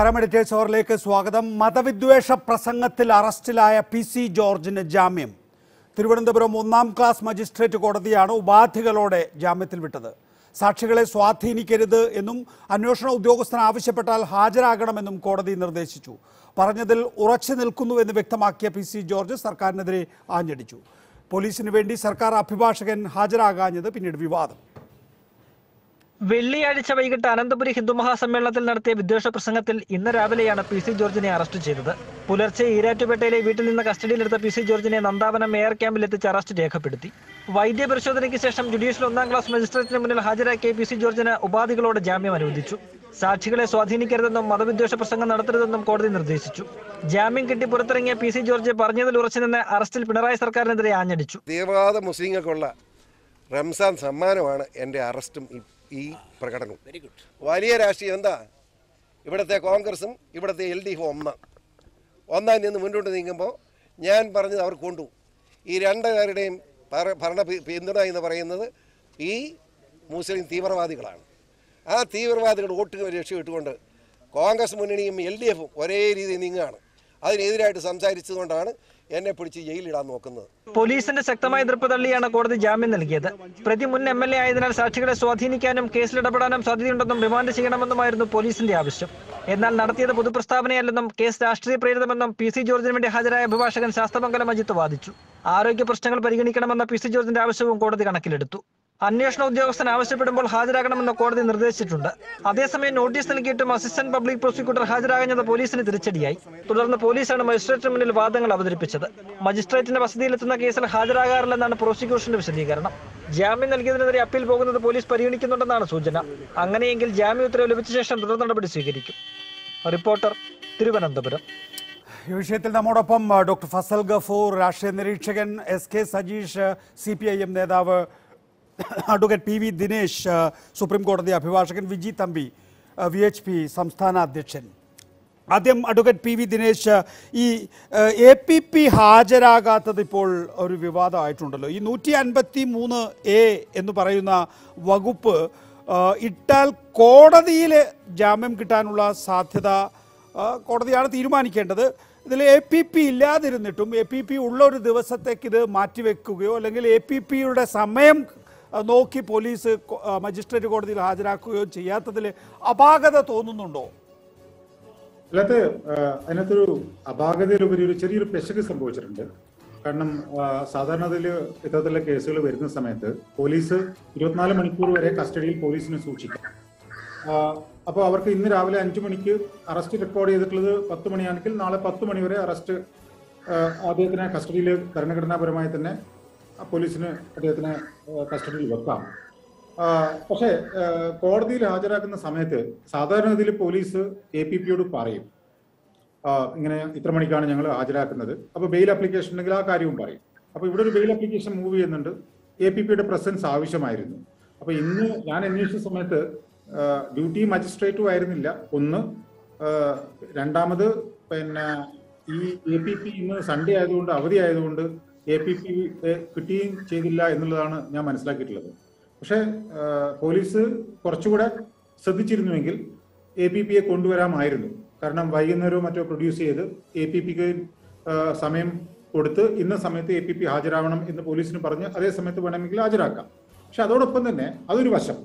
നമസ്കാരം എഡിറ്റേഴ്സ് സ്വാഗതം. മതവിദ്വേഷ പ്രസംഗത്തിൽ അറസ്റ്റിലായ പി സി ജോർജിന് ജാമ്യം. തിരുവനന്തപുരം ഒന്നാം ക്ലാസ് മജിസ്ട്രേറ്റ് കോടതിയാണ് ഉപാധികളോടെ ജാമ്യത്തിൽ വിട്ടത്. സാക്ഷികളെ സ്വാധീനിക്കരുത് എന്നും അന്വേഷണ ഉദ്യോഗസ്ഥൻ ആവശ്യപ്പെട്ടാൽ ഹാജരാകണമെന്നും കോടതി നിർദ്ദേശിച്ചു. പറഞ്ഞതിൽ ഉറച്ചു നിൽക്കുന്നുവെന്ന് വ്യക്തമാക്കിയ പി സി ജോർജ് സർക്കാരിനെതിരെ ആഞ്ഞടിച്ചു. പോലീസിന് വേണ്ടി സർക്കാർ അഭിഭാഷകൻ ഹാജരാകാഞ്ഞത് പിന്നീട് വിവാദം. വെള്ളിയാഴ്ച വൈകിട്ട് അനന്തപുരി ഹിന്ദു മഹാസമ്മേളനത്തിൽ നടത്തിയ വിദ്വേഷ പ്രസംഗത്തിൽ ഇന്ന് രാവിലെയാണ് പി സി ജോർജിനെ അറസ്റ്റ് ചെയ്തത്. പുലർച്ചെ ഈരാറ്റുപേട്ടയിലെ വീട്ടിൽ നിന്ന് കസ്റ്റഡിയിലെടുത്ത പി സി ജോർജിനെ നന്ദാവനം മേയർ ക്യാമ്പിൽ എത്തിച്ച് അറസ്റ്റ് രേഖപ്പെടുത്തി. വൈദ്യ പരിശോധനയ്ക്ക് ശേഷം ജുഡീഷ്യൽ ഒന്നാം ക്ലാസ് മജിസ്ട്രേറ്റിന് മുന്നിൽ ഹാജരാക്കിയ പി സി ജോർജിന് ഉപാധികളോട് ജാമ്യം അനുവദിച്ചു. സാക്ഷികളെ സ്വാധീനിക്കരുതെന്നും മതവിദ്വേഷ പ്രസംഗം നടത്തരുതെന്നും കോടതി നിർദ്ദേശിച്ചു. ജാമ്യം കിട്ടി പുറത്തിറങ്ങിയ പി സി ജോർജ് പറഞ്ഞതിൽ ഉറച്ചു നിന്ന് അറസ്റ്റിൽ പിണറായി സർക്കാരിനെതിരെ ആഞ്ഞടിച്ചു. തീവ്രവാദ മുസ്ലിങ്ങൾക്കുള്ള റംസാൻ സമ്മാനമാണ് എന്റെ അറസ്റ്റും ഈ- പ്രകടനം. വലിയ രാഷ്ട്രീയം എന്താ? ഇവിടുത്തെ കോൺഗ്രസും ഇവിടുത്തെ എൽ ഡി എഫും ഒന്നാം. ഒന്നാം നിന്ന് മുന്നോട്ട് നീങ്ങുമ്പോൾ ഞാൻ പറഞ്ഞത് അവർ കൊണ്ടു. ഈ രണ്ടുപേരുടെയും ഭര- ഭരണ പിന്തുണ എന്ന് പറയുന്നത് ഈ മുസ്ലിം തീവ്രവാദികളാണ്. ആ തീവ്രവാദികൾ വോട്ട് രക്ഷപ്പെട്ടുകൊണ്ട് കോൺഗ്രസ് മുന്നണിയും എൽ ഡി എഫും ഒരേ രീതിയിൽ നീങ്ങുകയാണ്. അതിനെതിരായിട്ട് സംസാരിച്ചതുകൊണ്ടാണ് എന്നെ പിടിച്ച് ജയിലിടാൻ നോക്കുന്നത്. പോലീസിന്റെ ശക്തമായ എതിർപ്പ് തള്ളിയാണ് കോടതി ജാമ്യം നൽകിയത്. പ്രതി മുൻ എം എൽ എ ആയതിനാൽ സാക്ഷികളെ സ്വാധീനിക്കാനും കേസിലിടപെടാനും സാധ്യതയുണ്ടെന്നും റിമാൻഡ് ചെയ്യണമെന്നുമായിരുന്നു പോലീസിന്റെ ആവശ്യം. എന്നാൽ നടത്തിയത് പൊതുപ്രസ്താവനയല്ലെന്നും കേസ് രാഷ്ട്രീയ പ്രേരിതമെന്നും പി സി ജോർജിന് വേണ്ടി ഹാജരായ അഭിഭാഷകൻ ശാസ്തമംഗലം അജിത്ത് വാദിച്ചു. ആരോഗ്യ പ്രശ്നങ്ങൾ പരിഗണിക്കണമെന്ന പി സി ജോർജിന്റെ ആവശ്യവും കോടതി കണക്കിലെടുത്തു. അന്വേഷണ ഉദ്യോഗസ്ഥൻ ആവശ്യപ്പെടുമ്പോൾ ഹാജരാകണമെന്ന് കോടതി നിർദ്ദേശിച്ചിട്ടുണ്ട്. അതേസമയം നോട്ടീസ് നൽകിയിട്ടും അസിസ്റ്റന്റ് പബ്ലിക് പ്രോസിക്യൂട്ടർ ഹാജരാകുന്നത് പോലീസിന് തിരിച്ചടിയായി. തുടർന്ന് പോലീസാണ് മജിസ്ട്രേറ്റിന് മുന്നിൽ വാദങ്ങൾ അവതരിപ്പിച്ചത്. മജിസ്ട്രേറ്റിന്റെ വസതിയിലെത്തുന്ന കേസിൽ ഹാജരാകാറില്ലെന്നാണ് പ്രോസിക്യൂഷന്റെ വിശദീകരണം. ജാമ്യം നൽകിയതിനെതിരെ അപ്പീൽ പോകുന്നത് പോലീസ് പരിഗണിക്കുന്നുണ്ടെന്നാണ് സൂചന. അങ്ങനെയെങ്കിൽ ജാമ്യ ഉത്തരവ് ലഭിച്ച ശേഷം തുടർ നടപടി സ്വീകരിക്കും. റിപ്പോർട്ടർ തിരുവനന്തപുരം. ഈ വിഷയത്തിൽ നമ്മോടൊപ്പം ഡോക്ടർ ഫസൽ ഗഫൂർ രാഷ്ട്രീയ നിരീക്ഷകൻ S K Sajeesh C P I M നേതാവ് advocate P V Dinesh supreme കോടതി അഭിഭാഷകൻ Viji Thampi V H P സംസ്ഥാന അധ്യക്ഷൻ. ആദ്യം അഡ്വക്കേറ്റ് പി വി ദിനേശ് ഈ എ പി പി ഹാജരാകാത്തത് ഇപ്പോൾ ഒരു വിവാദമായിട്ടുണ്ടല്ലോ. ഈ നൂറ്റി അൻപത്തി മൂന്ന് എ എന്ന് പറയുന്ന വകുപ്പ് ഇട്ടാൽ കോടതിയിൽ ജാമ്യം കിട്ടാനുള്ള സാധ്യത കോടതിയാണ് തീരുമാനിക്കേണ്ടത്. ഇതിൽ എ പി പി ഇല്ലാതിരുന്നിട്ടും എ പി പി ഉള്ള ഒരു ദിവസത്തേക്ക് ഇത് മാറ്റിവെക്കുകയോ അല്ലെങ്കിൽ എ പി പിയുടെ സമയം നോക്കി പോലീസ് മജിസ്ട്രേറ്റ് കോടതിയിൽ ഹാജരാക്കുകയോ ചെയ്യാത്തതിൽ അപാകത തോന്നുന്നുണ്ടോ? അല്ലാത്ത അതിനകത്തൊരു അപാകതയിലുപരി ഒരു ചെറിയൊരു പെശക് സംഭവിച്ചിട്ടുണ്ട്. കാരണം സാധാരണ അതിൽ ഇത്തരത്തിലുള്ള കേസുകൾ വരുന്ന സമയത്ത് പോലീസ് ഇരുപത്തിനാല് മണിക്കൂർ വരെ കസ്റ്റഡിയിൽ പോലീസിനെ സൂക്ഷിക്കാം. അപ്പോൾ അവർക്ക് ഇന്ന് രാവിലെ അഞ്ചു മണിക്ക് അറസ്റ്റ് റെക്കോർഡ് ചെയ്തിട്ടുള്ളത് പത്ത് മണിയാണെങ്കിൽ നാളെ പത്ത് മണി വരെ അറസ്റ്റ് അദ്ദേഹത്തിന് കസ്റ്റഡിയിൽ ഭരണഘടനാപരമായി തന്നെ പോലീസിന് അദ്ദേഹത്തിനെ കസ്റ്റഡിയിൽ വെക്കാം. പക്ഷേ കോടതിയിൽ ഹാജരാക്കുന്ന സമയത്ത് സാധാരണഗതിയിൽ പോലീസ് എ പി പിയോട് പറയും ഇങ്ങനെ ഇത്ര മണിക്കാണ് ഞങ്ങൾ ഹാജരാക്കുന്നത്. അപ്പോൾ ബെയിൽ അപ്ലിക്കേഷൻ ഉണ്ടെങ്കിൽ ആ കാര്യവും പറയും. അപ്പോൾ ഇവിടെ ഒരു ബെയിൽ അപ്ലിക്കേഷൻ മൂവ് ചെയ്യുന്നുണ്ട്. എ പി പിയുടെ പ്രസൻസ് ആവശ്യമായിരുന്നു. അപ്പോൾ ഇന്ന് ഞാൻ അന്വേഷിച്ച സമയത്ത് ഡ്യൂട്ടി മജിസ്ട്രേറ്റും ആയിരുന്നില്ല. ഒന്ന് രണ്ടാമത് പിന്നെ ഈ എ പി പി ഇന്ന് സൺഡേ ആയതുകൊണ്ട് അവധി ആയതുകൊണ്ട് എ പി പി കിട്ടുകയും ചെയ്തില്ല എന്നുള്ളതാണ് ഞാൻ മനസ്സിലാക്കിയിട്ടുള്ളത്. പക്ഷേ പോലീസ് കുറച്ചുകൂടെ ശ്രദ്ധിച്ചിരുന്നുവെങ്കിൽ എ പി പിയെ കൊണ്ടുവരാമായിരുന്നു. കാരണം വൈകുന്നേരവും മറ്റോ പ്രൊഡ്യൂസ് ചെയ്ത് എ പി പിക്ക് സമയം കൊടുത്ത് ഇന്ന സമയത്ത് എ പി പി ഹാജരാവണം എന്ന് പോലീസിന് പറഞ്ഞ് അതേ സമയത്ത് വേണമെങ്കിൽ ഹാജരാക്കാം. പക്ഷെ അതോടൊപ്പം തന്നെ അതൊരു വശം.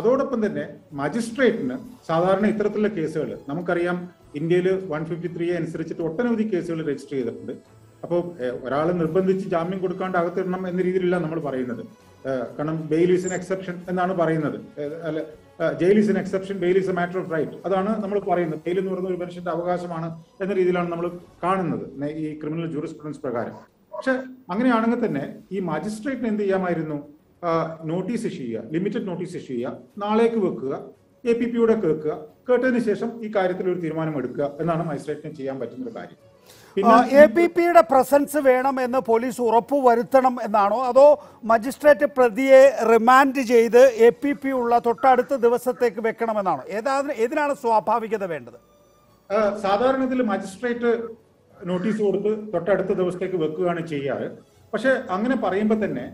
അതോടൊപ്പം തന്നെ മജിസ്ട്രേറ്റിന് സാധാരണ ഇത്തരത്തിലുള്ള കേസുകൾ നമുക്കറിയാം ഇന്ത്യയിൽ വൺ ഫിഫ്റ്റി ത്രീ അനുസരിച്ചിട്ട് ഒട്ടനവധി കേസുകൾ രജിസ്റ്റർ ചെയ്തിട്ടുണ്ട്. അപ്പോൾ ഒരാളെ നിർബന്ധിച്ച് ജാമ്യം കൊടുക്കാണ്ട് അകത്തിടണം എന്ന രീതിയിലല്ല നമ്മൾ പറയുന്നത്. കാരണം ബെയിൽ ഈസ് എൻ എക്സെപ്ഷൻ എന്നാണ് പറയുന്നത്. അല്ല jail is an exception bail is a matter of right അതാണ് നമ്മൾ പറയുന്നത്. ബെയിൽ എന്ന് പറയുന്ന ഒരു മനുഷ്യന്റെ അവകാശമാണ് എന്ന രീതിയിലാണ് നമ്മൾ കാണുന്നത് ഈ ക്രിമിനൽ ജൂറിസ്പ്രുഡൻസ് പ്രകാരം. പക്ഷെ അങ്ങനെയാണെങ്കിൽ തന്നെ ഈ മജിസ്ട്രേറ്റിന് എന്ത് ചെയ്യാമായിരുന്നു? നോട്ടീസ് ഇഷ്യൂ ചെയ്യുക ലിമിറ്റഡ് നോട്ടീസ് ഇഷ്യൂ ചെയ്യുക നാളേക്ക് വെക്കുക എ പി പിയുടെ കേൾക്കുക കേട്ടതിന് ശേഷം ഈ കാര്യത്തിൽ ഒരു തീരുമാനം എടുക്കുക എന്നാണ് മജിസ്ട്രേറ്റിന് ചെയ്യാൻ പറ്റുന്ന ഒരു കാര്യം. എ പി പിയുടെ പ്രസൻസ് വേണം എന്ന് പോലീസ് ഉറപ്പു വരുത്തണം എന്നാണോ? അതോ മജിസ്ട്രേറ്റ് പ്രതിയെ റിമാൻഡ് ചെയ്ത് എ പി പി ഉള്ള തൊട്ടടുത്ത ദിവസത്തേക്ക് വെക്കണമെന്നാണോ? ഏതാ ഏതിനാണ് സ്വാഭാവികത വേണ്ടത്? സാധാരണ ഇതിൽ മജിസ്ട്രേറ്റ് നോട്ടീസ് കൊടുത്ത് തൊട്ടടുത്ത ദിവസത്തേക്ക് വെക്കുകയാണ് ചെയ്യാറ്. പക്ഷെ അങ്ങനെ പറയുമ്പോൾ തന്നെ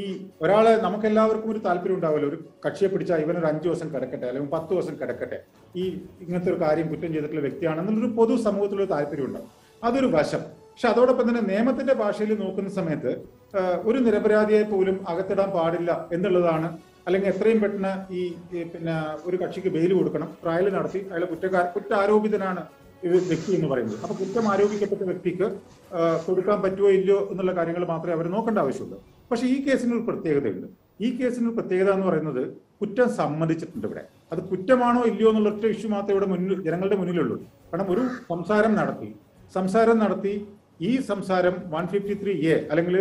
ഈ ഒരാളെ നമുക്ക് എല്ലാവർക്കും ഒരു താല്പര്യം ഉണ്ടാവുമല്ലോ ഒരു കക്ഷിയെ പിടിച്ചാൽ ഇവൻ ഒരു അഞ്ചു ദിവസം കിടക്കട്ടെ അല്ലെങ്കിൽ പത്ത് ദിവസം കിടക്കട്ടെ. ഈ ഇങ്ങനത്തെ ഒരു കാര്യം കുറ്റം ചെയ്തിട്ടുള്ള വ്യക്തിയാണെന്നുള്ളൊരു പൊതു സമൂഹത്തിലൊരു താല്പര്യം ഉണ്ടാവും അതൊരു വശം. പക്ഷെ അതോടൊപ്പം തന്നെ നിയമത്തിന്റെ ഭാഷയിൽ നോക്കുന്ന സമയത്ത് ഒരു നിരപരാധിയെ പോലും അകത്തിടാൻ പാടില്ല എന്നുള്ളതാണ്. അല്ലെങ്കിൽ എത്രയും പെട്ടെന്ന് ഈ പിന്നെ ഒരു കക്ഷിക്ക് ബെയിൽ കൊടുക്കണം. ട്രയൽ നടത്തി അയാൾ കുറ്റക്കാർ കുറ്റാരോപിതനാണ് വ്യക്തി എന്ന് പറയുന്നത്. അപ്പൊ കുറ്റം ആരോപിക്കപ്പെട്ട വ്യക്തിക്ക് കൊടുക്കാൻ പറ്റുമോ ഇല്ലയോ എന്നുള്ള കാര്യങ്ങൾ മാത്രമേ അവർ നോക്കേണ്ട ആവശ്യമുള്ളൂ. പക്ഷെ ഈ കേസിന് ഒരു പ്രത്യേകതയുണ്ട്. ഈ കേസിന് ഒരു പ്രത്യേകത എന്ന് പറയുന്നത് കുറ്റം സമ്മതിച്ചിട്ടുണ്ട് ഇവിടെ. അത് കുറ്റമാണോ ഇല്ലയോ എന്നുള്ള ഒറ്റ ഇഷ്യൂ മാത്രമേ ഇവിടെ മുന്നിൽ ജനങ്ങളുടെ മുന്നിലുള്ളൂ. കാരണം ഒരു സംസാരം നടത്തി സംസാരം നടത്തി ഈ സംസാരം വൺ ഫിഫ്റ്റി ത്രീ എ അല്ലെങ്കിൽ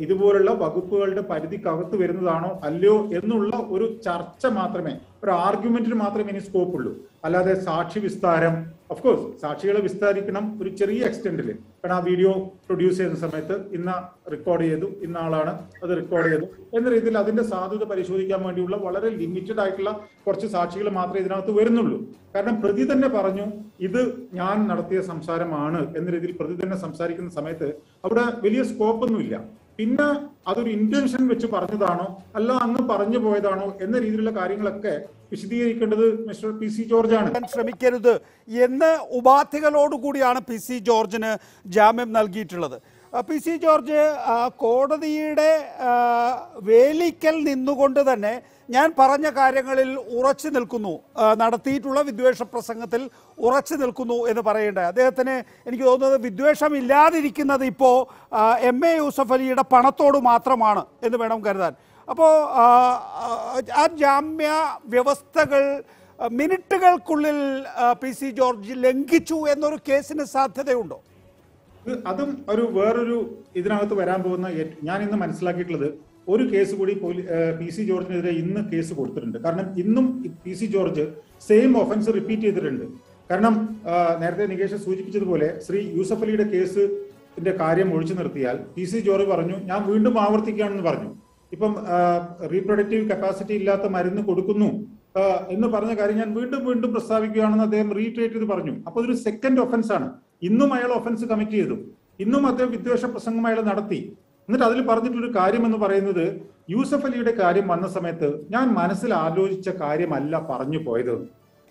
ഇതുപോലുള്ള വകുപ്പുകളുടെ പരിധിക്കകത്ത് വരുന്നതാണോ അല്ലയോ എന്നുള്ള ഒരു ചർച്ച മാത്രമേ ഒരു ആർഗ്യുമെന്റിന് മാത്രമേ ഇനി സ്കോപ്പ് ഉള്ളൂ. അല്ലാതെ സാക്ഷി വിസ്താരം ഓഫ് കോഴ്സ് സാക്ഷികളെ വിസ്താരിക്കണം ഒരു ചെറിയ എക്സ്റ്റെന്റിൽ കാരണം ആ വീഡിയോ പ്രൊഡ്യൂസ് ചെയ്യുന്ന സമയത്ത് ഇന്ന റെക്കോർഡ് ചെയ്തു ഇന്ന ആളാണ് അത് റെക്കോർഡ് ചെയ്തു എന്ന രീതിയിൽ അതിന്റെ സാധുത പരിശോധിക്കാൻ വേണ്ടിയുള്ള വളരെ ലിമിറ്റഡ് ആയിട്ടുള്ള കുറച്ച് സാക്ഷികൾ മാത്രമേ ഇതിനകത്ത് വരുന്നുള്ളൂ. കാരണം പ്രതി തന്നെ പറഞ്ഞു ഇത് ഞാൻ നടത്തിയ സംസാരമാണ് എന്ന രീതിയിൽ പ്രതി തന്നെ സംസാരിക്കുന്ന സമയത്ത് അവിടെ വലിയ സ്കോപ്പ് ഒന്നുമില്ല. പിന്നെ അതൊരു ഇന്റൻഷൻ വെച്ച് പറഞ്ഞതാണോ? അല്ല അങ്ങ് പറഞ്ഞു പോയതാണോ? എന്ന രീതിയിലുള്ള കാര്യങ്ങളൊക്കെ വിശദീകരിക്കേണ്ടത് മിസ്റ്റർ പി സി ജോർജ് ആണ് ശ്രമിക്കരുത് എന്ന് ഉപാധികളോടുകൂടിയാണ് പി സി ജോർജിന് ജാമ്യം നൽകിയിട്ടുള്ളത്. പി സി ജോർജ് കോടതിയുടെ വേലിക്കൽ നിന്നുകൊണ്ട് തന്നെ ഞാൻ പറഞ്ഞ കാര്യങ്ങളിൽ ഉറച്ചു നിൽക്കുന്നു. നടത്തിയിട്ടുള്ള വിദ്വേഷ പ്രസംഗത്തിൽ ഉറച്ചു നിൽക്കുന്നു എന്ന് പറയേണ്ടത് അദ്ദേഹത്തിന് എനിക്ക് തോന്നുന്നത് വിദ്വേഷം ഇല്ലാതിരിക്കുന്നത് ഇപ്പോൾ എം എ യൂസഫ് അലിയുടെ പണത്തോട് മാത്രമാണ് എന്ന് വേണം കരുതാൻ. അപ്പോൾ ആ ജാമ്യ വ്യവസ്ഥകൾ മിനിറ്റുകൾക്കുള്ളിൽ പി സി ജോർജ് ലംഘിച്ചു എന്നൊരു കേസിന് സാധ്യതയുണ്ടോ? അതും ഒരു വേറൊരു ഇതിനകത്ത് വരാൻ പോകുന്ന ഞാൻ ഇന്ന് മനസ്സിലാക്കിയിട്ടുള്ളത് ഒരു കേസ് കൂടി പി സി ജോർജിനെതിരെ ഇന്ന് കേസ് കൊടുത്തിട്ടുണ്ട്. കാരണം ഇന്നും P C George same offence repeat ചെയ്തിട്ടുണ്ട്. കാരണം നേരത്തെ നികേഷ് സൂചിപ്പിച്ചതുപോലെ ശ്രീ യൂസഫ് അലിയുടെ കേസിന്റെ കാര്യം ഒഴിച്ചു നിർത്തിയാൽ പി സി ജോർജ് പറഞ്ഞു ഞാൻ വീണ്ടും ആവർത്തിക്കുകയാണെന്ന് പറഞ്ഞു. ഇപ്പം റീപ്രൊഡക്റ്റീവ് കപ്പാസിറ്റി ഇല്ലാത്ത മരുന്ന് കൊടുക്കുന്നു. എന്ന് പറഞ്ഞ കാര്യം ഞാൻ വീണ്ടും വീണ്ടും പ്രസ്താവിക്കുകയാണെന്ന് അദ്ദേഹം റീട്രേറ്റ് ചെയ്ത് പറഞ്ഞു. അപ്പൊ ഇതൊരു സെക്കൻഡ് ഒഫൻസ് ആണ്. ഇന്നും അയാൾ ഒഫൻസ് കമ്മിറ്റ് ചെയ്തു. ഇന്നും അദ്ദേഹം വിദ്വേഷ പ്രസംഗം അയാൾ നടത്തി. എന്നിട്ട് അതിൽ പറഞ്ഞിട്ടുള്ള ഒരു കാര്യം എന്ന് പറയുന്നത് യൂസഫ് അലിയുടെ കാര്യം വന്ന സമയത്ത് ഞാൻ മനസ്സിൽ ആലോചിച്ച കാര്യമല്ല പറഞ്ഞു പോയത്.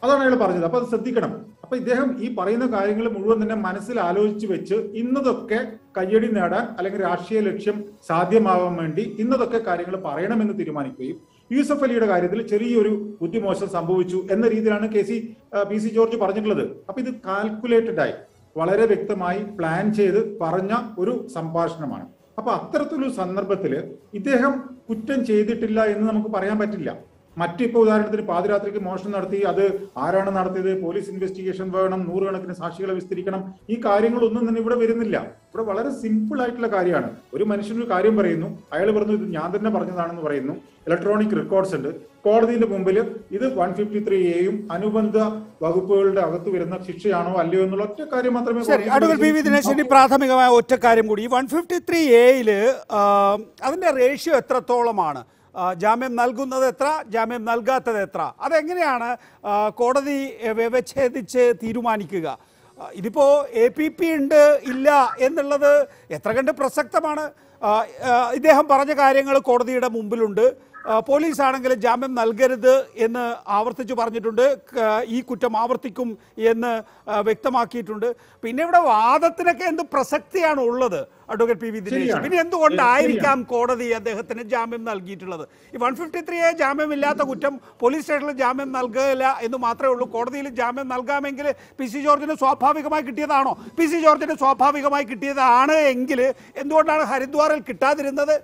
അതാണ് അയാൾ പറഞ്ഞത്. അപ്പൊ അത് ശ്രദ്ധിക്കണം. അപ്പൊ ഇദ്ദേഹം ഈ പറയുന്ന കാര്യങ്ങൾ മുഴുവൻ തന്നെ മനസ്സിൽ ആലോചിച്ച് വെച്ച് ഇന്നതൊക്കെ കയ്യടി നേടാൻ അല്ലെങ്കിൽ രാഷ്ട്രീയ ലക്ഷ്യം സാധ്യമാവാൻ വേണ്ടി ഇന്നതൊക്കെ കാര്യങ്ങൾ പറയണമെന്ന് തീരുമാനിക്കുകയും യൂസഫ് അലിയുടെ കാര്യത്തിൽ ചെറിയൊരു ബുദ്ധിമോശം സംഭവിച്ചു എന്ന രീതിയിലാണ് K C P C George പറഞ്ഞിട്ടുള്ളത്. അപ്പൊ ഇത് കാൽക്കുലേറ്റഡ് ആയി. വളരെ വ്യക്തമായി പ്ലാൻ ചെയ്ത് പറഞ്ഞ ഒരു സംഭാഷണമാണ്. അപ്പൊ അത്തരത്തിലൊരു സന്ദർഭത്തിൽ ഇദ്ദേഹം കുറ്റം ചെയ്തിട്ടില്ല എന്ന് നമുക്ക് പറയാൻ പറ്റില്ല. മറ്റിപ്പോ ഉദാഹരണത്തിന് പാതിരാത്രിക്ക് മോഷണം നടത്തി അത് ആരാണ് നടത്തിയത്? പോലീസ് ഇൻവെസ്റ്റിഗേഷൻ വേണം നൂറുകണക്കിന് സാക്ഷികളെ വിസ്തരിക്കണം. ഈ കാര്യങ്ങളൊന്നും തന്നെ ഇവിടെ വരുന്നില്ല. ഇവിടെ വളരെ സിമ്പിൾ ആയിട്ടുള്ള കാര്യമാണ്. ഒരു മനുഷ്യനൊരു കാര്യം പറയുന്നു അയാൾ പറഞ്ഞു ഇത് ഞാൻ തന്നെ പറഞ്ഞതാണെന്ന് പറയുന്നു. ഇലക്ട്രോണിക് റെക്കോർഡ്സ് ഉണ്ട്. കോടതിയുടെ മുമ്പിൽ ഇത് വൺ ഫിഫ്റ്റി ത്രീ എയും അനുബന്ധ വകുപ്പുകളുടെ അകത്ത് വരുന്ന ശിക്ഷയാണോ അല്ലയോ എന്നുള്ള ഒറ്റ കാര്യം മാത്രമേ പി വി പ്രാഥമികമായ ഒറ്റ കാര്യം കൂടി. വൺ ഫിഫ്റ്റി ത്രീ എയിൽ അതിന്റെ റേഷ്യോ എത്രത്തോളമാണ്? ജാമ്യം നൽകുന്നത് എത്ര? ജാമ്യം നൽകാത്തത് എത്ര? അതെങ്ങനെയാണ് കോടതി വ്യവച്ഛേദിച്ച് തീരുമാനിക്കുക? ഇതിപ്പോൾ ഇതിപ്പോ എ പി പി ഉണ്ട് ഇല്ല എന്നുള്ളത് എത്ര കണ്ട് പ്രസക്തമാണ്? ഇദ്ദേഹം പറഞ്ഞ കാര്യങ്ങൾ കോടതിയുടെ മുമ്പിലുണ്ട്. പോലീസാണെങ്കിലും ജാമ്യം നൽകരുത് എന്ന് ആവർത്തിച്ച് പറഞ്ഞിട്ടുണ്ട്. ഈ കുറ്റം ആവർത്തിക്കും എന്ന് വ്യക്തമാക്കിയിട്ടുണ്ട്. പിന്നെ ഇവിടെ വാദത്തിനൊക്കെ എന്ത് പ്രസക്തിയാണ് ഉള്ളത്? Advocate P V Dinesh. പിന്നെ എന്തുകൊണ്ടായിരിക്കാം കോടതി അദ്ദേഹത്തിന് ജാമ്യം നൽകിയിട്ടുള്ളത്? ഈ വൺ ഫിഫ്റ്റി ത്രീ എ ജാമ്യമില്ലാത്ത കുറ്റം പോലീസ് സ്റ്റേഷനിൽ ജാമ്യം നൽകില്ല എന്ന് മാത്രമേ ഉള്ളൂ. കോടതിയിൽ ജാമ്യം നൽകാമെങ്കിൽ പി സി ജോർജിന് സ്വാഭാവികമായി കിട്ടിയതാണോ? പി സി ജോർജിന് സ്വാഭാവികമായി കിട്ടിയതാണ് എങ്കിൽ എന്തുകൊണ്ടാണ് ഹരിദ്വാറിൽ കിട്ടാതിരുന്നത്?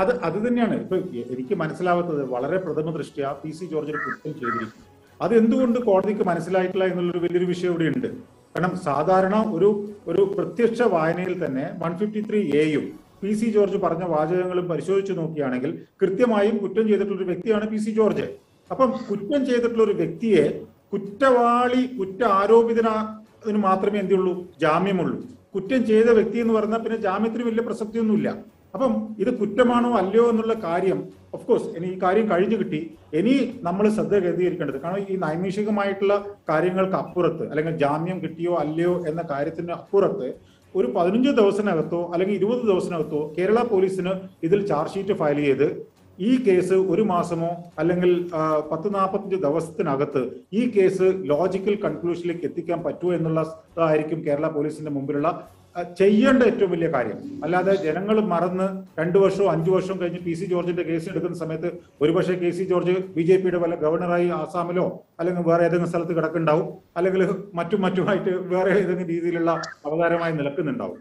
അത് അത് തന്നെയാണ്. ഇപ്പൊ എനിക്ക് മനസ്സിലാവാത്തത് വളരെ പ്രഥമ ദൃഷ്ടിയ പി സി ജോർജിന് കുറ്റം ചെയ്തിരിക്കും അത് എന്തുകൊണ്ട് കോടതിക്ക് മനസ്സിലായിട്ടില്ല എന്നുള്ളൊരു വലിയൊരു വിഷയം ഇവിടെ ഉണ്ട് കാരണം സാധാരണ ഒരു ഒരു പ്രത്യക്ഷ വായനയിൽ തന്നെ വൺ ഫിഫ്റ്റി ത്രീ എയും പി സി ജോർജ് പറഞ്ഞ വാചകങ്ങളും പരിശോധിച്ചു നോക്കുകയാണെങ്കിൽ കൃത്യമായും കുറ്റം ചെയ്തിട്ടുള്ള ഒരു വ്യക്തിയാണ് പി സി ജോർജ്. അപ്പം കുറ്റം ചെയ്തിട്ടുള്ള ഒരു വ്യക്തിയെ കുറ്റവാളി കുറ്റ ആരോപിതന് മാത്രമേ എന്തുള്ളൂ? ജാമ്യമുള്ളൂ. കുറ്റം ചെയ്ത വ്യക്തി എന്ന് പറഞ്ഞാൽ പിന്നെ ജാമ്യത്തിന് വലിയ പ്രസക്തിയൊന്നുമില്ല. അപ്പം ഇത് കുറ്റമാണോ അല്ലയോ എന്നുള്ള കാര്യം ഓഫ് കോഴ്സ് ഇനി ഈ കാര്യം കഴിഞ്ഞു കിട്ടി. ഇനി നമ്മൾ ശ്രദ്ധ കേന്ദ്രീകരിക്കേണ്ടത്. കാരണം ഈ നൈമിഷികമായിട്ടുള്ള കാര്യങ്ങൾക്ക് അപ്പുറത്ത് അല്ലെങ്കിൽ ജാമ്യം കിട്ടിയോ അല്ലയോ എന്ന കാര്യത്തിന് അപ്പുറത്ത് ഒരു പതിനഞ്ച് ദിവസത്തിനകത്തോ അല്ലെങ്കിൽ ഇരുപത് ദിവസത്തിനകത്തോ കേരള പോലീസിന് ഇതിൽ ചാർജ് ഷീറ്റ് ഫയൽ ചെയ്ത് ഈ കേസ് ഒരു മാസമോ അല്ലെങ്കിൽ പത്ത് നാൽപ്പത്തഞ്ച് ദിവസത്തിനകത്ത് ഈ കേസ് ലോജിക്കൽ കൺക്ലൂഷനിലേക്ക് എത്തിക്കാൻ പറ്റുമോ എന്നുള്ളതായിരിക്കും കേരള പോലീസിന്റെ മുമ്പിലുള്ള ചെയ്യേണ്ട ഏറ്റവും വലിയ കാര്യം. അല്ലാതെ ജനങ്ങൾ മറന്ന് രണ്ടു വർഷവും അഞ്ചു വർഷവും കഴിഞ്ഞ് പി സി ജോർജിന്റെ കേസ് എടുക്കുന്ന സമയത്ത് ഒരുപക്ഷെ K C George B J പിയുടെ വല്ല ഗവർണറായി ആസാമിലോ അല്ലെങ്കിൽ വേറെ ഏതെങ്കിലും സ്ഥലത്ത് കിടക്കുന്നുണ്ടാവും. അല്ലെങ്കിൽ മറ്റും മറ്റുമായിട്ട് വേറെ ഏതെങ്കിലും രീതിയിലുള്ള അവതാരമായി നിലക്കുന്നുണ്ടാവും.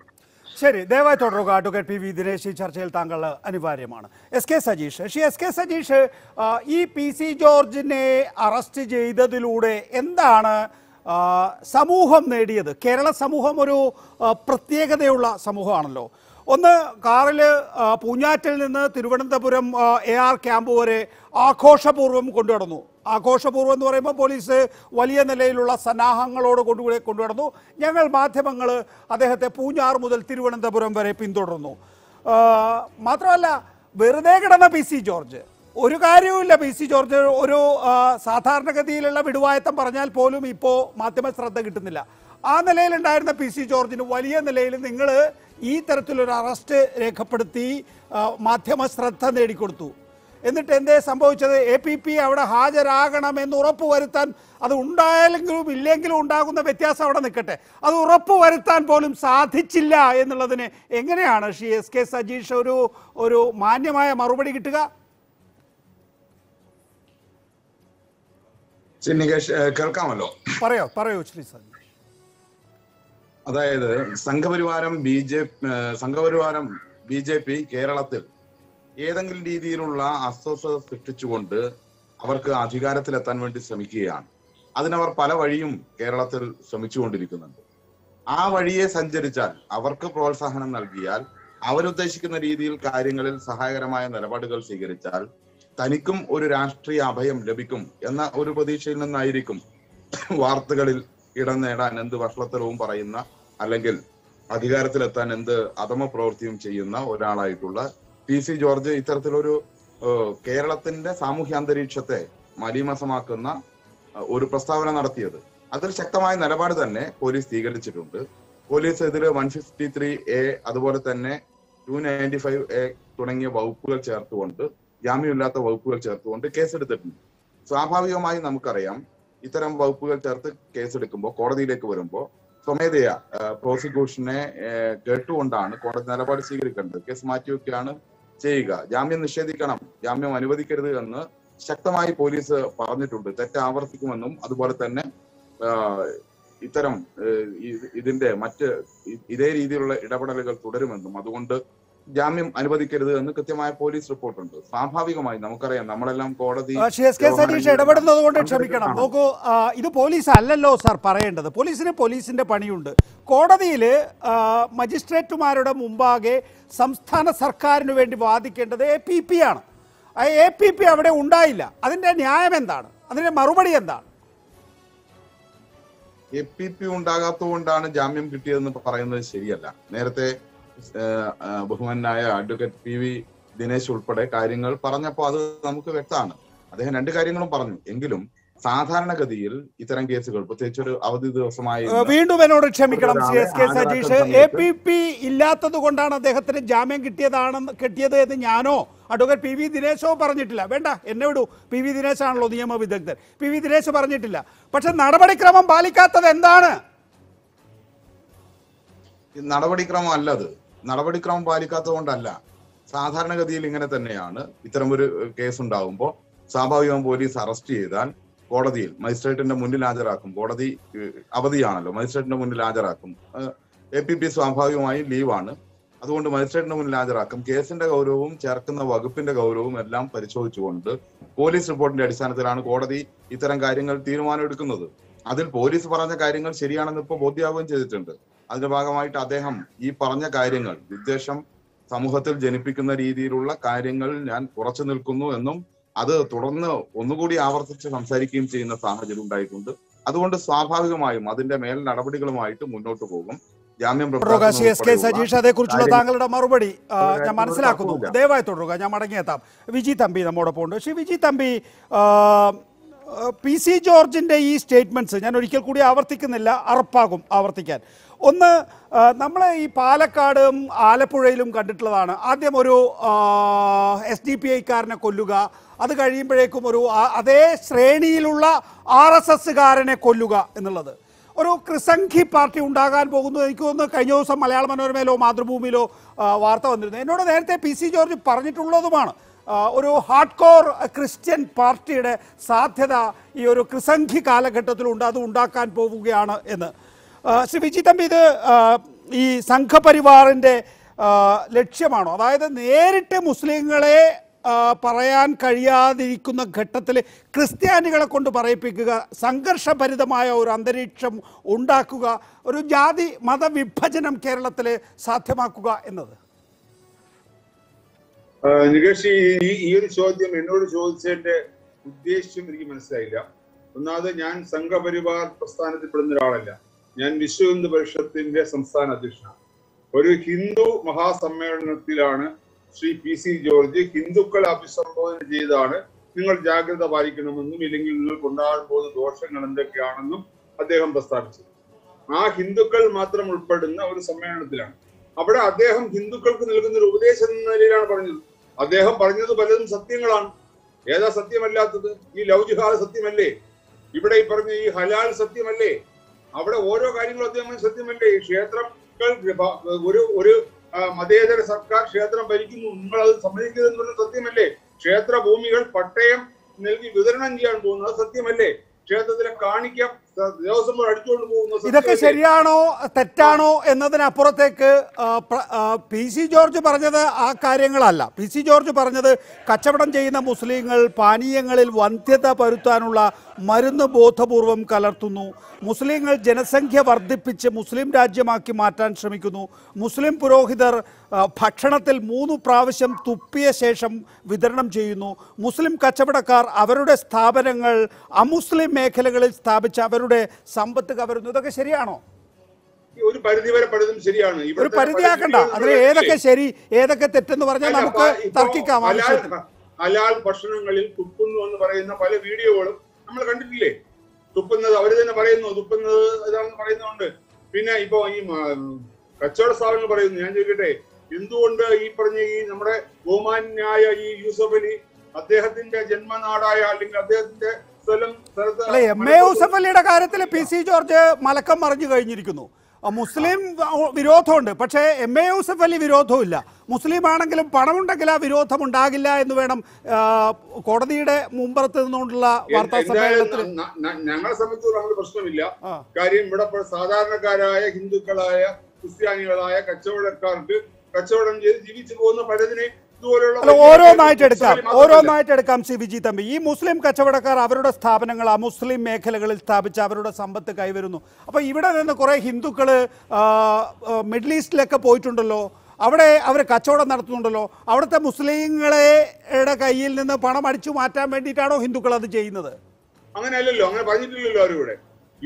ശരി ദയവായി തുടരുക അഡ്വക്കേറ്റ് പി വി ദിനേശ് ഈ ചർച്ചയിൽ താങ്കൾ അനിവാര്യമാണ്. S K Sajeesh Shri S K Sajeesh ഈ പി സി ജോർജിനെ അറസ്റ്റ് ചെയ്തതിലൂടെ എന്താണ് സമൂഹം നേടിയത്. കേരള സമൂഹം ഒരു പ്രത്യേകതയുള്ള സമൂഹമാണല്ലോ. ഒന്ന് കാറിൽ പൂഞ്ഞാറ്റിൽ നിന്ന് തിരുവനന്തപുരം എ ആർ ക്യാമ്പ് വരെ ആഘോഷപൂർവം കൊണ്ടുനടന്നു. ആഘോഷപൂർവം എന്ന് പറയുമ്പോൾ പോലീസ് വലിയ നിലയിലുള്ള സന്നാഹങ്ങളോട് കൊണ്ടു കൊണ്ടുനടന്നു. ഞങ്ങൾ മാധ്യമങ്ങൾ അദ്ദേഹത്തെ പൂഞ്ഞാർ മുതൽ തിരുവനന്തപുരം വരെ പിന്തുടർന്നു. മാത്രമല്ല വെറുതെ കിടന്ന പി സി ജോർജ്. ഒരു കാര്യവുമില്ല പി സി ജോർജ്. ഒരു സാധാരണഗതിയിലുള്ള വിടുവായത്തം പറഞ്ഞാൽ പോലും ഇപ്പോൾ മാധ്യമ ശ്രദ്ധ കിട്ടുന്നില്ല. ആ നിലയിലുണ്ടായിരുന്ന പി സി ജോർജിന് വലിയ നിലയിൽ നിങ്ങൾ ഈ തരത്തിലൊരു അറസ്റ്റ് രേഖപ്പെടുത്തി മാധ്യമ ശ്രദ്ധ നേടിക്കൊടുത്തു. എന്നിട്ട് എന്തേ സംഭവിച്ചത്? എ പി പി അവിടെ ഹാജരാകണമെന്ന് ഉറപ്പ് വരുത്താൻ അത് ഉണ്ടായാലെങ്കിലും ഇല്ലെങ്കിലും ഉണ്ടാകുന്ന വ്യത്യാസം അവിടെ നിൽക്കട്ടെ. അത് ഉറപ്പ് വരുത്താൻ പോലും സാധിച്ചില്ല എന്നുള്ളതിന് എങ്ങനെയാണ് ശ്രീ എസ് കെ സജീഷ് ഒരു ഒരു മാന്യമായ മറുപടി കിട്ടുക? ശ്രീ നികേഷ് കേൾക്കാമല്ലോ. പറയോ പറയോ ശ്രീ അതായത് സംഘപരിവാരം ബി ജെ സംഘപരിവാരം ബി ജെ പി കേരളത്തിൽ ഏതെങ്കിലും രീതിയിലുള്ള അസ്വസ്ഥത സൃഷ്ടിച്ചുകൊണ്ട് അവർക്ക് അധികാരത്തിലെത്താൻ വേണ്ടി ശ്രമിക്കുകയാണ്. അതിനവർ പല വഴിയും കേരളത്തിൽ ശ്രമിച്ചുകൊണ്ടിരിക്കുന്നുണ്ട്. ആ വഴിയെ സഞ്ചരിച്ചാൽ അവർക്ക് പ്രോത്സാഹനം നൽകിയാൽ അവരുദ്ദേശിക്കുന്ന രീതിയിൽ കാര്യങ്ങളിൽ സഹായകരമായ നിലപാടുകൾ സ്വീകരിച്ചാൽ തനിക്കും ഒരു രാഷ്ട്രീയ അഭയം ലഭിക്കും എന്ന ഒരു പ്രതീക്ഷയിൽ നിന്നായിരിക്കും വാർത്തകളിൽ ഇടം നേടാൻ എന്ത് വഷളത്തരവും പറയുന്ന അല്ലെങ്കിൽ അധികാരത്തിലെത്താൻ എന്ത് അധമ പ്രവൃത്തിയും ചെയ്യുന്ന ഒരാളായിട്ടുള്ള പി സി ജോർജ് ഇത്തരത്തിലൊരു കേരളത്തിന്റെ സാമൂഹ്യ അന്തരീക്ഷത്തെ മലീമസമാക്കുന്ന ഒരു പ്രസ്താവന നടത്തിയത്. അതിൽ ശക്തമായ നിലപാട് തന്നെ പോലീസ് സ്വീകരിച്ചിട്ടുണ്ട്. പോലീസ് ഇതിൽ വൺ ഫിഫ്റ്റി ത്രീ എ അതുപോലെ തന്നെ ടു നയന്റി ഫൈവ് എ തുടങ്ങിയ വകുപ്പുകൾ ചേർത്തുകൊണ്ട് ജാമ്യമില്ലാത്ത വകുപ്പുകൾ ചേർത്തുകൊണ്ട് കേസെടുത്തിട്ടുണ്ട്. സ്വാഭാവികമായി നമുക്കറിയാം ഇത്തരം വകുപ്പുകൾ ചേർത്ത് കേസെടുക്കുമ്പോൾ കോടതിയിലേക്ക് വരുമ്പോൾ സ്വമേധയാ പ്രോസിക്യൂഷനെ കേട്ടുകൊണ്ടാണ് കോടതി നിലപാട് സ്വീകരിക്കേണ്ടത്. കേസ് മാറ്റിവെക്കുകയാണ് ചെയ്യുക. ജാമ്യം നിഷേധിക്കണം. ജാമ്യം അനുവദിക്കരുത് എന്ന് ശക്തമായി പോലീസ് പറഞ്ഞിട്ടുണ്ട്. തെറ്റ് ആവർത്തിക്കുമെന്നും അതുപോലെ തന്നെ ഇത്തരം ഇതിന്റെ മറ്റ് ഇതേ രീതിയിലുള്ള ഇടപെടലുകൾ തുടരുമെന്നും. അതുകൊണ്ട് ജാമ്യം അനുവദിക്കരുത് എന്ന് കൃത്യമായ പോലീസ് റിപ്പോർട്ടുണ്ട്. സ്വാഭാവികമായി നമുക്കറിയാം നമ്മളെല്ലാം കോടതി സതീഷ് ഇടപെടുന്നത് കൊണ്ട് ക്ഷമിക്കണം. നോക്കൂ ഇത് പോലീസ് അല്ലല്ലോ സാർ പറയേണ്ടത്. പോലീസിന് പോലീസിന്റെ പണിയുണ്ട്. കോടതിയിൽ മജിസ്ട്രേറ്റുമാരുടെ മുമ്പാകെ സംസ്ഥാന സർക്കാരിന് വേണ്ടി വാദിക്കേണ്ടത് എ പി പി ആണ്. എ പി പി അവിടെ ഉണ്ടായില്ല. അതിന്റെ ന്യായം എന്താണ്? അതിന്റെ മറുപടി എന്താണ്? എ പി പി ഉണ്ടാകാത്തതുകൊണ്ടാണ് ജാമ്യം കിട്ടിയതെന്ന് പറയുന്നത് ശരിയല്ല. നേരത്തെ ബഹുമാനായ അഡ്വക്കേറ്റ് പി വി ദിനേശ് ഉൾപ്പെടെ കാര്യങ്ങൾ പറഞ്ഞപ്പോൾ അത് നമുക്ക് വ്യക്തമാണ്. അദ്ദേഹം രണ്ട് കാര്യങ്ങളും പറഞ്ഞു. എങ്കിലും സാധാരണഗതിയിൽ ഇത്തരം കേസുകൾ പ്രത്യേകിച്ച് ഒരു അവധി ദിവസമായി വീണ്ടും എന്നോട് ക്ഷമിക്കണം C S K Satheesh. A P P ഇല്ലാത്തത് കൊണ്ടാണ് അദ്ദേഹത്തിന് ജാമ്യം കിട്ടിയതാണെന്ന് കിട്ടിയത് എന്ന് ഞാനോ അഡ്വക്കേറ്റ് പി വി ദിനേശോ പറഞ്ഞിട്ടില്ല. വേണ്ട എന്നെ വിടൂ. പി വി ദിനേശാണല്ലോ നിയമ വിദഗ്ധൻ പി വി ദിനേശ് പറഞ്ഞിട്ടില്ല. പക്ഷെ നടപടിക്രമം പാലിക്കാത്തത് എന്താണ്? നടപടിക്രമം അല്ലത്. നടപടിക്രമം പാലിക്കാത്തതുകൊണ്ടല്ല. സാധാരണഗതിയിൽ ഇങ്ങനെ തന്നെയാണ്. ഇത്തരം ഒരു കേസ് ഉണ്ടാകുമ്പോൾ സ്വാഭാവികം പോലീസ് അറസ്റ്റ് ചെയ്താൽ കോടതിയിൽ മജിസ്ട്രേറ്റിന്റെ മുന്നിൽ ഹാജരാക്കും. കോടതി അവധിയാണല്ലോ. മജിസ്ട്രേറ്റിന്റെ മുന്നിൽ ഹാജരാക്കും. എ പി പി സ്വാഭാവികമായും ലീവാണ്. അതുകൊണ്ട് മജിസ്ട്രേറ്റിന് മുന്നിൽ ഹാജരാക്കും. കേസിന്റെ ഗൗരവവും ചേർക്കുന്ന വകുപ്പിന്റെ ഗൗരവവും എല്ലാം പരിശോധിച്ചുകൊണ്ട് പോലീസ് റിപ്പോർട്ടിന്റെ അടിസ്ഥാനത്തിലാണ് കോടതി ഇത്തരം കാര്യങ്ങൾ തീരുമാനമെടുക്കുന്നത്. അതിൽ പോലീസ് പറഞ്ഞ കാര്യങ്ങൾ ശരിയാണെന്ന് ഇപ്പോൾ ബോധ്യാവുകയും ചെയ്തിട്ടുണ്ട്. അതിന്റെ ഭാഗമായിട്ട് അദ്ദേഹം ഈ പറഞ്ഞ കാര്യങ്ങൾ വിദ്വേഷം സമൂഹത്തിൽ ജനിപ്പിക്കുന്ന രീതിയിലുള്ള കാര്യങ്ങൾ ഞാൻ ഉറച്ചു നിൽക്കുന്നു എന്നും അത് തുടർന്ന് ഒന്നുകൂടി ആവർത്തിച്ച് സംസാരിക്കുകയും ചെയ്യുന്ന സാഹചര്യം ഉണ്ടായിട്ടുണ്ട്. അതുകൊണ്ട് സ്വാഭാവികമായും അതിന്റെ മേൽ നടപടികളുമായിട്ട് മുന്നോട്ട് പോകും. ജാമ്യം തുടരുക. സി എസ് കെ സജീഷ് അതേക്കുറിച്ചുള്ള താങ്കളുടെ മറുപടി ഞാൻ മനസ്സിലാക്കുന്നു. ദയവായി തുടരുക. ഞാൻ മടങ്ങിയെത്താം. വിജി തമ്പി നമ്മോടൊപ്പം ഉണ്ട് ശ്രീ വിജി തമ്പി പി സി ജോർജിന്റെ ഈ സ്റ്റേറ്റ്മെന്റ്സ് ഞാൻ ഒരിക്കൽ കൂടി ആവർത്തിക്കുന്നില്ല അറപ്പാകും ആവർത്തിക്കാൻ. ഒന്ന് നമ്മൾ ഈ പാലക്കാടും ആലപ്പുഴയിലും കണ്ടിട്ടുള്ളതാണ്. ആദ്യം ഒരു എസ് ഡി പി ഐക്കാരനെ കൊല്ലുക അത് കഴിയുമ്പോഴേക്കും ഒരു അതേ ശ്രേണിയിലുള്ള ആർ എസ് എസ്സുകാരനെ കൊല്ലുക എന്നുള്ളത്. ഒരു ക്രിസംഖി പാർട്ടി ഉണ്ടാകാൻ പോകുന്നു. എനിക്ക് തോന്നുന്നു കഴിഞ്ഞ ദിവസം മലയാള മനോരമയിലോ മാതൃഭൂമിയിലോ വാർത്ത വന്നിരുന്നു. എന്നോട് നേരത്തെ പി സി ജോർജ് പറഞ്ഞിട്ടുള്ളതുമാണ്. ഒരു ഹാർഡ് കോർ ക്രിസ്ത്യൻ പാർട്ടിയുടെ സാധ്യത ഈ ഒരു ക്രിസംഖി കാലഘട്ടത്തിലുണ്ട് അത് ഉണ്ടാക്കാൻ പോവുകയാണ് എന്ന്. ശ്രീ വിജി തമ്പി ഇത് ഈ സംഘപരിവാറിന്റെ ലക്ഷ്യമാണോ? അതായത് നേരിട്ട് മുസ്ലിങ്ങളെ പറയാൻ കഴിയാതിരിക്കുന്ന ഘട്ടത്തിൽ ക്രിസ്ത്യാനികളെ കൊണ്ട് പറയിപ്പിക്കുക സംഘർഷഭരിതമായ ഒരു അന്തരീക്ഷം ഉണ്ടാക്കുക ഒരു ജാതി മതവിഭജനം കേരളത്തിൽ സാധ്യമാക്കുക എന്നത്. നികേഷ് ഈ ഒരു ചോദ്യം എന്നോട് ചോദിച്ചതിന്റെ ഉദ്ദേശ്യം എനിക്ക് മനസ്സിലായില്ല. ഒന്നാമത് ഞാൻ സംഘപരിവാർ പ്രസ്ഥാനത്തിൽ പെടുന്ന ഒരാളല്ല. ഞാൻ വിശ്വ ഹിന്ദു പരിഷത്തിന്റെ സംസ്ഥാന അധ്യക്ഷനാണ്. ഒരു ഹിന്ദു മഹാസമ്മേളനത്തിലാണ് ശ്രീ പി സി ജോർജ് ഹിന്ദുക്കളെ അഭിസംബോധന ചെയ്താണ് നിങ്ങൾ ജാഗ്രത പാലിക്കണമെന്നും ഇല്ലെങ്കിൽ നിങ്ങൾക്ക് ഉണ്ടാകാൻ പോകുന്ന ദോഷങ്ങൾ എന്തൊക്കെയാണെന്നും അദ്ദേഹം പ്രസ്താവിച്ചു. ആ ഹിന്ദുക്കൾ മാത്രം ഉൾപ്പെടുന്ന ഒരു സമ്മേളനത്തിലാണ്. അവിടെ അദ്ദേഹം ഹിന്ദുക്കൾക്ക് നൽകുന്ന ഒരു ഉപദേശം എന്ന നിലയിലാണ് പറഞ്ഞത്. അദ്ദേഹം പറഞ്ഞത് പലതും സത്യങ്ങളാണ്. ഏതാ സത്യമല്ലാത്തത്? ഈ ലവ് ജിഹാദ് സത്യമല്ലേ? ഇവിടെ ഈ പറഞ്ഞ ഈ ഹലാൽ സത്യമല്ലേ? അവിടെ ഓരോ കാര്യങ്ങളും അദ്ദേഹം സത്യമല്ലേ? ഈ ക്ഷേത്രങ്ങൾ ഒരു ഒരു മതേതര സർക്കാർ ക്ഷേത്രം ഭരിക്കുന്നു. നിങ്ങൾ അത് സമ്മതിക്കുന്നതെന്നുള്ള സത്യമല്ലേ? ക്ഷേത്ര ഭൂമികൾ പട്ടയം നൽകി വിതരണം ചെയ്യാൻ പോകുന്നത് സത്യമല്ലേ? ക്ഷേത്രത്തിലെ കാണിക്ക ഇതൊക്കെ ശരിയാണോ തെറ്റാണോ എന്നതിനപ്പുറത്തേക്ക് പി സി ജോർജ് പറഞ്ഞത് ആ കാര്യങ്ങളല്ല. പി സി ജോർജ് പറഞ്ഞത് കച്ചവടം ചെയ്യുന്ന മുസ്ലിങ്ങൾ പാനീയങ്ങളിൽ വന്ധ്യത പരുത്താനുള്ള മരുന്ന് ബോധപൂർവം കലർത്തുന്നു. മുസ്ലിങ്ങൾ ജനസംഖ്യ വർദ്ധിപ്പിച്ച് മുസ്ലിം രാജ്യമാക്കി മാറ്റാൻ ശ്രമിക്കുന്നു. മുസ്ലിം പുരോഹിതർ ഭക്ഷണത്തിൽ മൂന്ന് പ്രാവശ്യം തുപ്പിയ ശേഷം വിതരണം ചെയ്യുന്നു. മുസ്ലിം കച്ചവടക്കാർ അവരുടെ സ്ഥാപനങ്ങൾ അമുസ്ലിം മേഖലകളിൽ സ്ഥാപിച്ച് അവരുടെ സമ്പത്ത് കവരുന്നു. ഇതൊക്കെ ശരിയാണോ? ഒരു പരിധി വരെ പലതും ശരിയാണ്. ഒരു പരിധിയാക്കണ്ട. അതിൽ ഏതൊക്കെ ശരി ഏതൊക്കെ തെറ്റെന്ന് പറഞ്ഞാൽ നമുക്ക് തർക്കിക്കാം ഹലാൽ- ഭക്ഷണങ്ങളിൽ തുപ്പുന്നു എന്ന് പറയുന്ന പല വീഡിയോകളും നമ്മൾ കണ്ടിട്ടില്ലേ? തുപ്പുന്നത് അവർ തന്നെ പറയുന്നു. തുപ്പുന്നത് ഇതാണെന്ന് പറയുന്നുണ്ട് പിന്നെ ഇപ്പോ ഈ കച്ചവട സ്ഥാപനങ്ങൾ പറയുന്നു. ഞാൻ ചോദിക്കട്ടെ എന്തുകൊണ്ട് ഈ പറഞ്ഞ ഈ നമ്മുടെ ബഹുമാന്യായ ഈ യൂസഫ് അലി അദ്ദേഹത്തിന്റെ ജന്മനാടായ അല്ലെങ്കിൽ അദ്ദേഹത്തിന്റെ അല്ല എം എ യൂസഫ് അലിയുടെ കാര്യത്തിൽ പി സി ജോർജ് മലക്കം മറിഞ്ഞു കഴിഞ്ഞിരിക്കുന്നു. മുസ്ലിം വിരോധമുണ്ട്. പക്ഷേ എം എ യൂസഫ് അലി വിരോധമില്ല മുസ്ലിം ആണെങ്കിലും പണമുണ്ടെങ്കിൽ ആ വിരോധം ഉണ്ടാകില്ല എന്ന് വേണം കോടതിയുടെ മുമ്പറത്ത് നിന്നുകൊണ്ടുള്ള വാർത്താ സമ്മേളനത്തിൽ. ഞങ്ങളെ സംബന്ധിച്ചിടത്തോളം അങ്ങനെ പ്രശ്നമില്ല കാര്യം ഇവിടെ സാധാരണക്കാരായ ഹിന്ദുക്കളായ ക്രിസ്ത്യാനികളായ കച്ചവടക്കാർക്ക് കച്ചവടം ചെയ്ത് ജീവിച്ചു പോകുന്ന പലതിനെ അല്ല ഓരോന്നായിട്ട് എടുക്കാം. ഓരോന്നായിട്ട് എടുക്കാം സി വിജി തമ്പി. ഈ മുസ്ലിം കച്ചവടക്കാർ അവരുടെ സ്ഥാപനങ്ങൾ ആ മുസ്ലിം മേഖലകളിൽ സ്ഥാപിച്ച് അവരുടെ സമ്പത്ത് കൈവരുന്നു. അപ്പോൾ ഇവിടെ നിന്ന് കുറേ ഹിന്ദുക്കൾ മിഡിൽ ഈസ്റ്റിലൊക്കെ പോയിട്ടുണ്ടല്ലോ. അവിടെ അവർ കച്ചവടം നടത്തുന്നുണ്ടല്ലോ. അവിടുത്തെ മുസ്ലിങ്ങളുടെ കയ്യിൽ നിന്ന് പണം അടിച്ചു മാറ്റാൻ വേണ്ടിയിട്ടാണോ ഹിന്ദുക്കൾ അത് ചെയ്യുന്നത്? അങ്ങനെയല്ലല്ലോ അങ്ങനെ പറഞ്ഞിട്ടില്ലല്ലോ അവരിവിടെ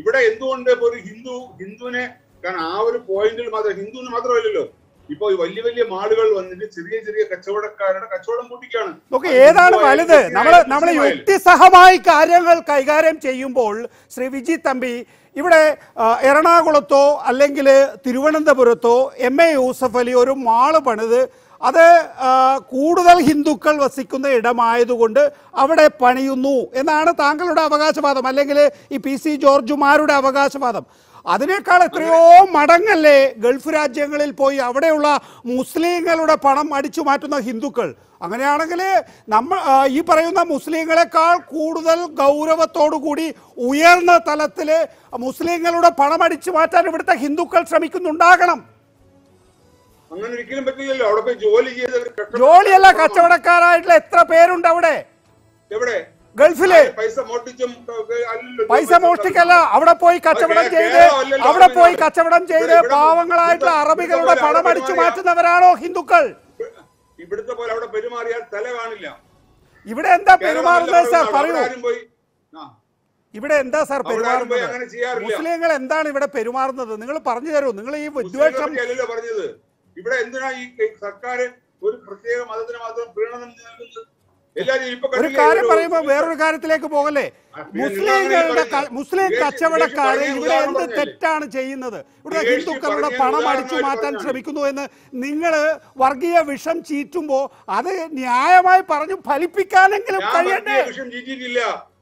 ഇവിടെ. എന്തുകൊണ്ട് ഒരു ഹിന്ദു ഹിന്ദുവിനെ കാരണം ആ ഒരു പോയിന്റിൽ മാത്രം ഹിന്ദുവിന് മാത്രമല്ലല്ലോ ഇപ്പൊ വലിയ വലിയ മാളുകൾ വന്നിട്ട് ചെറിയ ചെറിയ കച്ചവടക്കാരുടെ കച്ചവടം കൂട്ടിക്കാണ് നോക്ക് ഏതാണ് വലുത്? നമ്മൾ നമ്മൾ. യുക്തിസഹമായി കാര്യങ്ങൾ കൈകാര്യം ചെയ്യുമ്പോൾ ശ്രീ വിജി തമ്പി ഇവിടെ എറണാകുളത്തോ അല്ലെങ്കിൽ തിരുവനന്തപുരത്തോ എം എ യൂസഫ് അലി ഒരു മാൾ പണിത്. അത് കൂടുതൽ ഹിന്ദുക്കൾ വസിക്കുന്ന ഇടമായതുകൊണ്ട് അവിടെ പണിയുന്നു എന്നാണ് താങ്കളുടെ അവകാശവാദം. അല്ലെങ്കിൽ ഈ പി സി ജോർജുമാരുടെ അവകാശവാദം. അതിനേക്കാൾ എത്രയോ മടങ്ങല്ലേ ഗൾഫ് രാജ്യങ്ങളിൽ പോയി അവിടെയുള്ള മുസ്ലിങ്ങളുടെ പണം അടിച്ചു മാറ്റുന്ന ഹിന്ദുക്കൾ. അങ്ങനെയാണെങ്കിൽ നമ്മൾ ഈ പറയുന്ന മുസ്ലിങ്ങളെക്കാൾ കൂടുതൽ ഗൗരവത്തോടു കൂടി ഉയർന്ന തലത്തിൽ മുസ്ലിങ്ങളുടെ പണം അടിച്ചു മാറ്റാൻ ഇവിടുത്തെ ഹിന്ദുക്കൾ ശ്രമിക്കുന്നുണ്ടാകണം. അങ്ങനെ ഒരിക്കലും പറ്റില്ലല്ലോ. അവിടെ പോയി ജോലി ചെയ്ത് ജോലിയല്ല കച്ചവടക്കാരായിട്ടുള്ള എത്ര പേരുണ്ട് അവിടെ? എവിടെ? ഗൾഫിൽ. പൈസ മോഷ്ടിക്കല്ല അവിടെ പോയി കച്ചവടം ചെയ്ത് അവിടെ പോയി കച്ചവടം ചെയ്ത് പാവങ്ങളായിട്ടുള്ള അറബികളുടെ പണം അടിച്ചു മാറ്റുന്നവരാണോ ഹിന്ദുക്കൾ? ഇവിടുത്തെ പോലെ അവിടെ പെരുമാറിയാൽ തല കാണില്ല. ഇവിടെ എന്താ പെരുമാറുന്നത് സാർ? പറയൂ. ഇവിടെ എന്താ സാർ പെരുമാറുന്നത്? മുസ്ലിങ്ങൾ എന്താണ് ഇവിടെ പെരുമാറുന്നത്? നിങ്ങൾ പറഞ്ഞു തരൂ. നിങ്ങൾ ഈ വിദ്വേഷം പറഞ്ഞത്. ഇവിടെ എന്തിനാ ഈ സർക്കാർ ഒരു പ്രത്യേക മതത്തിന് മാത്രം പ്രീണനം നൽകുന്നത്? ഒരു കാര്യം പറയുമ്പോ വേറൊരു കാര്യത്തിലേക്ക് പോകല്ലേ? മുസ്ലിങ്ങളുടെ. മുസ്ലിം കച്ചവടക്കാർ ഇവിടെ എന്ത് തെറ്റാണ് ചെയ്യുന്നത്? ഇവിടെ ഹിന്ദുക്കളുടെ പണം അടിച്ചു മാറ്റാൻ ശ്രമിക്കുന്നു എന്ന് നിങ്ങൾ വർഗീയ വിഷം ചീറ്റുമ്പോ അത് ന്യായമായി പറഞ്ഞു ഫലിപ്പിക്കാനെങ്കിലും കഴിയണ്ടേ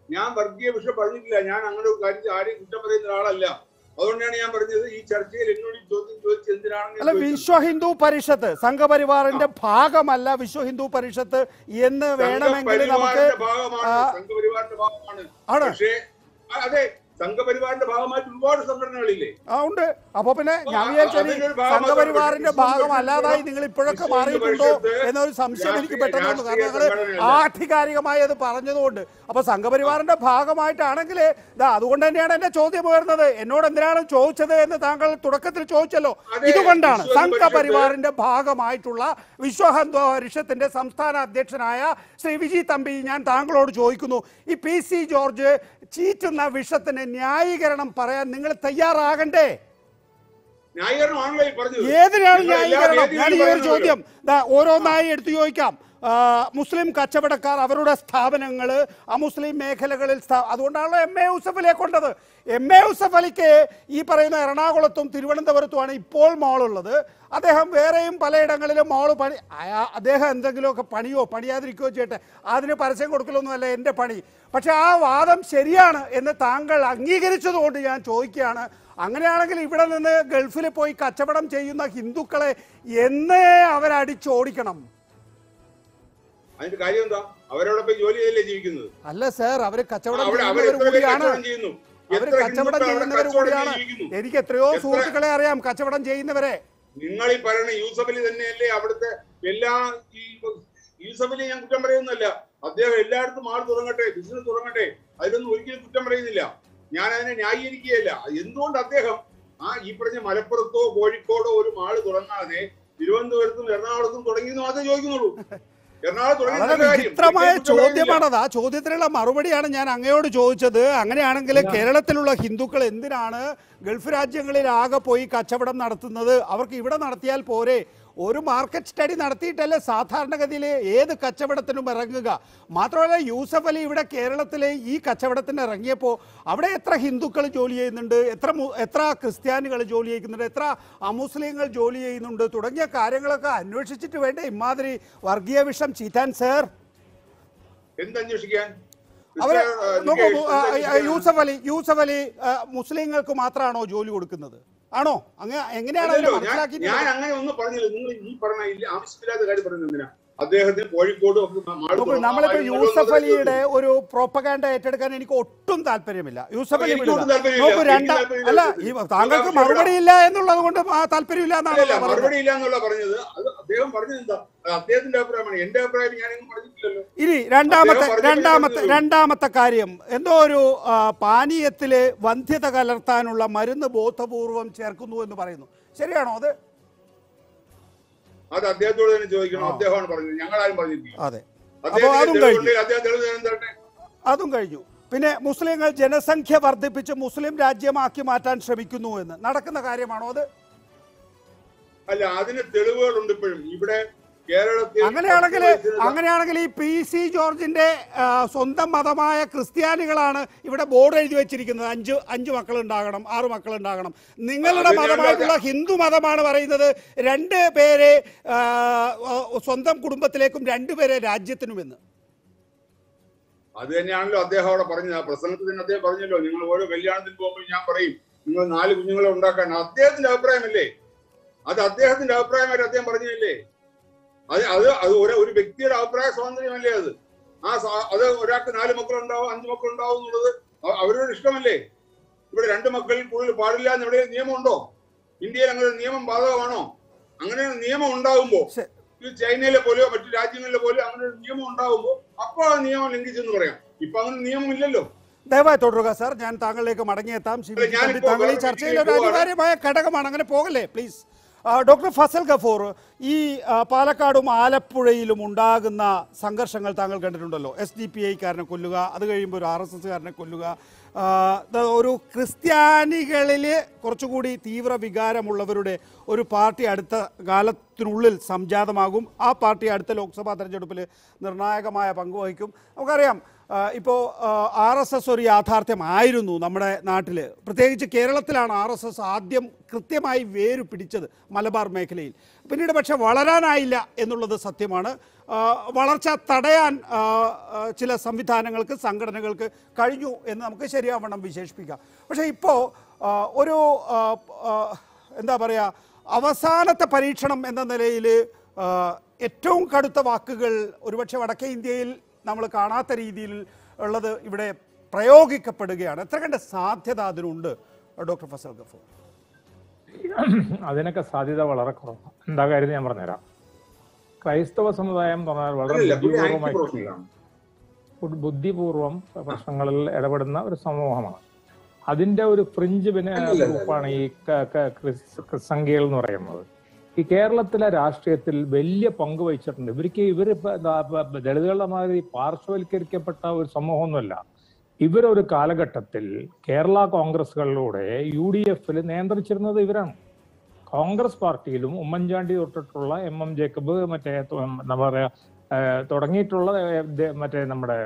ഞാൻ വർഗീയ വിഷം പറഞ്ഞിട്ടില്ല. ഞാൻ അങ്ങനെ ഒരു ആരെയും കുറ്റം പറയുന്ന ആളല്ല അതുകൊണ്ടാണ് ഞാൻ പറഞ്ഞത് ഈ ചർച്ചയിൽ എന്നോട് ചോദ്യം ചോദിച്ചു എന്തിനാണെന്ന് അല്ല വിശ്വ ഹിന്ദു പരിഷത്ത് സംഘപരിവാറിന്റെ ഭാഗമല്ല വിശ്വ ഹിന്ദു പരിഷത്ത് എന്ന് വേണമെങ്കിൽ നമുക്ക് സംഘപരിവാറിന്റെ ഭാഗമാണ്. പക്ഷേ അതെ സംഘപരിവാറിന്റെ ഭാഗമായിട്ട് ഒരുപാട് സംഘടനകളില്ലേ? ആ ഉണ്ട്. അപ്പൊ പിന്നെ ഞാൻ ആ, വിചാരിച്ചു ഇനി അതിന്റെ ഒരു ഭാഗം സംഘപരിവാറിന്റെ ഭാഗമല്ലാതായി ഭാഗം അല്ലാതായി നിങ്ങൾ ഇപ്പോഴൊക്കെ മാറിയിട്ടുണ്ടോ എന്നൊരു സംശയം എനിക്ക് പെട്ടെന്നുണ്ട് പെട്ടെന്ന് കാരണം ഞങ്ങൾ ആധികാരികമായി അത് പറഞ്ഞതുകൊണ്ട്. അപ്പൊ സംഘപരിവാറിന്റെ ഭാഗമായിട്ടാണെങ്കിൽ അതുകൊണ്ട് തന്നെയാണ് എന്റെ ചോദ്യം ഉയർന്നത്. എന്നോട് എന്തിനാണ് ചോദിച്ചത് എന്ന് താങ്കൾ തുടക്കത്തിൽ ചോദിച്ചല്ലോ. ഇതുകൊണ്ടാണ് സംഘപരിവാറിന്റെ ഭാഗമായിട്ടുള്ള വിശ്വ ഹിന്ദു പരിഷത്തിന്റെ സംസ്ഥാന അധ്യക്ഷനായ ശ്രീ വിജി തമ്പി ഞാൻ താങ്കളോട് ചോദിക്കുന്നു. ഈ പി സി ജോർജ് ചീറ്റുന്ന വിഷത്തിന് ന്യായീകരണം പറയാൻ നിങ്ങൾ തയ്യാറാകണ്ടേ? ഏതിനാണ് ന്യായീകരണം? ഞാൻ ഈ ഒരു ചോദ്യം ഓരോന്നായി എടുത്തു ചോദിക്കാം. മുസ്ലിം കച്ചവടക്കാർ അവരുടെ സ്ഥാപനങ്ങൾ അമുസ്ലിം മേഖലകളിൽ അതുകൊണ്ടാണല്ലോ എം എ യൂസഫ് അലിയെ കൊണ്ടത്. എം എ യൂസഫ് അലിക്ക് ഈ പറയുന്ന എറണാകുളത്തും തിരുവനന്തപുരത്തുമാണ് ഇപ്പോൾ മോളുള്ളത്. അദ്ദേഹം വേറെയും പലയിടങ്ങളിലും മോൾ പണി അദ്ദേഹം എന്തെങ്കിലുമൊക്കെ പണിയോ പണിയാതിരിക്കുകയോ ചെയ്യട്ടെ അതിന് പരസ്യം കൊടുക്കലൊന്നുമല്ല എന്റെ പണി. പക്ഷേ ആ വാദം ശരിയാണ് എന്ന് താങ്കൾ അംഗീകരിച്ചതുകൊണ്ട് ഞാൻ ചോദിക്കുകയാണ്. അങ്ങനെയാണെങ്കിൽ ഇവിടെ നിന്ന് ഗൾഫിൽ പോയി കച്ചവടം ചെയ്യുന്ന ഹിന്ദുക്കളെ എന്നേ അവരടിച്ചോടിക്കണം. അതിന്റെ കാര്യം എന്താ അവരോടൊപ്പം ജോലി ചെയ്തല്ലേ ജീവിക്കുന്നത്? അല്ല സാർ അവർ കച്ചവടം ചെയ്യുന്നു? അവർ കച്ചവടം ചെയ്യുന്നവർ കൂടിയാണ്. എനിക്ക് എത്രയോ എത്ര- സുഹൃത്തുക്കളെ അറിയാം കച്ചവടം ചെയ്യുന്നവരെ. നിങ്ങൾ ഈ പറയുന്ന യൂസഫലി തന്നെയല്ലേ അവിടുത്തെ എല്ലാ ഈ യൂസഫലി ഞാൻ കുറ്റം പറയുന്നല്ല അദ്ദേഹം എല്ലായിടത്തും ആൾ തുടങ്ങട്ടെ ബിസിനസ് തുടങ്ങട്ടെ. അതിലൊന്നും ഒരിക്കലും കുറ്റം പറയുന്നില്ല. ഞാൻ അതിനെ ന്യായീകരിക്കുകയല്ല. എന്തുകൊണ്ട് അദ്ദേഹം ആ ഈ പറഞ്ഞ മലപ്പുറത്തോ കോഴിക്കോടോ ഒരു മാൾ തുടങ്ങാതെ തിരുവനന്തപുരത്തും എറണാകുളത്തും തുടങ്ങിയെന്ന് മാത്രമേ ചോദിക്കുന്നുള്ളൂ? വിചിത്രമായ ചോദ്യമാണത്. ആ ചോദ്യത്തിനുള്ള മറുപടിയാണ് ഞാൻ അങ്ങയോട് ചോദിച്ചത്. അങ്ങനെയാണെങ്കിൽ കേരളത്തിലുള്ള ഹിന്ദുക്കൾ എന്തിനാണ് ഗൾഫ് രാജ്യങ്ങളിൽ ആകെ പോയി കച്ചവടം നടത്തുന്നത്? അവർക്ക് ഇവിടെ നടത്തിയാൽ പോരെ. ഒരു മാർക്കറ്റ് സ്റ്റഡി നടത്തിയിട്ടല്ലേ സാധാരണഗതിയിൽ ഏത് കച്ചവടത്തിനും ഇറങ്ങുക? മാത്രമല്ല യൂസഫ് അലി ഇവിടെ കേരളത്തിലെ ഈ കച്ചവടത്തിന് ഇറങ്ങിയപ്പോൾ അവിടെ എത്ര ഹിന്ദുക്കൾ ജോലി ചെയ്യുന്നുണ്ട്? എത്ര എത്ര ക്രിസ്ത്യാനികൾ ജോലി ചെയ്യുന്നുണ്ട്? എത്ര അമുസ്ലിങ്ങൾ ജോലി ചെയ്യുന്നുണ്ട്? തുടങ്ങിയ കാര്യങ്ങളൊക്കെ അന്വേഷിച്ചിട്ട് വേണ്ട ഇമാതിരി വർഗീയ വിഷം ചീറ്റാൻ സർ? എന്തന്വേഷിക്കാൻ അവർ യൂസഫ് അലി യൂസഫ് അലി മുസ്ലിങ്ങൾക്ക് മാത്രമാണോ ജോലി കൊടുക്കുന്നത്? ആണോ? അങ്ങനെ എങ്ങനെയാണ് ഞാൻ അങ്ങനെ ഒന്നും പറഞ്ഞില്ല. നിങ്ങൾ ഈ പറഞ്ഞ ആവശ്യമില്ലാത്ത കാര്യം പറഞ്ഞത് എന്തിനാ? അദ്ദേഹത്തിന് കോഴിക്കോട് നമ്മളിപ്പോ യൂസഫ് അലിയുടെ ഒരു പ്രോപ്പഗാൻഡ ഏറ്റെടുക്കാൻ എനിക്ക് ഒട്ടും താല്പര്യമില്ല. യൂസഫ് അലി. നോക്കൂ അല്ല ഈ താങ്കൾക്ക് മറുപടി ഇല്ല എന്നുള്ളത് കൊണ്ട് താല്പര്യമില്ല എന്നാണ് മറുപടി ഇല്ല എന്നുള്ള പറഞ്ഞത് അദ്ദേഹം പറഞ്ഞത് എന്താ? അദ്ദേഹത്തിന്റെ അഭിപ്രായമാണ്. എന്റെ അഭിപ്രായം ഞാനൊന്നും പറഞ്ഞിട്ടില്ലല്ലോ. ഇനി രണ്ടാമത്തെ രണ്ടാമത്തെ രണ്ടാമത്തെ കാര്യം എന്തോ ഒരു പാനീയത്തിൽ വന്ധ്യത കലർത്താനുള്ള മരുന്ന് ബോധപൂർവം ചേർക്കുന്നു എന്ന് പറയുന്നു. ശരിയാണോ അത്? അത് അദ്ദേഹത്തോട് തന്നെ ചോദിക്കണം. അദ്ദേഹമാണ് പറഞ്ഞത്. ഞങ്ങളാരും പറഞ്ഞിട്ടില്ല. അതെ കഴിഞ്ഞു. പിന്നെ മുസ്ലിങ്ങൾ ജനസംഖ്യ വർദ്ധിപ്പിച്ച് മുസ്ലിം രാജ്യമാക്കി മാറ്റാൻ ശ്രമിക്കുന്നു എന്ന്. നടക്കുന്ന കാര്യമാണോ അത്? അല്ല അതിന് തെളിവുകളുണ്ട് ഇപ്പോഴും. ഇവിടെ അങ്ങനെയാണെങ്കിൽ അങ്ങനെയാണെങ്കിൽ ഈ പി സി ജോർജിന്റെ സ്വന്തം മതമായ ക്രിസ്ത്യാനികളാണ് ഇവിടെ ബോർഡ് എഴുതി വെച്ചിരിക്കുന്നത്. അഞ്ച് അഞ്ച് മക്കളുണ്ടാകണം ആറ് മക്കളുണ്ടാകണം. നിങ്ങളുടെ ഉണ്ടാകണം നിങ്ങളുടെ മതമായിട്ടുള്ള ഹിന്ദു മതമാണ് പറയുന്നത്. രണ്ട് പേരെ സ്വന്തം കുടുംബത്തിലേക്കും രണ്ടുപേരെ രാജ്യത്തിനുമെന്ന്. അത് തന്നെയാണല്ലോ അദ്ദേഹം അവിടെ പറഞ്ഞത്. ആ പ്രസംഗത്തിൽ തന്നെ അദ്ദേഹം പറഞ്ഞല്ലോ നിങ്ങൾ ഓരോ കല്യാണത്തിന് പോകുമ്പോൾ ഞാൻ പറയും നിങ്ങൾ നാല് കുഞ്ഞുങ്ങളെ ഉണ്ടാക്കാൻ. അദ്ദേഹത്തിന്റെ അഭിപ്രായമല്ലേ? അത് അദ്ദേഹത്തിന്റെ അഭിപ്രായമായിട്ട് അദ്ദേഹം പറഞ്ഞില്ലേ അത് അത് അത് ഒരു വ്യക്തിയുടെ അഭിപ്രായ സ്വാതന്ത്ര്യമല്ലേ അത്? ആ അത് ഒരാൾക്ക് നാല് മക്കളുണ്ടാവും അഞ്ച് മക്കളുണ്ടാവും എന്നുള്ളത് അവരുടെ ഇഷ്ടമല്ലേ? ഇവിടെ രണ്ട് മക്കളിൽ കൂടുതൽ പാടില്ല എന്ന് ഇവിടെ നിയമമുണ്ടോ? ഇന്ത്യയിൽ അങ്ങനെ ഒരു നിയമം ബാധകമാണോ? അങ്ങനെ ഒരു നിയമം ഉണ്ടാകുമ്പോ ശരി. ഈ ചൈനയിലെ പോലെയോ മറ്റു രാജ്യങ്ങളിലെ പോലെയോ അങ്ങനെ ഒരു നിയമം ഉണ്ടാകുമ്പോൾ അപ്പോൾ ആ നിയമം ലംഘിച്ചെന്ന് പറയാം. ഇപ്പൊ അങ്ങനെ നിയമം ഇല്ലല്ലോ. ദയവായി തുടരുക സാർ. ഞാൻ താങ്കളിലേക്ക് മടങ്ങിയെത്താം. താങ്കൾ ഈ ചർച്ചയിൽ ഒരു അനിവാര്യമായ ഘടകമാണ്. അങ്ങനെ പോകല്ലേ പ്ലീസ്. ഡോക്ടർ ഫസൽ ഗഫൂർ ഈ പാലക്കാടും ആലപ്പുഴയിലും ഉണ്ടാകുന്ന സംഘർഷങ്ങൾ താങ്കൾ കണ്ടിട്ടുണ്ടല്ലോ. എസ് ഡി പി ഐക്കാരനെ കൊല്ലുക അത് കഴിയുമ്പോൾ ഒരു ആർ എസ് എസ്സുകാരനെ കൊല്ലുക. ഒരു ക്രിസ്ത്യാനികളിൽ കുറച്ചുകൂടി തീവ്ര വികാരമുള്ളവരുടെ ഒരു പാർട്ടി അടുത്ത കാലത്തിനുള്ളിൽ സംജാതമാകും. ആ പാർട്ടി അടുത്ത ലോക്സഭാ തെരഞ്ഞെടുപ്പിൽ നിർണായകമായ പങ്കുവഹിക്കും നമുക്കറിയാം ഇപ്പോൾ ആർ എസ് എസ് ഒരു യാഥാർത്ഥ്യമായിരുന്നു നമ്മുടെ നാട്ടിൽ പ്രത്യേകിച്ച് കേരളത്തിലാണ് ആർ എസ് എസ് ആദ്യം കൃത്യമായി വേര് പിടിച്ചത് മലബാർ മേഖലയിൽ. പിന്നീട് പക്ഷെ വളരാനായില്ല എന്നുള്ളത് സത്യമാണ്. വളർച്ച തടയാൻ ചില സംവിധാനങ്ങൾക്ക് സംഘടനകൾക്ക് കഴിഞ്ഞു എന്ന് നമുക്ക് ശരിയാവണ്ണം വിശേഷിപ്പിക്കാം. പക്ഷേ ഇപ്പോൾ ഒരു എന്താ പറയുക അവസാനത്തെ പരീക്ഷണം എന്ന നിലയിൽ ഏറ്റവും കടുത്ത വാക്കുകൾ ഒരുപക്ഷെ വടക്കേ ഇന്ത്യയിൽ നമ്മൾ കാണാത്ത രീതിയിൽ ഉള്ളത് ഇവിടെ പ്രയോഗിക്കപ്പെടുകയാണ്. എത്ര കണ്ട സാധ്യത അതിനുണ്ട് ഡോക്ടർ ഫസൽ ഗഫൂർ? അതിനൊക്കെ സാധ്യത വളരെ കുറവാണ് എന്താ കാര്യം ഞാൻ പറഞ്ഞുതരാം. ക്രൈസ്തവ സമുദായം എന്ന് പറഞ്ഞാൽ വളരെ ബുദ്ധിപൂർവമായി ബുദ്ധിപൂർവം പ്രശ്നങ്ങളിൽ ഇടപെടുന്ന ഒരു സമൂഹമാണ്. അതിന്റെ ഒരു ഫ്രിഞ്ച് പിന്നെ ഗ്രൂപ്പാണ് ഈ ക്രിസ്സംഖ്യകൾ എന്ന് പറയുന്നത്. ഈ കേരളത്തിലെ രാഷ്ട്രീയത്തിൽ വലിയ പങ്ക് വഹിച്ചിട്ടുണ്ട്. ഇവർക്ക് ഇവർ ദളിതുകളുടെ മാതിരി പാർശ്വവൽക്കരിക്കപ്പെട്ട ഒരു സമൂഹമൊന്നുമല്ല. ഇവരൊരു കാലഘട്ടത്തിൽ കേരള കോൺഗ്രസുകളിലൂടെ യു ഡി എഫിൽ നിയന്ത്രിച്ചിരുന്നത് ഇവരാണ്. കോൺഗ്രസ് പാർട്ടിയിലും ഉമ്മൻചാണ്ടി തൊട്ടിട്ടുള്ള എം എം ജേക്കബ് മറ്റേ എന്താ പറയാ തുടങ്ങിയിട്ടുള്ള മറ്റേ നമ്മുടെ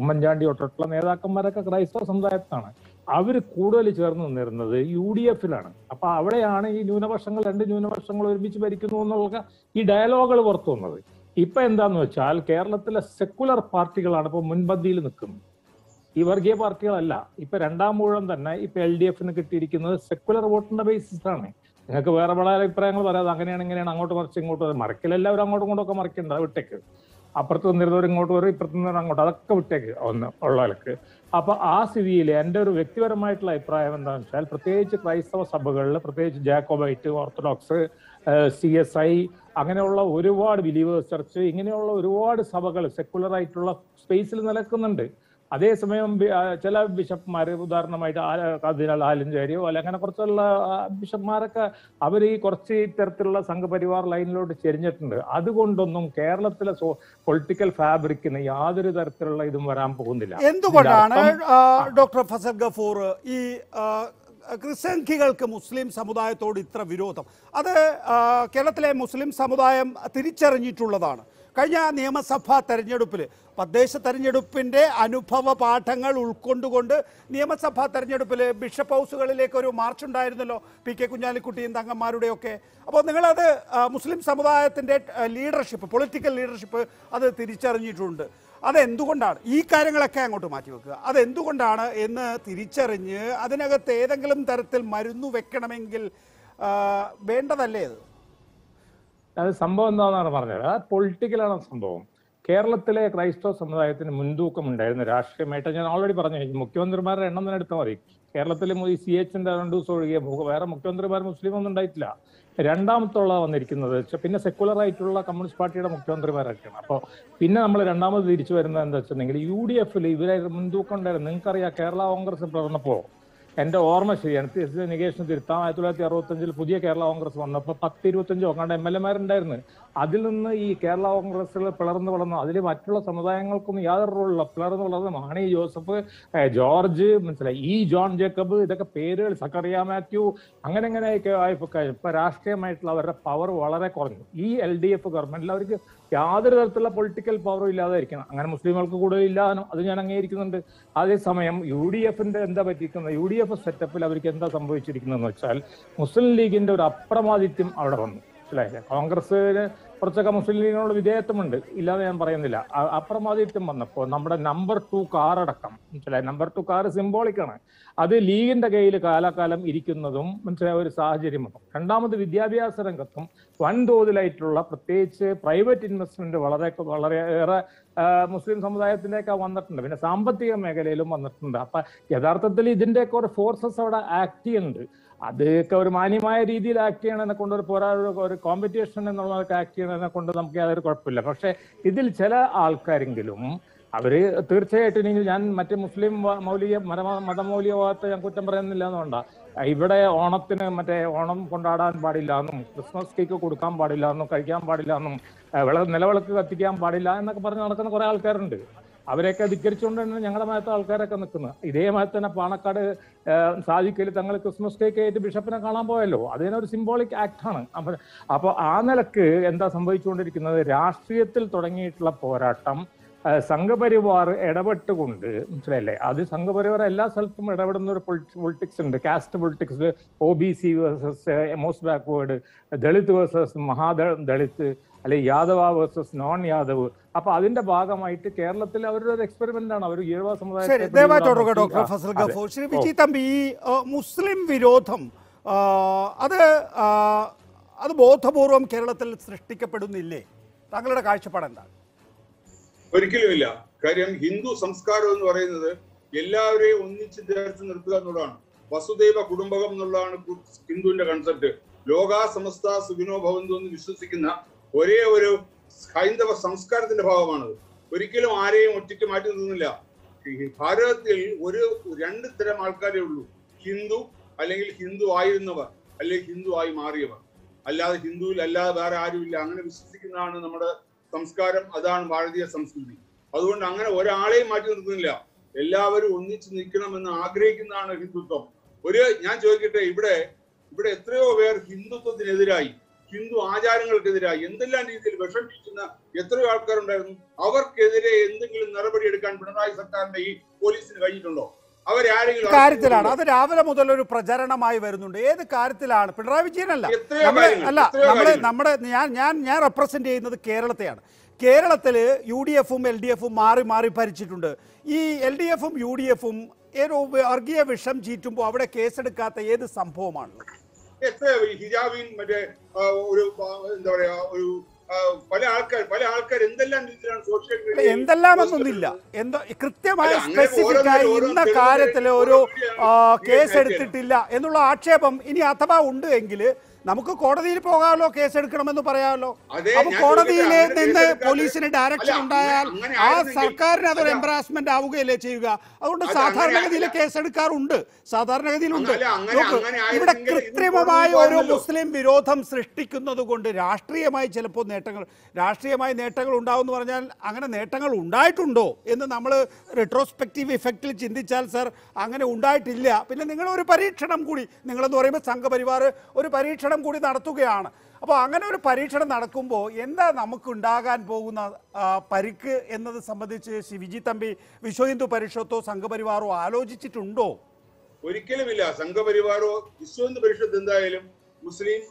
ഉമ്മൻചാണ്ടി തൊട്ടിട്ടുള്ള നേതാക്കന്മാരൊക്കെ ക്രൈസ്തവ സമുദായത്തിലാണ്. അവർ കൂടുതൽ ചേർന്ന് നിന്നിരുന്നത് യു ഡി എഫിലാണ്. അപ്പൊ അവിടെയാണ് ഈ ന്യൂനപക്ഷങ്ങൾ രണ്ട് ന്യൂനപക്ഷങ്ങൾ ഒരുമിച്ച് ഭരിക്കുന്നു എന്നുള്ള ഈ ഡയലോഗുകൾ പുറത്തു വന്നത്. ഇപ്പൊ എന്താന്ന് വെച്ചാൽ കേരളത്തിലെ സെക്കുലർ പാർട്ടികളാണ് ഇപ്പൊ മുൻപന്തിയിൽ നിൽക്കുന്നത്. ഈ വർഗീയ പാർട്ടികളല്ല. ഇപ്പൊ രണ്ടാം മൂഴം തന്നെ ഇപ്പൊ എൽ ഡി എഫിന് കിട്ടിയിരിക്കുന്നത് സെക്കുലർ വോട്ടിന്റെ ബേസിസാണ്. നിങ്ങൾക്ക് വേറെ പല അഭിപ്രായങ്ങൾ പറയാതെ അങ്ങനെയാണ് ഇങ്ങനെയാണ്. അങ്ങോട്ട് മറിച്ച് ഇങ്ങോട്ട്. മറക്കലെല്ലാവരും അങ്ങോട്ടും ഇങ്ങോട്ടും ഒക്കെ മറിക്കണ്ട വിട്ടേക്ക്. അപ്പുറത്ത് നിന്നിരുന്നവർ ഇങ്ങോട്ട് വരും ഇപ്പുറത്ത് നിന്നവർ അങ്ങോട്ട് അതൊക്കെ വിട്ടേക്ക് ഒന്ന് ഉള്ള നിലയ്ക്ക് അപ്പൊ ആ സ്ഥിതിയിൽ എന്റെ ഒരു വ്യക്തിപരമായിട്ടുള്ള അഭിപ്രായം എന്താണെന്ന് വെച്ചാൽ പ്രത്യേകിച്ച് ക്രൈസ്തവ സഭകളിൽ പ്രത്യേകിച്ച് Jacobite Orthodox C S I അങ്ങനെയുള്ള ഒരുപാട് ബിലീവേഴ്സ് ചർച്ച് ഇങ്ങനെയുള്ള ഒരുപാട് സഭകൾ സെക്കുലർ ആയിട്ടുള്ള സ്പേസിൽ നിലക്കുന്നുണ്ട്. അതേസമയം ചില ബിഷപ്പ്മാർ ഉദാഹരണമായിട്ട് ആ- കർദിനാൾ ആലഞ്ചേരിയോ അല്ല അങ്ങനെ കുറച്ചുള്ള ബിഷപ്പ്മാരൊക്കെ അവർ ഈ കുറച്ച് ഇത്തരത്തിലുള്ള സംഘപരിവാർ ലൈനിലോട്ട് ചെരിഞ്ഞിട്ടുണ്ട്. അതുകൊണ്ടൊന്നും കേരളത്തിലെ പൊളിറ്റിക്കൽ ഫാബ്രിക്കിന് യാതൊരു തരത്തിലുള്ള ഇതും വരാൻ പോകുന്നില്ല. എന്തുകൊണ്ടാണ് ഡോക്ടർ ഫസൽ ഗഫൂർ ഈ ക്രിസ്ത്യൻഖികൾക്ക് മുസ്ലിം സമുദായത്തോട് ഇത്ര വിരോധം? അത് കേരളത്തിലെ മുസ്ലിം സമുദായം തിരിച്ചറിഞ്ഞിട്ടുള്ളതാണ്. കഴിഞ്ഞ നിയമസഭാ തെരഞ്ഞെടുപ്പിൽ തദ്ദേശ തെരഞ്ഞെടുപ്പിന്റെ അനുഭവ പാഠങ്ങൾ ഉൾക്കൊണ്ടുകൊണ്ട് നിയമസഭാ തെരഞ്ഞെടുപ്പിൽ ബിഷപ്പ് ഹൗസുകളിലേക്ക് ഒരു മാർച്ച് ഉണ്ടായിരുന്നല്ലോ പി കെ കുഞ്ഞാലിക്കുട്ടിയും തങ്ങന്മാരുടെയൊക്കെ അപ്പോൾ നിങ്ങളത് മുസ്ലിം സമുദായത്തിന്റെ ലീഡർഷിപ്പ് പൊളിറ്റിക്കൽ ലീഡർഷിപ്പ് അത് തിരിച്ചറിഞ്ഞിട്ടുണ്ട്. അതെന്തുകൊണ്ടാണ്? ഈ കാര്യങ്ങളൊക്കെ അങ്ങോട്ട് മാറ്റി വെക്കുക. അതെന്തുകൊണ്ടാണ് എന്ന് തിരിച്ചറിഞ്ഞ് അതിനകത്ത് ഏതെങ്കിലും തരത്തിൽ മരുന്ന് വെക്കണമെങ്കിൽ വേണ്ടതല്ലേ അത്? അത് സംഭവം എന്താണെന്നാണ് പറഞ്ഞത്? അത് പൊളിറ്റിക്കലാണ് സംഭവം. കേരളത്തിലെ ക്രൈസ്തവ സമുദായത്തിന് മുൻതൂക്കം ഉണ്ടായിരുന്നു രാഷ്ട്രീയമായിട്ട്. ഞാൻ ഓൾറെഡി പറഞ്ഞു മുഖ്യമന്ത്രിമാരുടെ എണ്ണം തന്നെ എടുത്താൽ മതി. കേരളത്തിലെ ഈ സി എച്ചിന്റെ രണ്ടു ദിവസം ഒഴികെ വേറെ മുഖ്യമന്ത്രിമാർ മുസ്ലിം ഒന്നും ഉണ്ടായിട്ടില്ല. രണ്ടാമത്തുള്ള വന്നിരിക്കുന്നത്. പിന്നെ സെക്കുലർ ആയിട്ടുള്ള കമ്മ്യൂണിസ്റ്റ് പാർട്ടിയുടെ മുഖ്യമന്ത്രിമാരൊക്കെയാണ്. അപ്പോൾ പിന്നെ നമ്മൾ രണ്ടാമത് തിരിച്ചു വരുന്നത് എന്താ വെച്ചിട്ടുണ്ടെങ്കിൽ യു ഡി എഫിൽ ഇവരെ മുൻതൂക്കം ഉണ്ടായിരുന്നു. നിങ്ങൾക്കറിയാം കേരള കോൺഗ്രസ് പിളർന്നപ്പോൾ എന്റെ ഓർമ്മ ശരിയാണ്. തി- നികേഷിന് തിരുത്താം ആയിരത്തി തൊള്ളായിരത്തി അറുപത്തഞ്ചിൽ പുതിയ കേരള കോൺഗ്രസ് വന്നപ്പോൾ പത്ത് ഇരുപത്തഞ്ചോ കണ്ട എം എൽ എമാരുണ്ടായിരുന്നു അതിൽ നിന്ന് ഈ കേരള കോൺഗ്രസ്സിൽ പിളർന്നു വളർന്നു. അതിൽ മറ്റുള്ള സമുദായങ്ങൾക്കൊന്നും യാതൊരു റോളില്ല പിളർന്നു വളർന്ന മാണി ജോസഫ് ജോർജ് മനസ്സിലായി? ഈ ജോൺ ജേക്കബ് ഇതൊക്കെ പേരുകൾ സക്കറിയ മാത്യു അങ്ങനെ അങ്ങനെയൊക്കെ ആയിപ്പോ ഇപ്പൊ രാഷ്ട്രീയമായിട്ടുള്ള അവരുടെ പവർ വളരെ കുറഞ്ഞു. ഈ എൽ ഡി എഫ് ഗവൺമെന്റിൽ അവർക്ക് യാതൊരു തരത്തിലുള്ള പൊളിറ്റിക്കൽ പവറും ഇല്ലാതായിരിക്കണം. അങ്ങനെ മുസ്ലിങ്ങൾക്ക് കൂടുതൽ ഇല്ലാതാനും അത് ഞാൻ അംഗീകരിക്കുന്നുണ്ട്. അതേസമയം യു ഡി എഫിന്റെ എന്താ പറ്റിയിരിക്കുന്നത്? യു ഡി എഫ് സെറ്റപ്പിൽ അവർക്ക് എന്താ സംഭവിച്ചിരിക്കുന്നതെന്ന് വെച്ചാൽ മുസ്ലിം ലീഗിന്റെ ഒരു അപ്രമാദിത്യം അവിടെ വന്നു. മനസ്സിലായില്ലേ കോൺഗ്രസ്സിന് കുറച്ചൊക്കെ മുസ്ലിം ലീഗിനോട് വിധേയത്വമുണ്ട്. ഇല്ലാതെ ഞാൻ പറയുന്നില്ല. അപ്രമാദിത്വം വന്നപ്പോൾ നമ്മുടെ നമ്പർ ടു കാർ അടക്കം മനസ്സിലായി? നമ്പർ ടു കാർ സിംബോളിക്കാണ് അത് ലീഗിന്റെ കയ്യിൽ കാലാകാലം ഇരിക്കുന്നതും മനസ്സിലായ? ഒരു സാഹചര്യം വന്നു. രണ്ടാമത് വിദ്യാഭ്യാസ രംഗത്തും വൻതോതിലായിട്ടുള്ള പ്രത്യേകിച്ച് പ്രൈവറ്റ് ഇൻവെസ്റ്റ്മെന്റ് വളരെ വളരെ ഏറെ മുസ്ലിം സമുദായത്തിലേക്ക് വന്നിട്ടുണ്ട്. പിന്നെ സാമ്പത്തിക മേഖലയിലും വന്നിട്ടുണ്ട്. അപ്പൊ യഥാർത്ഥത്തിൽ ഇതിന്റെയൊക്കെ ഒരു ഫോഴ്സസ് അവിടെ ആക്ട് ചെയ്യുന്നുണ്ട്. അതൊക്കെ ഒരു മാന്യമായ രീതിയിൽ ആക്ട് ചെയ്യണമെന്നെ കൊണ്ട് ഒരു പോരാ ഒരു- കോമ്പറ്റീഷൻ എന്നുള്ളതൊക്കെ ആക്ട് ചെയ്യണമെന്നെ കൊണ്ട് നമുക്ക് യാതൊരു കുഴപ്പമില്ല. പക്ഷെ ഇതിൽ ചില ആൾക്കാരെങ്കിലും അവർ തീർച്ചയായിട്ടും ഇനി ഞാൻ മറ്റേ മുസ്ലിം മൗലിക മത മതമൗലികവാദത്തെ ഞാൻ കുറ്റം പറയുന്നില്ല എന്നുകൊണ്ടാ ഇവിടെ ഓണത്തിന് മറ്റേ ഓണം കൊണ്ടാടാൻ പാടില്ല എന്നും ക്രിസ്മസ് കേക്ക് കൊടുക്കാൻ പാടില്ല എന്നും കഴിക്കാൻ പാടില്ല എന്നും വിള നിലവിളക്ക് കത്തിക്കാൻ പാടില്ല എന്നൊക്കെ പറഞ്ഞ് നടക്കുന്ന കുറെ ആൾക്കാരുണ്ട്. അവരെയൊക്കെ ധിക്കരിച്ചുകൊണ്ടാണ് ഞങ്ങളുടെ മതത്തെ ആൾക്കാരൊക്കെ നിൽക്കുന്നത്. ഇതേ മതത്തിൽ തന്നെ പാണക്കാട് സാധിക്കൽ തങ്ങൾ ക്രിസ്മസ് കേക്ക് ആയിട്ട് ബിഷപ്പിനെ കാണാൻ പോയല്ലോ. അതിനൊരു സിംബോളിക് ആക്ട് ആണ്. അപ്പൊ അപ്പൊ ആ നിലയ്ക്ക് എന്താ സംഭവിച്ചുകൊണ്ടിരിക്കുന്നത്? രാഷ്ട്രീയത്തിൽ തുടങ്ങിയിട്ടുള്ള പോരാട്ടം സംഘപരിവാർ ഇടപെട്ടുകൊണ്ട് മനസ്സിലല്ലേ അത് സംഘപരിവാർ എല്ലാ സ്ഥലത്തും ഇടപെടുന്ന ഒരു പൊളിറ്റിക്സ് ഉണ്ട്. Caste politics O B C versus most backward Dalit versus മഹാദ Dalit അല്ലെ യാദവ വേഴ്സസ് നോൺ യാദവ്. അപ്പൊ അതിന്റെ ഭാഗമായിട്ട് കേരളത്തിൽ അവരുടെ ഒരു എക്സ്പെരിമെന്റ് ആണ്. അവർ ഈഴവ നോക്കി. ഡോക്ടർ ഫസൽ ഗഫൂർ. ശ്രീ വിജി തമ്പി ഈ മുസ്ലിം വിരോധം അത് അത് ബോധപൂർവം കേരളത്തിൽ സൃഷ്ടിക്കപ്പെടുന്നില്ലേ? താങ്കളുടെ കാഴ്ചപ്പാട് എന്താണ്? ഒരിക്കലുമില്ല കാര്യം ഹിന്ദു സംസ്കാരം എന്ന് പറയുന്നത് എല്ലാവരെയും ഒന്നിച്ച് ചേർത്ത് നിർത്തുക എന്നുള്ളതാണ്. വസുദൈവ കുടുംബകം എന്നുള്ളതാണ് ഹിന്ദുവിന്റെ കൺസെപ്റ്റ് ലോകാ സമസ്ത സുഖിനോ ഭവന്തു എന്ന് വിശ്വസിക്കുന്ന ഒരേ ഒരു ഹൈന്ദവ സംസ്കാരത്തിന്റെ ഭാഗമാണത്. ഒരിക്കലും ആരെയും ഒറ്റയ്ക്ക് മാറ്റി നിർത്തുന്നില്ല. ഭാരതത്തിൽ ഒരു രണ്ട് തരം ആൾക്കാരേ ഉള്ളൂ. ഹിന്ദു അല്ലെങ്കിൽ ഹിന്ദു ആയിരുന്നവർ അല്ലെങ്കിൽ ഹിന്ദു ആയി മാറിയവർ. അല്ലാതെ ഹിന്ദുവിൽ അല്ലാതെ വേറെ ആരുമില്ല അങ്ങനെ വിശ്വസിക്കുന്നതാണ് നമ്മുടെ സംസ്കാരം. അതാണ് ഭാരതീയ സംസ്കൃതി. അതുകൊണ്ട് അങ്ങനെ ഒരാളെയും മാറ്റി നിർത്തുന്നില്ല. എല്ലാവരും ഒന്നിച്ച് നിൽക്കണമെന്ന് ആഗ്രഹിക്കുന്നതാണ് ഹിന്ദുത്വം. ഒരു ഞാൻ ചോദിക്കട്ടെ ഇവിടെ ഇവിടെ എത്രയോ പേർ ഹിന്ദുത്വത്തിനെതിരായി ഹിന്ദു ആചാരങ്ങൾക്കെതിരായി എന്തെല്ലാം രീതിയിൽ വിഷമിക്കുന്ന എത്രയോ ആൾക്കാരുണ്ടായിരുന്നു. അവർക്കെതിരെ എന്തെങ്കിലും നടപടി എടുക്കാൻ പിണറായി സർക്കാരിന്റെ ഈ പോലീസിന് കഴിഞ്ഞിട്ടുണ്ടോ? അവരെ കാര്യത്തിലാണ്. അത് രാവിലെ മുതൽ ഒരു പ്രചരണമായി വരുന്നുണ്ട്. ഏത് കാര്യത്തിലാണ്? പിണറായി വിജയനല്ല. അല്ല നമ്മുടെ നമ്മുടെ ഞാൻ ഞാൻ ഞാൻ റെപ്രസെന്റ് ചെയ്യുന്നത് കേരളത്തെയാണ്. കേരളത്തിൽ യു ഡി എഫും എൽ ഡി എഫും മാറി മാറി ഭരിച്ചിട്ടുണ്ട്. ഈ എൽ ഡി എഫും യു ഡി എഫും ഏതോ വർഗീയ വിഷം ചീറ്റുമ്പോൾ അവിടെ കേസെടുക്കാത്ത ഏത് സംഭവമാണ് എത്ര ഹിജാബിൻ മറ്റേ ഒരു എന്താ പറയാ ഒരു പല ആൾക്കാർ പല ആൾക്കാർ എന്തെല്ലാം രീതിയിലാണ് സോഷ്യൽ മീഡിയ എന്തെല്ലാം എന്നൊന്നില്ല എന്തോ കൃത്യമായ സ്പെസിഫിക് ആയി ഇന്ന കാര്യത്തിൽ ഒരു കേസ് എടുത്തിട്ടില്ല എന്നുള്ള ആക്ഷേപം ഇനി അഥവാ ഉണ്ട് എങ്കിൽ നമുക്ക് കോടതിയിൽ പോകാമല്ലോ കേസ് എടുക്കണമെന്ന് പറയാമല്ലോ അപ്പൊ കോടതിയിൽ നിന്ന് പോലീസിന് ഡയറക്ഷൻ ഉണ്ടായാൽ ആ സർക്കാരിന് അതൊരു എംബറാസ്മെന്റ് ആവുകയല്ലേ ചെയ്യുക? അതുകൊണ്ട് സാധാരണഗതിയിൽ കേസെടുക്കാറുണ്ട്. സാധാരണഗതിയിലുണ്ട്. ഇവിടെ കൃത്രിമമായ ഒരു മുസ്ലിം വിരോധം സൃഷ്ടിക്കുന്നത് കൊണ്ട് രാഷ്ട്രീയമായി ചിലപ്പോൾ നേട്ടങ്ങൾ രാഷ്ട്രീയമായി നേട്ടങ്ങൾ ഉണ്ടാവുമെന്ന് പറഞ്ഞാൽ അങ്ങനെ നേട്ടങ്ങൾ ഉണ്ടായിട്ടുണ്ടോ എന്ന് നമ്മൾ റിട്രോസ്പെക്റ്റീവ് ഇഫക്റ്റിൽ ചിന്തിച്ചാൽ സർ അങ്ങനെ ഉണ്ടായിട്ടില്ല. പിന്നെ നിങ്ങളൊരു പരീക്ഷണം കൂടി നിങ്ങളെന്ന് പറയുമ്പോൾ സംഘപരിവാർ ഒരു പരീക്ഷണം കൂടി നടത്തുകയാണ്. അപ്പോൾ അങ്ങനെ ഒരു പരീക്ഷണം നടക്കുമ്പോൾ എന്താ നമുക്ക് ഉണ്ടാകാൻ പോകുന്ന പരിക്ക് എന്നത് സംബന്ധിച്ച് ശിവിജി വിജി തമ്പി വിശ്വ ഹിന്ദു പരിഷത്തോ സംഘപരിവാറോ ആലോചിച്ചിട്ടുണ്ടോ? ഒരിക്കലുമില്ല. സംഘപരിവാരോ വിശ്വഹിന്ദു പരിഷത്ത് എന്തായാലും മുസ്ലിം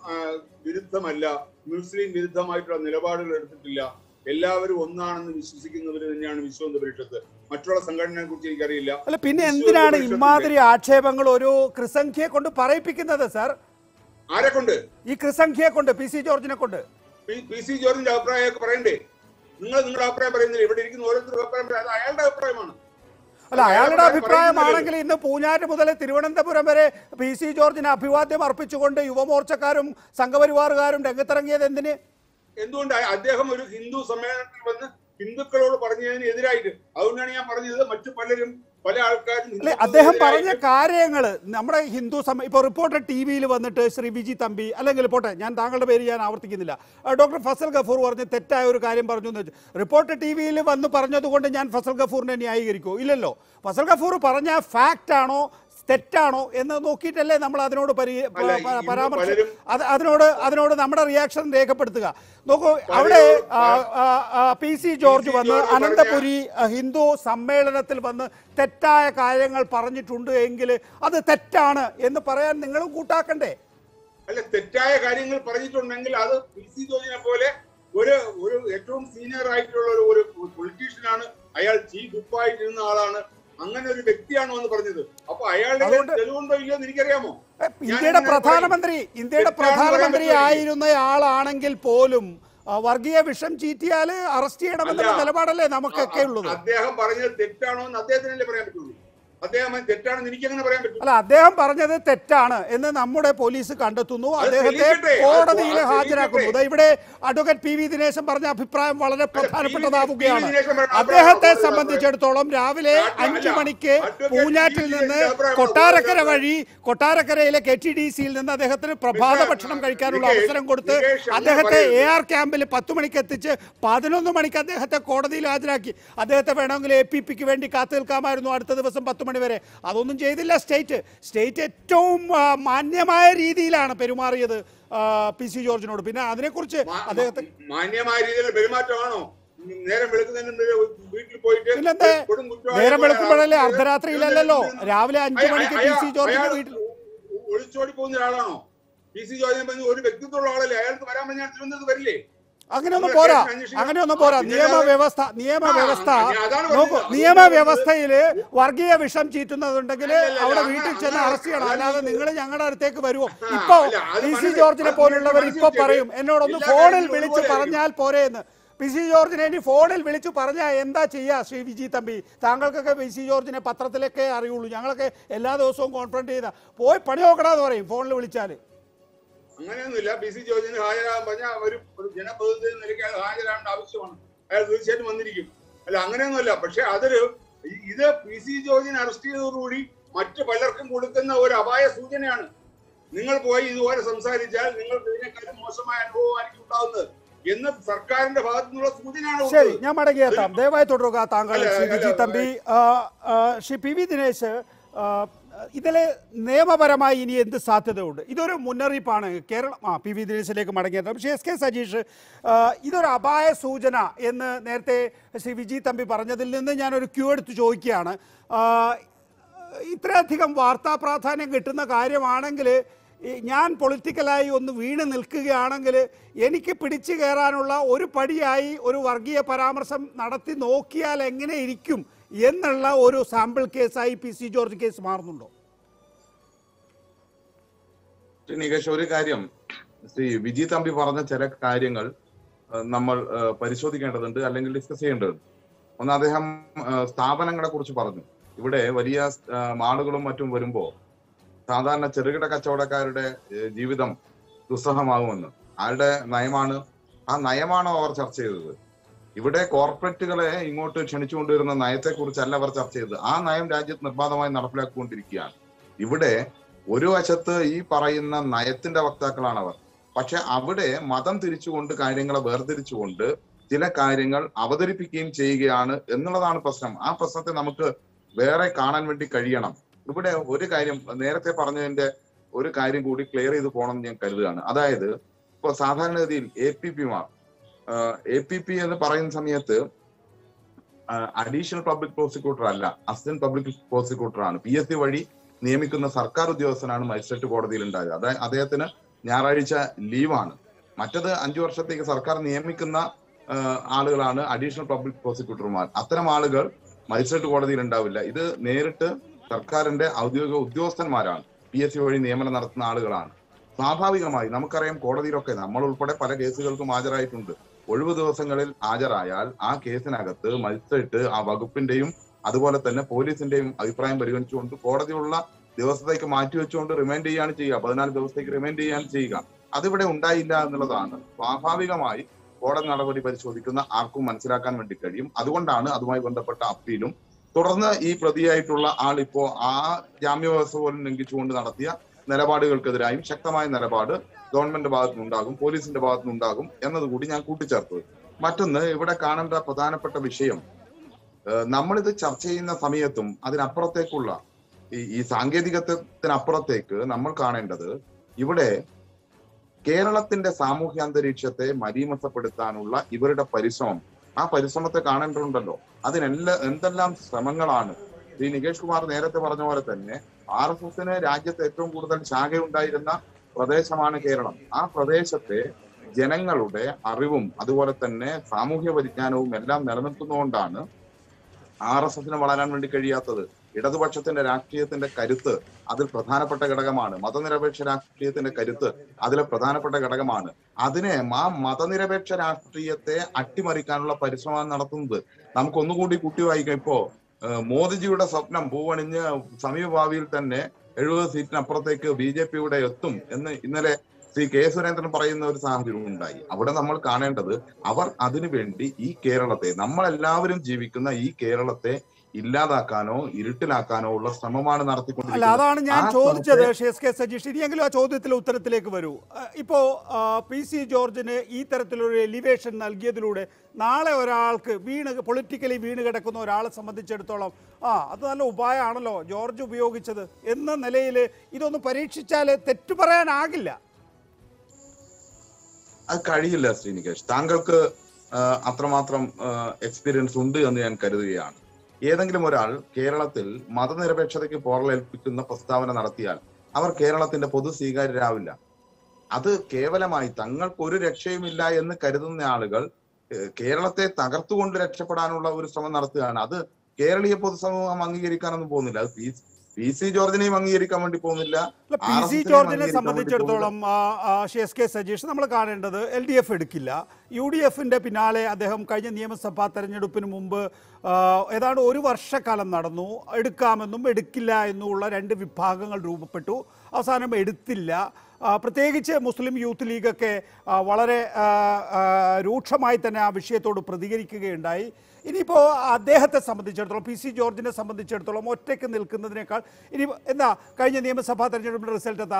വിരുദ്ധമല്ല. മുസ്ലിം വിരുദ്ധമായിട്ടുള്ള നിലപാടുകൾ എടുത്തിട്ടില്ല. എല്ലാവരും ഒന്നാണെന്ന് വിശ്വസിക്കുന്നവർ തന്നെയാണ് വിശ്വന്ത് പരിഷത്ത്. മറ്റുള്ള സംഘടനയെ കുറിച്ച് എനിക്കറിയില്ല. അല്ല പിന്നെ എന്തിനാണ് ഇമാതിരി ആക്ഷേപങ്ങൾ ഒരു ക്രിസംഖ്യയെ കൊണ്ട് പറയിപ്പിക്കുന്നത് സാർ? ആരെ കൊണ്ട്? ഈ ക്രിസംഖ്യയെ കൊണ്ട് പി സി ജോർജിനെ കൊണ്ട്. പി- സി ജോർജിന്റെ അഭിപ്രായമൊക്കെ പറയണ്ടേ? നിങ്ങൾ നിങ്ങളുടെ അഭിപ്രായം പറയുന്നില്ല. ഇവിടെ ഇരിക്കുന്ന ഓരോരുത്തരുടെ അഭിപ്രായം അത് അയാളുടെ അഭിപ്രായമാണ്. അല്ല അയാളുടെ അഭിപ്രായമാണെങ്കിൽ ഇന്ന് പൂഞ്ഞാറ്റ് മുതൽ തിരുവനന്തപുരം വരെ പി സി ജോർജിന് അഭിവാദ്യം അർപ്പിച്ചുകൊണ്ട് യുവമോർച്ചക്കാരും സംഘപരിവാറുകാരും രംഗത്തിറങ്ങിയത് എന്തിന്? എന്തുകൊണ്ട് അദ്ദേഹം ഒരു ഹിന്ദു സമ്മേളനത്തിൽ വന്ന് ഹിന്ദുക്കളോട് പറഞ്ഞതിന് എതിരായിട്ട്. അതുകൊണ്ടാണ് ഞാൻ പറഞ്ഞത് മറ്റു പലരും പല ആൾക്കാരും അദ്ദേഹം പറഞ്ഞ കാര്യങ്ങൾ നമ്മുടെ ഹിന്ദു സമ ഇപ്പോൾ റിപ്പോർട്ടർ ടി വിയിൽ വന്നിട്ട് ശ്രീ വിജി തമ്പി അല്ലെങ്കിൽ പോട്ടെ ഞാൻ താങ്കളുടെ പേര് ഞാൻ ആവർത്തിക്കുന്നില്ല. ഡോക്ടർ ഫസൽ ഗഫൂർ പറഞ്ഞ് തെറ്റായ ഒരു കാര്യം പറഞ്ഞു എന്ന് വെച്ചു റിപ്പോർട്ടർ ടി വിയിൽ വന്ന് പറഞ്ഞതുകൊണ്ട് ഞാൻ ഫസൽ ഗഫൂറിനെ ന്യായീകരിക്കൂ ഇല്ലല്ലോ. ഫസൽ ഗഫൂർ പറഞ്ഞ ഫാക്റ്റ് ആണോ തെറ്റാണോ എന്ന് നോക്കിയിട്ടല്ലേ നമ്മൾ അതിനോട് പരാമർശം അത് അതിനോട് അതിനോട് നമ്മുടെ റിയാക്ഷൻ രേഖപ്പെടുത്തുക. നോക്കൂ അവിടെ പി സി ജോർജ് വന്ന് അനന്തപുരി ഹിന്ദു സമ്മേളനത്തിൽ വന്ന് തെറ്റായ കാര്യങ്ങൾ പറഞ്ഞിട്ടുണ്ട് എങ്കിൽ അത് തെറ്റാണ് എന്ന് പറയാൻ നിങ്ങളും കൂട്ടാക്കണ്ടേ? അല്ല തെറ്റായ കാര്യങ്ങൾ പറഞ്ഞിട്ടുണ്ടെങ്കിൽ അത് പി സി ജോർജിനെ പോലെ ഒരു ഒരു ഏറ്റവും സീനിയർ ആയിട്ടുള്ള ഒരു ഒരു പൊളിറ്റീഷ്യനാണ് അയാൾ ചീഫ് ഉപ്പായിട്ടിരുന്ന ആളാണ്. അങ്ങനെ ഒരു വ്യക്തിയാണോ എന്ന് പറഞ്ഞത്. അപ്പൊ അയാളുടെ തെളിവുണ്ടോ ഇല്ലയോ എന്ന് എനിക്കറിയാമോ? ഇന്ത്യയുടെ പ്രധാനമന്ത്രി ഇന്ത്യയുടെ പ്രധാനമന്ത്രി? ആയിരുന്ന ആളാണെങ്കിൽ പോലും വർഗീയ വിഷം ചീറ്റിയാൽ അറസ്റ്റ് ചെയ്യണമെന്നുള്ള നിലപാടല്ലേ നമുക്കൊക്കെ ഉള്ളത്? അദ്ദേഹം പറഞ്ഞത് തെറ്റാണോ എന്ന് അദ്ദേഹത്തിനല്ലേ പറയാൻ പറ്റുള്ളൂ. അദ്ദേഹം അത് തെറ്റാണെന്ന് എനിക്ക് അങ്ങനെ പറയാൻ പറ്റും. അല്ല അദ്ദേഹം പറഞ്ഞത് തെറ്റാണ് എന്ന് നമ്മുടെ പോലീസ് കണ്ടെത്തുന്നു. അദ്ദേഹത്തെ കോടതിയിൽ ഹാജരാക്കുന്നു. ഇവിടെ അഡ്വക്കേറ്റ് പി വി ദിനേശൻ പറഞ്ഞ അഭിപ്രായം വളരെ പ്രധാനപ്പെട്ടതാവുകയാണ്. അദ്ദേഹത്തെ സംബന്ധിച്ചിടത്തോളം രാവിലെ അഞ്ചു മണിക്ക് പൂഞ്ഞാറ്റിൽ നിന്ന് കൊട്ടാരക്കര വഴി കൊട്ടാരക്കരയിലെ കെ ടി ഡി സിയിൽ നിന്ന് അദ്ദേഹത്തിന് പ്രഭാത ഭക്ഷണം കഴിക്കാനുള്ള അവസരം കൊടുത്ത് അദ്ദേഹത്തെ എ ആർ ക്യാമ്പിൽ പത്ത് മണിക്ക് എത്തിച്ച് പതിനൊന്ന് മണിക്ക് അദ്ദേഹത്തെ കോടതിയിൽ ഹാജരാക്കി. അദ്ദേഹത്തെ വേണമെങ്കിൽ എ പി പിക്ക് വേണ്ടി കാത്തു നിൽക്കാമായിരുന്നു. അടുത്ത ദിവസം പത്ത് മണി വരെ. അതൊന്നും ചെയ്തില്ല സ്റ്റേറ്റ്. സ്റ്റേറ്റ് ഏറ്റവും മാന്യമായ രീതിയിലാണ് പെരുമാറിയത് പി സി ജോർജിനോട്. പിന്നെ അതിനെക്കുറിച്ച് അദ്ദേഹത്തെ മാന്യമായ രീതിയിലുള്ള പെരുമാറ്റമാണോ? നേരം വീട്ടിൽ പോയിട്ട് പിന്നെന്താ? നേരം പോലെ വെളുക്കുമ്പോഴല്ലേ അർദ്ധരാത്രിയിലല്ലോ രാവിലെ അഞ്ചു മണിക്ക് പി സി ജോർജിന്റെ വീട്ടിൽ ഒളിച്ചോടി പോകുന്ന ഒരാളാണോ? പി സി ജോർജിനെ പറഞ്ഞ ഒരു വ്യക്തിത്വമുള്ള ആളല്ലേ? അയാൾക്ക് വരാൻ പറഞ്ഞാൽ തിരുവനന്തപുരത്ത് വരില്ലേ? അങ്ങനെയൊന്നും ഒന്നും പോരാ. അങ്ങനെ ഒന്നും അങ്ങനെയൊന്നും പോരാ. നിയമവ്യവസ്ഥ നിയമവ്യവസ്ഥ നോക്കൂ. നിയമവ്യവസ്ഥയിൽ വർഗീയ വിഷം ചീറ്റുന്നതുണ്ടെങ്കിൽ അവിടെ വീട്ടിൽ ചെന്ന് അറസ്റ്റ് ചെയ്യണം. അല്ലാതെ നിങ്ങൾ ഞങ്ങളുടെ അടുത്തേക്ക് വരുമോ ഇപ്പോ പി സി ജോർജിനെ പോലുള്ളവർ ഇപ്പൊ പറയും എന്നോടൊന്ന് ഫോണിൽ വിളിച്ച് പറഞ്ഞാൽ പോരെ എന്ന് പി സി ജോർജിനെ ഇനി ഫോണിൽ വിളിച്ചു പറഞ്ഞാൽ എന്താ ചെയ്യാ ശ്രീ വിജി തമ്പി? താങ്കൾക്കൊക്കെ പി സി ജോർജിനെ പത്രത്തിലൊക്കെ അറിയുള്ളൂ. ഞങ്ങളൊക്കെ എല്ലാ ദിവസവും കോൺഫ്രണ്ട് ചെയ്താൽ പോയി പണി നോക്കണമെന്ന് പറയും ഫോണിൽ വിളിച്ചാൽ അങ്ങനെയൊന്നുമില്ല. പി സി ജോർജിന് ഹാജരാകാൻ പറഞ്ഞാൽ ഒരു ഒരു ജനപ്രതിനിധി നിലയ്ക്ക് അയാൾ ഹാജരാകേണ്ട ആവശ്യമാണ്. അയാൾ തീർച്ചയായിട്ടും വന്നിരിക്കും. അല്ല അങ്ങനെയൊന്നുമല്ല. പക്ഷെ അതൊരു ഇത് പി സി ജോർജിനെ അറസ്റ്റ് ചെയ്തതോടുകൂടി മറ്റു പലർക്കും കൊടുക്കുന്ന ഒരു അപായ സൂചനയാണ്. നിങ്ങൾ പോയി ഇതുപോലെ സംസാരിച്ചാൽ നിങ്ങൾക്ക് ഇതിനേക്കാളും മോശമായ അനുഭവമായിരിക്കും ഉണ്ടാവുന്നത് എന്ന് സർക്കാരിന്റെ ഭാഗത്തു നിന്നുള്ള സൂചനയാണ് ശരി. ഞാൻ മടങ്ങിയെത്താം ദയവായി തുടരുക താങ്കൾ. ശ്രീ തമ്പി ശ്രീ പി വി ദിനേശ് ആ, ഇതിലെ നിയമപരമായി ഇനി എന്ത് സാധ്യതയുണ്ട്? ഇതൊരു മുന്നറിയിപ്പാണ് കേരളം ആ പി വി ദിനേശിലേക്ക് മടങ്ങിയത്. പക്ഷേ എസ് കെ സജീഷ് ഇതൊരു അപായ സൂചന എന്ന് നേരത്തെ ശ്രീ വിജി തമ്പി പറഞ്ഞതിൽ നിന്ന് ഞാനൊരു ക്യൂ എടുത്ത് ചോദിക്കുകയാണ്. ഇത്രയധികം വാർത്താ പ്രാധാന്യം കിട്ടുന്ന കാര്യമാണെങ്കിൽ ഞാൻ പൊളിറ്റിക്കലായി ഒന്ന് വീണ് നിൽക്കുകയാണെങ്കിൽ എനിക്ക് പിടിച്ചു കയറാനുള്ള ഒരു പടിയായി ഒരു വർഗീയ പരാമർശം നടത്തി നോക്കിയാൽ എങ്ങനെ ഇരിക്കും? എന്നുള്ള ഒരു സാമ്പിൾ കേസായി പി സി ജോർജ് കേസ് മാറുന്നുണ്ടോ? നികേഷ് ഒരു കാര്യം. ശ്രീ വിജി തമ്പി പറഞ്ഞ ചില കാര്യങ്ങൾ നമ്മൾ പരിശോധിക്കേണ്ടതുണ്ട് അല്ലെങ്കിൽ ഡിസ്കസ് ചെയ്യേണ്ടതുണ്ട്. ഒന്ന് അദ്ദേഹം സ്ഥാപനങ്ങളെ കുറിച്ച് പറഞ്ഞു. ഇവിടെ വലിയ മാളുകളും മറ്റും വരുമ്പോൾ സാധാരണ ചെറുകിട കച്ചവടക്കാരുടെ ജീവിതം ദുസ്സഹമാകുമെന്ന്. ആരുടെ നയമാണ്. ആ നയമാണോ അവർ ചർച്ച ചെയ്തത്? ഇവിടെ കോർപ്പറേറ്റുകളെ ഇങ്ങോട്ട് ക്ഷണിച്ചുകൊണ്ടുവരുന്ന നയത്തെക്കുറിച്ചല്ല അവർ ചർച്ച ചെയ്തത്. ആ നയം രാജ്യത്ത് നിർബാധമായി നടപ്പിലാക്കിക്കൊണ്ടിരിക്കുകയാണ്. ഇവിടെ ഒരു വശത്ത് ഈ പറയുന്ന നയത്തിന്റെ വക്താക്കളാണ് അവർ. പക്ഷെ അവിടെ മതം തിരിച്ചുകൊണ്ട് കാര്യങ്ങളെ വേർതിരിച്ചുകൊണ്ട് ചില കാര്യങ്ങൾ അവതരിപ്പിക്കുകയും ചെയ്യുകയാണ് എന്നുള്ളതാണ് പ്രശ്നം. ആ പ്രശ്നത്തെ നമുക്ക് വേറെ കാണാൻ വേണ്ടി കഴിയണം. ഇവിടെ ഒരു കാര്യം നേരത്തെ പറഞ്ഞതിന്റെ ഒരു കാര്യം കൂടി ക്ലിയർ ചെയ്ത് പോകണം ഞാൻ കരുതുകയാണ്. അതായത് ഇപ്പൊ സാധാരണഗതിയിൽ എ പി പിമാർ എ പി പി എന്ന് പറയുന്ന സമയത്ത് അഡീഷണൽ പബ്ലിക് പ്രോസിക്യൂട്ടർ അല്ല അസിസ്റ്റന്റ് പബ്ലിക് പ്രോസിക്യൂട്ടർ ആണ്. പി എസ് സി വഴി നിയമിക്കുന്ന സർക്കാർ ഉദ്യോഗസ്ഥനാണ് മജിസ്ട്രേറ്റ് കോടതിയിൽ ഉണ്ടായത്. അതായത് അദ്ദേഹത്തിന് ഞായറാഴ്ച ലീവാണ് മറ്റത് അഞ്ചു വർഷത്തേക്ക് സർക്കാർ നിയമിക്കുന്ന ആളുകളാണ് അഡീഷണൽ പബ്ലിക് പ്രോസിക്യൂട്ടർമാർ അത്തരം ആളുകൾ മജിസ്ട്രേറ്റ് കോടതിയിൽ ഉണ്ടാവില്ല. ഇത് നേരിട്ട് സർക്കാരിന്റെ ഔദ്യോഗിക ഉദ്യോഗസ്ഥന്മാരാണ്. പി എസ് സി വഴി നിയമനം നടത്തുന്ന ആളുകളാണ്. സ്വാഭാവികമായി നമുക്കറിയാം കോടതിയിലൊക്കെ നമ്മൾ ഉൾപ്പെടെ പല കേസുകൾക്കും ഹാജരായിട്ടുണ്ട്. ഒഴിവ് ദിവസങ്ങളിൽ ഹാജരായാൽ ആ കേസിനകത്ത് മത്സരിട്ട് ആ വകുപ്പിന്റെയും അതുപോലെ തന്നെ പോലീസിന്റെയും അഭിപ്രായം പരിഗണിച്ചുകൊണ്ട് കോടതിയുള്ള ദിവസത്തേക്ക് മാറ്റിവെച്ചുകൊണ്ട് റിമൈൻഡ് ചെയ്യാണ് ചെയ്യുക. പതിനാല് ദിവസത്തേക്ക് റിമൈൻഡ് ചെയ്യാണ് ചെയ്യുക. അതിവിടെ ഉണ്ടായില്ല എന്നുള്ളതാണ്. സ്വാഭാവികമായി കോടതി നടപടി പരിശോധിക്കുന്ന ആർക്കും മനസ്സിലാക്കാൻ വേണ്ടി കഴിയും. അതുകൊണ്ടാണ് അതുമായി ബന്ധപ്പെട്ട അപ്പീലും തുടർന്ന് ഈ പ്രതിയായിട്ടുള്ള ആൾ ഇപ്പോ ആ ജാമ്യ വ്യവസ്ഥ പോലും ലംഘിച്ചുകൊണ്ട് നടത്തിയ നിലപാടുകൾക്കെതിരായും ശക്തമായ നിലപാട് ഗവൺമെന്റ് ഭാഗത്തുനിന്നുണ്ടാകും പോലീസിന്റെ ഭാഗത്തുനിന്നുണ്ടാകും എന്നതുകൂടി ഞാൻ കൂട്ടിച്ചേർത്തത് മറ്റൊന്ന് ഇവിടെ കാണേണ്ട പ്രധാനപ്പെട്ട വിഷയം നമ്മളിത് ചർച്ച ചെയ്യുന്ന സമയത്തും അതിനപ്പുറത്തേക്കുള്ള ഈ ഈ സാങ്കേതികത്വത്തിനപ്പുറത്തേക്ക് നമ്മൾ കാണേണ്ടത് ഇവിടെ കേരളത്തിന്റെ സാമൂഹ്യ അന്തരീക്ഷത്തെ മരീമസപ്പെടുത്താനുള്ള ഇവരുടെ പരിശ്രമം. ആ പരിശ്രമത്തെ കാണേണ്ടതുണ്ടല്ലോ. അതിനെല്ലാം എന്തെല്ലാം ശ്രമങ്ങളാണ്? ശ്രീ നികേഷ് കുമാർ നേരത്തെ പറഞ്ഞ പോലെ തന്നെ ആർ എസ് എസിന് രാജ്യത്ത് ഏറ്റവും കൂടുതൽ ശാഖയുണ്ടായിരുന്ന പ്രദേശമാണ് കേരളം. ആ പ്രദേശത്തെ ജനങ്ങളുടെ അറിവും അതുപോലെ തന്നെ സാമൂഹ്യ പരിജ്ഞാനവും എല്ലാം നിലനിർത്തുന്നതുകൊണ്ടാണ് ആർ എസ് എസിന് വളരാൻ വേണ്ടി കഴിയാത്തത്. ഇടതുപക്ഷത്തിന്റെ രാഷ്ട്രീയത്തിന്റെ കരുത്ത് അതിൽ പ്രധാനപ്പെട്ട ഘടകമാണ്. മതനിരപേക്ഷ രാഷ്ട്രീയത്തിന്റെ കരുത്ത് അതിലെ പ്രധാനപ്പെട്ട ഘടകമാണ്. അതിനെ ആ മതനിരപേക്ഷ രാഷ്ട്രീയത്തെ അട്ടിമറിക്കാനുള്ള പരിശ്രമം നടത്തുന്നത്. നമുക്ക് ഒന്നുകൂടി കുട്ടി വായിക്കാം. ഇപ്പോ മോദിജിയുടെ സ്വപ്നം പൂവണിഞ്ഞ് സമീപഭാവിയിൽ തന്നെ എഴുപത് സീറ്റിനപ്പുറത്തേക്ക് ബി ജെ പിയുടെ എത്തും എന്ന് ഇന്നലെ ശ്രീ കെ സുരേന്ദ്രൻ പറയുന്ന ഒരു സാഹചര്യം ഉണ്ടായി. അവിടെ നമ്മൾ കാണേണ്ടത് അവർ അതിനുവേണ്ടി ഈ കേരളത്തെ നമ്മളെല്ലാവരും ജീവിക്കുന്ന ഈ കേരളത്തെ ഇല്ലാതാക്കാനോ ഇരുട്ടിലാക്കാനോ ഉള്ള ശ്രമമാണ് അല്ല നടത്തിക്കൊണ്ടിരിക്കുന്നത്. അതാണ് ഞാൻ ചോദിച്ചത് ഷെസ് കെ സജീഷ്. ഇനിയെങ്കിലും ആ ചോദ്യത്തിലെ ഉത്തരത്തിലേക്ക് വരൂ. ഇപ്പോ പി സി ജോർജിന് ഈ തരത്തിലൊരു എലിവേഷൻ നൽകിയതിലൂടെ നാളെ ഒരാൾക്ക് വീണ് പൊളിറ്റിക്കലി വീണ് കിടക്കുന്ന ഒരാളെ സംബന്ധിച്ചിടത്തോളം ആ അത് നല്ല ഉപായമാണല്ലോ. ജോർജ് ഉപയോഗിച്ചത് എന്ന നിലയിൽ ഇതൊന്ന് പരീക്ഷിച്ചാൽ തെറ്റു പറയാനാകില്ല. അത് കഴിയില്ല ശ്രീനികേഷ്. താങ്കൾക്ക് അത്രമാത്രം എക്സ്പീരിയൻസ് ഉണ്ട് എന്ന് ഞാൻ കരുതുകയാണ്. ഏതെങ്കിലും ഒരാൾ കേരളത്തിൽ മതനിരപേക്ഷതയ്ക്ക് പോറലേൽപ്പിക്കുന്ന പ്രസ്താവന നടത്തിയാൽ അവർ കേരളത്തിന്റെ പൊതു സ്വീകാര്യരാവില്ല. അത് കേവലമായി തങ്ങൾക്ക് ഒരു രക്ഷയുമില്ല എന്ന് കരുതുന്ന ആളുകൾ കേരളത്തെ തകർത്തുകൊണ്ട് രക്ഷപ്പെടാനുള്ള ഒരു ശ്രമം നടത്തുകയാണ്. അത് കേരളീയ പൊതുസമൂഹം അംഗീകരിക്കാനൊന്നും പോകുന്നില്ല. അത് പി സി ജോർജിനെയും അംഗീകരിക്കാൻ വേണ്ടി പോകുന്നില്ല. പി സി ജോർജിനെ സംബന്ധിച്ചിടത്തോളം എസ് കെ സജീഷ് നമ്മൾ കാണേണ്ടത് എൽ ഡി എഫ് എടുക്കില്ല. യു ഡി എഫിന്റെ പിന്നാലെ അദ്ദേഹം കഴിഞ്ഞ നിയമസഭാ തെരഞ്ഞെടുപ്പിന് മുമ്പ് ഏതാണ്ട് ഒരു വർഷക്കാലം നടന്നു. എടുക്കാമെന്നും എടുക്കില്ല എന്നുമുള്ള രണ്ട് വിഭാഗങ്ങൾ രൂപപ്പെട്ടു. അവസാനം എടുത്തില്ല. പ്രത്യേകിച്ച് മുസ്ലിം യൂത്ത് ലീഗൊക്കെ വളരെ രൂക്ഷമായി തന്നെ ആ വിഷയത്തോട് പ്രതികരിക്കുകയുണ്ടായി. ഇനിയിപ്പോൾ അദ്ദേഹത്തെ സംബന്ധിച്ചിടത്തോളം പി സി ജോർജിനെ സംബന്ധിച്ചിടത്തോളം ഒറ്റയ്ക്ക് നിൽക്കുന്നതിനേക്കാൾ ഇനി എന്താ കഴിഞ്ഞ നിയമസഭാ തെരഞ്ഞെടുപ്പിന്റെ റിസൾട്ട് എന്താ?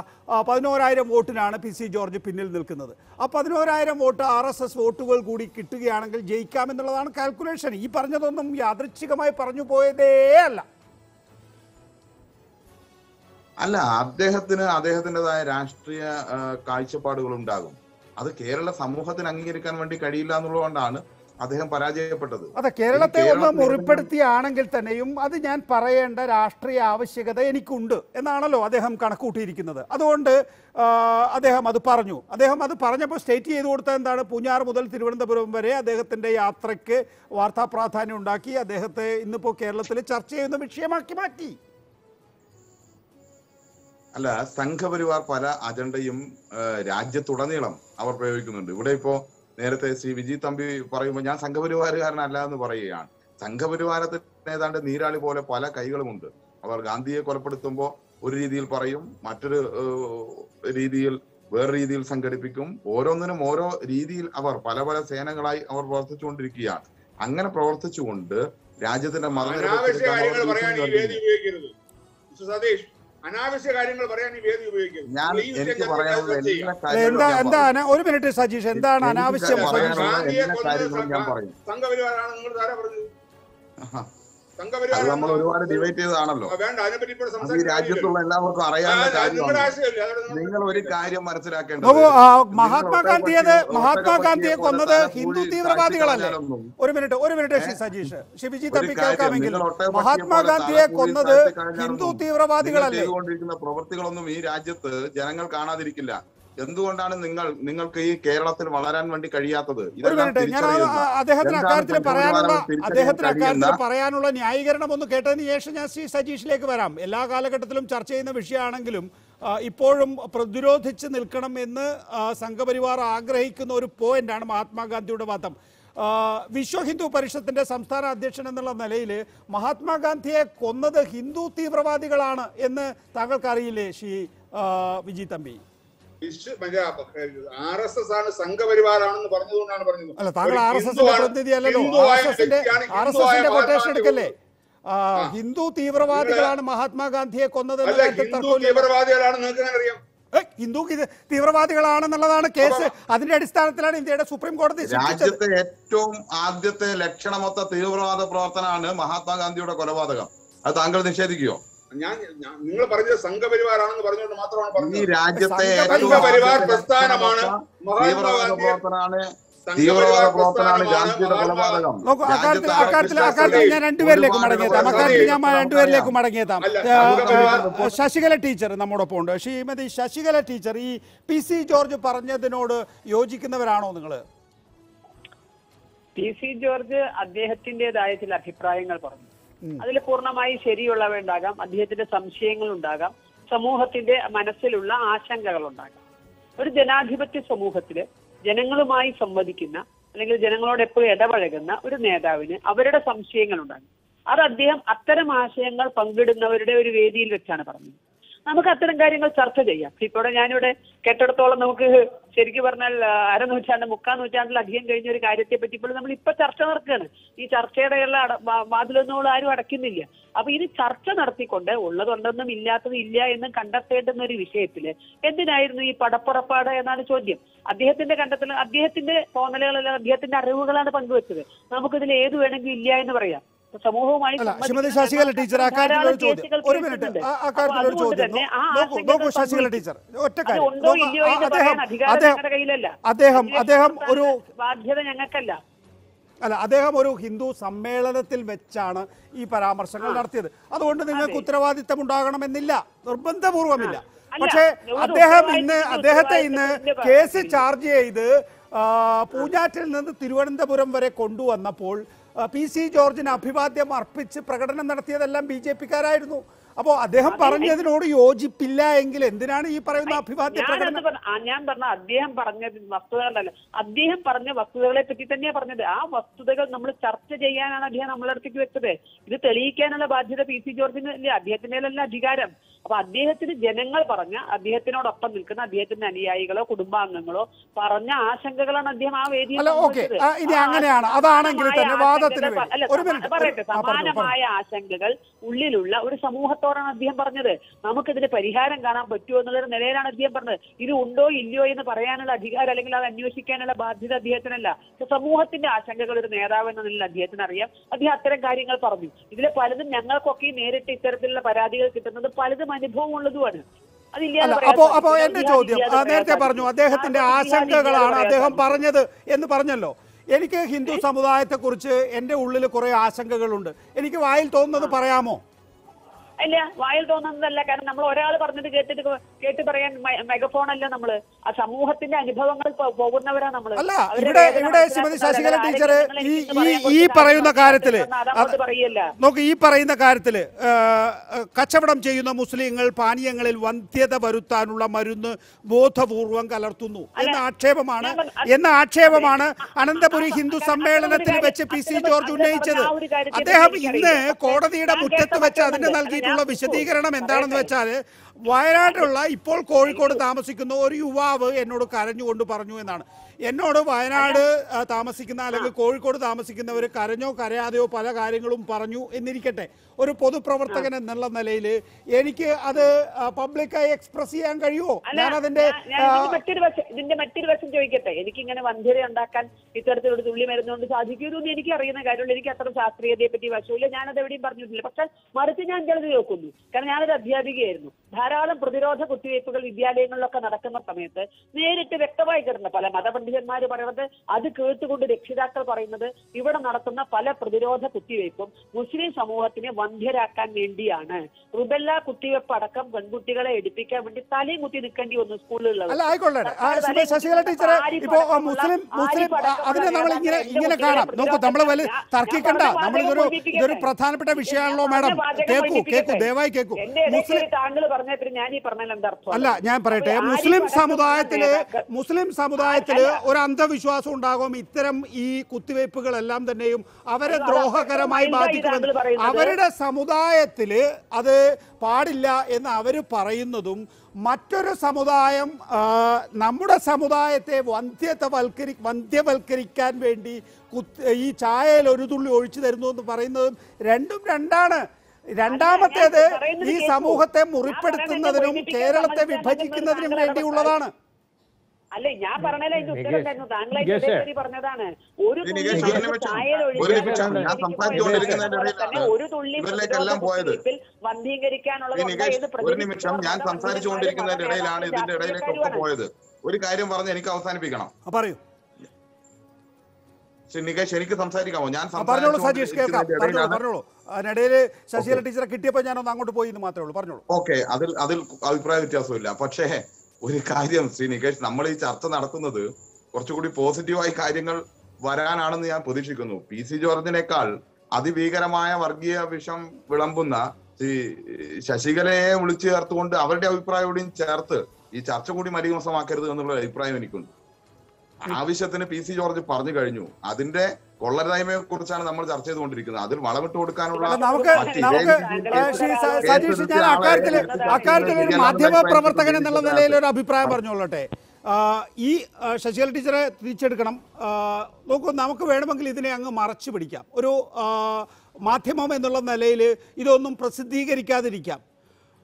പതിനോരായിരം വോട്ടിനാണ് പി സി ജോർജ് പിന്നിൽ നിൽക്കുന്നത്. ആ പതിനോരായിരം വോട്ട് ആർ എസ് എസ് വോട്ടുകൾ കൂടി കിട്ടുകയാണെങ്കിൽ ജയിക്കാമെന്നുള്ളതാണ് കാൽക്കുലേഷൻ ഈ പറഞ്ഞതൊന്നും യാദൃച്ഛികമായി പറഞ്ഞു പോയതേ അല്ല. അല്ല അദ്ദേഹത്തിന് അദ്ദേഹത്തിന്റെതായ രാഷ്ട്രീയ കാഴ്ചപ്പാടുകൾ ഉണ്ടാകും. അത് കേരള സമൂഹത്തിന് അംഗീകരിക്കാൻ വേണ്ടി കഴിയില്ല എന്നുള്ളതുകൊണ്ടാണ് അദ്ദേഹം പരാജയപ്പെട്ടത്. അതെ കേരളത്തെ ഒന്ന് മുറിപ്പെടുത്തിയാണെങ്കിൽ തന്നെയും അത് ഞാൻ പറയേണ്ട രാഷ്ട്രീയ ആവശ്യകത എനിക്കുണ്ട് എന്നാണല്ലോ അദ്ദേഹം കണക്കൂട്ടിയിരിക്കുന്നത്. അതുകൊണ്ട് അദ്ദേഹം അത് പറഞ്ഞു. അദ്ദേഹം അത് പറഞ്ഞപ്പോൾ സ്റ്റേറ്റ് ചെയ്തു കൊടുത്ത എന്താണ്? പൂഞ്ഞാർ മുതൽ തിരുവനന്തപുരം വരെ അദ്ദേഹത്തിന്റെ യാത്രയ്ക്ക് വാർത്താ പ്രാധാന്യം ഉണ്ടാക്കി. അദ്ദേഹത്തെ ഇന്നിപ്പോൾ കേരളത്തിൽ ചർച്ച ചെയ്യുന്ന വിഷയമാക്കി മാറ്റി. അല്ല സംഘപരിവാർ പല അജണ്ടയും രാജ്യത്തുടനീളം അവർ പ്രയോഗിക്കുന്നുണ്ട്. ഇവിടെ ഇപ്പോ നേരത്തെ ശ്രീ വിജി തമ്പി പറയുമ്പോൾ ഞാൻ സംഘപരിവാരുകാരനല്ല എന്ന് പറയുകയാണ്. സംഘപരിവാരത്തിന് ഏതാണ്ട് നീരാളി പോലെ പല കൈകളുമുണ്ട്. അവർ ഗാന്ധിയെ കൊലപ്പെടുത്തുമ്പോൾ ഒരു രീതിയിൽ പറയും മറ്റൊരു രീതിയിൽ വേറെ രീതിയിൽ സംഘടിപ്പിക്കും. ഓരോന്നിനും ഓരോ രീതിയിൽ അവർ പല പല സേനകളായി അവർ പ്രവർത്തിച്ചുകൊണ്ടിരിക്കുകയാണ്. അങ്ങനെ പ്രവർത്തിച്ചുകൊണ്ട് രാജ്യത്തിന്റെ മതനിരപേക്ഷ സതീഷ് അനാവശ്യ കാര്യങ്ങൾ പറയാൻ ഈ വേദി ഉപയോഗിക്കരുത്. ഞാൻ എനിക്ക് വിഷയത്തെ പറയാനുള്ള ചർച്ച ചെയ്യാം. എല്ലാ അല്ല, കാര്യങ്ങളും എന്താ ഞാൻ എന്താ പറയും. അന- ഒരു മിനിറ്റ് സജീഷ് എന്താണ് അനാവശ്യം സംഘപരിവാരാണ് നിങ്ങൾ ധാരാ പറഞ്ഞത്. അത് നമ്മൾ ഒരുപാട് ഡിബേറ്റ് ചെയ്തതാണല്ലോ. രാജ്യത്തുള്ള എല്ലാവർക്കും അറിയാവുന്ന കാര്യമാണ്. നിങ്ങൾ ഒരു കാര്യം മനസ്സിലാക്കേണ്ടത് മഹാത്മാഗാന്ധിയത് മഹാത്മാഗാന്ധിയെ കൊന്നത് ഹിന്ദു തീവ്രവാദികളല്ലേ? ഒരു മിനിറ്റ് ഒരു മിനിറ്റ് ശ്രീ സജീഷ്. ശിവജി തപ്പി തമ്പി കേൾക്കാമെങ്കിൽ മഹാത്മാഗാന്ധിയെ കൊന്നത് ഹിന്ദു തീവ്രവാദികളല്ലേ? ചെയ്തുകൊണ്ടിരിക്കുന്ന പ്രവൃത്തികളൊന്നും ഈ രാജ്യത്ത് ജനങ്ങൾ കാണാതിരിക്കില്ല. എന്തുകൊണ്ടാണ് നിങ്ങൾ നിങ്ങൾക്ക് ഈ കേരളത്തിൽ വളരാൻ വേണ്ടി കഴിയാത്തത്? അദ്ദേഹത്തിന് അക്കാര്യത്തിൽ പറയാനുള്ള തിരിച്ചറിയാൻ അദ്ദേഹത്തിന് അക്കാര്യത്തിൽ പറയാനുള്ള ന്യായീകരണം ഒന്ന് കേട്ടതിന് ശേഷം ഞാൻ ശ്രീ സജീഷിലേക്ക് വരാം. എല്ലാ കാലഘട്ടത്തിലും ചർച്ച ചെയ്യുന്ന വിഷയമാണെങ്കിലും ഇപ്പോഴും പ്രതിരോധിച്ച് നിൽക്കണം എന്ന് സംഘപരിവാർ ആഗ്രഹിക്കുന്ന ഒരു പോയിന്റാണ് മഹാത്മാഗാന്ധിയുടെ വാദം. വിശ്വ ഹിന്ദു പരിഷത്തിന്റെ സംസ്ഥാന അധ്യക്ഷൻ എന്നുള്ള നിലയിൽ മഹാത്മാഗാന്ധിയെ കൊന്നത് ഹിന്ദു തീവ്രവാദികളാണ് എന്ന് താങ്കൾക്കറിയില്ലേ Shri Viji Thampi? Vishwa R S S ആണ് സംഘപരിവാരാണെന്ന് പറഞ്ഞതുകൊണ്ടാണ് പറഞ്ഞത്. അല്ല താങ്കൾ ഒരു ആർ എസ് എസിന്റെ പ്രതിനിധി അല്ലല്ലോ ആർ എസ് എസിന്റെ കൊട്ടേഷൻ എടുക്കല്ലേ. ഹിന്ദു തീവ്രവാദികളാണ് മഹാത്മാഗാന്ധിയെ കൊന്നത് എന്ന അല്ല ഹിന്ദു തീവ്രവാദികളാണ് നിങ്ങൾക്ക് അറിയാം? ഹിന്ദു തീവ്രവാദികളാണെന്നുള്ളതാണ് കേസ്. അതിന്റെ അടിസ്ഥാനത്തിലാണ് ഇന്ത്യയുടെ സുപ്രീം കോടതി രാജ്യത്തെ ഏറ്റവും ആദ്യത്തെ ലക്ഷണമൊത്ത തീവ്രവാദ പ്രവർത്തനമാണ് മഹാത്മാഗാന്ധിയുടെ കൊലപാതകം. അത് താങ്കൾ നിഷേധിക്കുകയോ ഞാൻ നിങ്ങൾ പറഞ്ഞത് സംഘപരിവാറാണെന്ന് പറഞ്ഞുകൊണ്ട് മാത്രമാണ് ഈ പറഞ്ഞത് രാജ്യത്തെ സംഘപരിവാർ പ്രസ്ഥാനമാണ് മഹാത്മാഗാന്ധി നോക്കൂ അക്കാര്യത്തിൽ അക്കാര്യത്തിൽ അക്കാര്യത്തിൽ ഞാൻ രണ്ടുപേരിലേക്ക് മടങ്ങിയെത്താം. അക്കാര്യത്തിൽ ഞാൻ. രണ്ടുപേരിലേക്ക് മടങ്ങിയെത്താം. ശശികല ടീച്ചർ നമ്മോടൊപ്പം ഉണ്ട് ശ്രീമതി ശശികല ടീച്ചർ ഈ പി സി ജോർജ് പറഞ്ഞതിനോട് യോജിക്കുന്നവരാണോ നിങ്ങൾ? പി സി ജോർജ് അദ്ദേഹത്തിന്റെതായ ചില അഭിപ്രായങ്ങൾ പറഞ്ഞു. അതിൽ പൂർണമായി ശരിയുള്ളവ ഉണ്ടാകാം. അദ്ദേഹത്തിന്റെ സംശയങ്ങൾ ഉണ്ടാകാം. സമൂഹത്തിന്റെ മനസ്സിലുള്ള ആശങ്കകൾ ഉണ്ടാകാം. ഒരു ജനാധിപത്യ സമൂഹത്തിൽ ജനങ്ങളുമായി സംവദിക്കുന്ന അല്ലെങ്കിൽ ജനങ്ങളോട് എപ്പോഴും ഇടപഴകുന്ന ഒരു നേതാവിന് അവരുടെ സംശയങ്ങൾ ഉണ്ടാകും. അത് അദ്ദേഹം അത്തരം ആശയങ്ങൾ പങ്കിടുന്നവരുടെ ഒരു വേദിയിൽ വെച്ചാണ് പറഞ്ഞത്. നമുക്ക് അത്തരം കാര്യങ്ങൾ ചർച്ച ചെയ്യാം. ഇപ്പോൾ ഞാനിവിടെ കേട്ടിടത്തോളം നമുക്ക് ശരിക്കും പറഞ്ഞാൽ അരനൂറ്റാണ്ട് മുക്കാൽ നൂറ്റാണ്ടിലധികം കഴിഞ്ഞ ഒരു കാര്യത്തെ പറ്റി ഇപ്പോൾ നമ്മൾ ഇപ്പൊ ചർച്ച നടക്കുകയാണ് ഈ ചർച്ചയുടെ ഉള്ള വാതിലൊന്നും ആരും അടയ്ക്കുന്നില്ല. അപ്പൊ ഇത് ചർച്ച നടത്തിക്കൊണ്ട് ഉള്ളതുണ്ടെന്നും ഇല്ലാത്തത് ഇല്ല എന്നും കണ്ടെത്തേണ്ടുന്ന ഒരു വിഷയത്തിൽ എന്തിനായിരുന്നു ഈ പടപ്പുറപ്പാട് എന്നാണ് ചോദ്യം. അദ്ദേഹത്തിന്റെ കണ്ടെത്തൽ അദ്ദേഹത്തിന്റെ തോന്നലുകളല്ല അദ്ദേഹത്തിന്റെ അറിവുകളാണ് പങ്കുവച്ചത്. നമുക്കിതിൽ ഏത് വേണമെങ്കിലും ഇല്ല എന്ന് പറയാം. സമൂഹവുമായി ശ്രീമതി ശശികല ടീച്ചർ ആ കാര്യത്തിൽ ചോദ്യം. ഒരു മിനിറ്റ്. ആ- കാര്യത്തിലൊരു ചോദ്യം. നോക്കൂ നോക്കൂ ശശികല ടീച്ചർ. ഒറ്റ കാര്യം. അദ്ദേഹം അദ്ദേഹം അദ്ദേഹം അദ്ദേഹം ഒരു ബാധ്യത ഞങ്ങൾക്കല്ല. അല്ല അദ്ദേഹം ഒരു ഹിന്ദു സമ്മേളനത്തിൽ വെച്ചാണ് ഈ പരാമർശങ്ങൾ നടത്തിയത്. അതുകൊണ്ട് നിങ്ങൾക്ക് ഉത്തരവാദിത്തം ഉണ്ടാകണമെന്നില്ല നിർബന്ധപൂർവമില്ല. പക്ഷേ അദ്ദേഹം ഇന്ന് അദ്ദേഹത്തെ ഇന്ന് കേസ് ചാർജ് ചെയ്ത് പൂഞ്ഞാറ്റിൽ നിന്ന് തിരുവനന്തപുരം വരെ കൊണ്ടുവന്നപ്പോൾ പി സി ജോർജിന് അഭിവാദ്യം അർപ്പിച്ച് പ്രകടനം നടത്തിയതെല്ലാം ബി ജെ പിക്കാരായിരുന്നു. അപ്പോൾ അദ്ദേഹം പറഞ്ഞതിനോട് യോജിപ്പില്ല എങ്കിൽ എന്തിനാണ് ഈ പറയുന്ന അഭിവാദ്യ ഞാൻ പറഞ്ഞ അദ്ദേഹം പറഞ്ഞ വസ്തുതകളല്ല. അദ്ദേഹം പറഞ്ഞ വസ്തുതകളെ പറ്റി തന്നെയാണ് പറഞ്ഞത്. ആ വസ്തുതകൾ നമ്മൾ ചർച്ച ചെയ്യാനാണ് അദ്ദേഹം നമ്മളെ അടുത്തേക്ക് വെച്ചത്. ഇത് തെളിയിക്കാനുള്ള ബാധ്യത പി സി ജോർജിന് ഇല്ല അദ്ദേഹത്തിന്റെ അല്ല അധികാരം. അപ്പൊ അദ്ദേഹത്തിന് ജനങ്ങൾ പറഞ്ഞ അദ്ദേഹത്തിനോടൊപ്പം നിൽക്കുന്ന അദ്ദേഹത്തിന്റെ അനുയായികളോ കുടുംബാംഗങ്ങളോ പറഞ്ഞ ആശങ്കകളാണ് അദ്ദേഹം ആ വേദിയിൽ. ഇനി അങ്ങനെയാണ്. അതാണെങ്കിൽ തന്നെ വാദത്തിന് പറയട്ടെ. സമാനമായ ആശങ്കകൾ ഉള്ളിലുള്ള ഒരു സമൂഹത്തോടാണ് അദ്ദേഹം പറഞ്ഞത്. നമുക്കിതിന് പരിഹാരം കാണാൻ പറ്റുമോ എന്നുള്ളൊരു നിലയിലാണ് അദ്ദേഹം പറഞ്ഞത്. ഇത് ഉണ്ടോ ഇല്ലയോ എന്ന് പറയാനുള്ള അധികാരം അല്ലെങ്കിൽ അത് അന്വേഷിക്കാനുള്ള ബാധ്യത അദ്ദേഹത്തിനല്ല. സമൂഹത്തിന്റെ ആശങ്കകൾ ഒരു നേതാവ് എന്ന നിലയിൽ അദ്ദേഹത്തിന് അറിയാം അദ്ദേഹം അത്തരം കാര്യങ്ങൾ പറഞ്ഞു. ഇതിലെ പലതും ഞങ്ങൾക്കൊക്കെ നേരിട്ട് ഇത്തരത്തിലുള്ള പരാതികൾ കിട്ടുന്നത് പലതും അനുഭവം ഉള്ളതുമാണ് അപ്പോ അപ്പോ എന്റെ ചോദ്യം. നേരത്തെ പറഞ്ഞു. അദ്ദേഹത്തിന്റെ ആശങ്കകളാണ് അദ്ദേഹം പറഞ്ഞത് എന്ന് പറഞ്ഞല്ലോ. എനിക്ക് ഹിന്ദു സമുദായത്തെക്കുറിച്ച് എന്റെ ഉള്ളിൽ കുറേ ആശങ്കകളുണ്ട്. എനിക്ക് വായിൽ തോന്നുന്നത് പറയാമോ? അല്ല വായിൽ തോന്നുന്നതല്ല. കാരണം നമ്മൾ ഒരാൾ പറഞ്ഞത് കേട്ടിട്ട് കേട്ട് പറയാൻ മെഗഫോൺ അല്ല നമ്മൾ ആ സമൂഹത്തിന്റെ അനുഭവങ്ങൾ പോകുന്നവരാ നമ്മൾ അല്ല ഇവിടെ ഇവിടെ ശ്രീമതി ശശികല ടീച്ചർ ഈ ഈ പറയുന്ന കാര്യം കാര്യത്തിൽ പറയല്ല നോക്ക് ഈ പറയുന്ന കാര്യത്തിൽ കച്ചവടം ചെയ്യുന്ന മുസ്ലിങ്ങൾ പാനീയങ്ങളിൽ വന്ധ്യത വരുത്താനുള്ള മരുന്ന് ബോധപൂർവം കലർത്തുന്നു എന്ന ആക്ഷേപമാണ് എന്ന ആക്ഷേപമാണ് അനന്തപുരി ഹിന്ദു സമ്മേളനത്തിൽ വെച്ച് പി സി ജോർജ് ഉന്നയിച്ചത് അദ്ദേഹം ഇന്ന്. കോടതിയുടെ മുറ്റത്ത് വെച്ച് അതിന്. നൽകിയിട്ടുള്ള വിശദീകരണം എന്താണെന്ന്. വെച്ചാൽ വയനാട്ടിലുള്ള ഇപ്പോൾ കോഴിക്കോട് താമസിക്കുന്ന ഒരു യുവാവ് എന്നോട് കരഞ്ഞുകൊണ്ട് പറഞ്ഞു എന്നാണ്. എന്നോട് വയനാട് താമസിക്കുന്ന അല്ലെങ്കിൽ കോഴിക്കോട് താമസിക്കുന്നവർ കരഞ്ഞോ കരയാതെയോ പല കാര്യങ്ങളും പറഞ്ഞു എന്നിരിക്കട്ടെ. ഒരു പൊതുപ്രവർത്തകൻ എന്നുള്ള നിലയിൽ എനിക്ക് അത് പബ്ലിക്കായി എക്സ്പ്രസ് ചെയ്യാൻ കഴിയുമോ? ഞാൻ അതിന്റെ മറ്റൊരു വശം ഇതിന്റെ മറ്റൊരു വശം ചോദിക്കട്ടെ. എനിക്ക് ഇങ്ങനെ വന്ധ്യത ഉണ്ടാക്കാൻ ഇത്തരത്തിലൊരു തുള്ളി മരുന്നുകൊണ്ട് എന്ന് എനിക്ക് അറിയുന്ന കാര്യമുള്ളൂ. എനിക്ക് അത്ര ശാസ്ത്രീയതയെ പറ്റി വശമില്ല. ഞാനത് എവിടെയും പറഞ്ഞിട്ടില്ല. പക്ഷെ മറിച്ച് ഞാൻ ചിലത് നോക്കുന്നു കാരണം ഞാനൊരു അധ്യാപികയായിരുന്നു. ധാരാളം പ്രതിരോധ കുത്തിവയ്പ്പുകൾ വിദ്യാലയങ്ങളിലൊക്കെ നടക്കുന്ന സമയത്ത് നേരിട്ട് വ്യക്തമായി കിടന്ന പല മതപണ്ഡിതന്മാർ പറയുന്നത് അത് കേട്ടുകൊണ്ട് രക്ഷിതാക്കൾ പറയുന്നത് ഇവിടെ നടത്തുന്ന പല പ്രതിരോധ കുത്തിവയ്പ്പും മുസ്ലിം സമൂഹത്തിനെ വന്ധ്യരാക്കാൻ വേണ്ടിയാണ്. റുബെല്ല കുത്തിവയ്പ്പ് അടക്കം പെൺകുട്ടികളെ എടുപ്പിക്കാൻ വേണ്ടി തലയും കുത്തി നിൽക്കേണ്ടി വന്നു സ്കൂളുകളിൽ ശശികല ടീച്ചറെ ഇപ്പോ മുസ്ലിം മുസ്ലിം അതിനെ നമ്മൾ ഇങ്ങനെ ഇങ്ങനെ കാണാം. നോക്കൂ നമ്മൾ വലിയ തർക്കിക്കണ്ട. നമ്മൾ ഇതൊരു പ്രധാനപ്പെട്ട വിഷയമാണല്ലോ മാഡം. കേക്കൂ കേക്കൂ ദയവായി കേക്കൂ. മുസ്ലിം താങ്കൾ പറഞ്ഞ ഞാൻ ഈ പറഞ്ഞാൽ എന്താ അല്ല ഞാൻ പറയട്ടെ. മുസ്ലിം സമുദായത്തിൽ മുസ്ലിം സമുദായത്തിൽ. ഒരു അന്ധവിശ്വാസം ഉണ്ടാകും ഇത്തരം ഈ കുത്തിവയ്പ്പുകളെല്ലാം തന്നെയും അവരെ ദ്രോഹകരമായി ബാധിക്കുന്നത്. ബാധിക്കുമെന്ന്. അവരുടെ സമുദായത്തിൽ അത് പാടില്ല എന്ന് അവർ പറയുന്നതും മറ്റൊരു സമുദായം നമ്മുടെ സമുദായത്തെ വന്ധ്യതവൽക്കരി വന്ധ്യവൽക്കരിക്കാൻ വേണ്ടി കുത്ത് ഈ ചായയിൽ ഒരു തുള്ളി ഒഴിച്ചു തരുന്നു എന്ന് പറയുന്നതും രണ്ടും രണ്ടാണ്. രണ്ടാമത്തേത് ഈ സമൂഹത്തെ മുറിപ്പെടുത്തുന്നതിനും കേരളത്തെ വിഭജിക്കുന്നതിനും വേണ്ടിയുള്ളതാണ്. അല്ലെ ഞാൻ അതിന്റെ ഉത്തരം പറഞ്ഞതാണ്. ഒരു തുള്ളി ഒരു ചായയിൽ ഞാൻ ഒരു തുള്ളി സംസാരിച്ചുകൊണ്ടിരിക്കുന്നതിന്റെ ഇടയിലാണ് ഇതിന്റെ പോയത്. ഒരു കാര്യം പറഞ്ഞ് എനിക്ക് അവസാനിപ്പിക്കണം. ആ, പറയൂ. ശ്രീ നികേഷ് എനിക്ക് സംസാരിക്കാമോ? ഞാൻ പറഞ്ഞോളൂ സജീഷ് കേൾക്കാം പറഞ്ഞോളൂ പറഞ്ഞോളൂ. ശശികല ടീച്ചറെ കിട്ടിയപ്പോൾ ഞാനൊന്ന് അങ്ങോട്ട് പോയി എന്ന് മാത്രമേ ഉള്ളൂ. പറഞ്ഞോളൂ. ഓക്കെ അതിൽ അതിൽ അഭിപ്രായ വ്യത്യാസമില്ല. പക്ഷേ ഒരു കാര്യം ശ്രീ നികേഷ് നമ്മൾ ഈ ചർച്ച നടത്തുന്നത് കുറച്ചുകൂടി പോസിറ്റീവായി കാര്യങ്ങൾ വരാനാണെന്ന് ഞാൻ പ്രതീക്ഷിക്കുന്നു. പി സി ജോർജിനേക്കാൾ അതിഭീകരമായ വർഗീയ വിഷം വിളമ്പുന്ന ശ്രീ ശശികലയെ വിളിച്ചു ചേർത്തുകൊണ്ട് അവരുടെ അഭിപ്രായം ചേർത്ത് ഈ ചർച്ച കൂടി മരിമസമാക്കരുത് എന്നുള്ള അഭിപ്രായം എനിക്കുണ്ട്. ആവശ്യത്തിന് പി സി ജോർജ് പറഞ്ഞു കഴിഞ്ഞു. അതിന്റെ കൊള്ളരുതായ്മയെ കുറിച്ചാണ് നമ്മൾ ചർച്ച ചെയ്തുകൊണ്ടിരിക്കുന്നത്. അതിൽ വളമിട്ട് കൊടുക്കാനുള്ള നമുക്ക് സതീഷ് ഞാൻ അക്കാര്യത്തിൽ അക്കാര്യത്തിൽ ഒരു മാധ്യമ പ്രവർത്തകൻ എന്നുള്ള നിലയിൽ ഒരു അഭിപ്രായം പറഞ്ഞോളട്ടെ ഈ ശശികല ടീച്ചറെ തിരിച്ചെടുക്കണം. നോക്കൂ നമുക്ക് വേണമെങ്കിൽ ഇതിനെ അങ്ങ് മറച്ചു പിടിക്കാം. ഒരു മാധ്യമം എന്നുള്ള നിലയിൽ ഇതൊന്നും പ്രസിദ്ധീകരിക്കാതിരിക്കാം.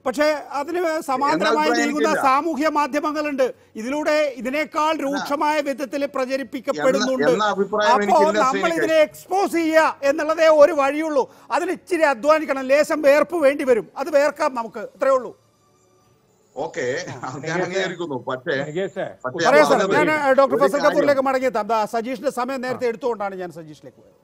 പക്ഷേ അതിന് സമാന്തരമായി നൽകുന്ന സാമൂഹ്യ മാധ്യമങ്ങളുണ്ട്. ഇതിലൂടെ ഇതിനേക്കാൾ രൂക്ഷമായ വിധത്തിൽ പ്രചരിപ്പിക്കപ്പെടുന്നുണ്ട്. അപ്പോൾ അപ്പോ നമ്മൾ ഇതിനെ എക്സ്പോസ് ചെയ്യുക എന്നുള്ളതേ ഒരു വഴിയുള്ളൂ. അതിന് ഇച്ചിരി അധ്വാനിക്കണം. ലേശം വേർപ്പ് വേണ്ടി വരും. അത് വേർക്കാം നമുക്ക്. അത്രേ ഉള്ളൂ. ഓക്കെ. ഞാൻ അംഗീകരിക്കുന്നു. പക്ഷേ ഞാൻ ഡോക്ടർ ഫസൽ കപൂറിലേക്ക് മടങ്ങിയെത്താം. ദാ സജീഷിന്റെ സമയം നേരത്തെ എടുത്തുകൊണ്ടാണ് ഞാൻ സജീഷിലേക്ക് പോയത്.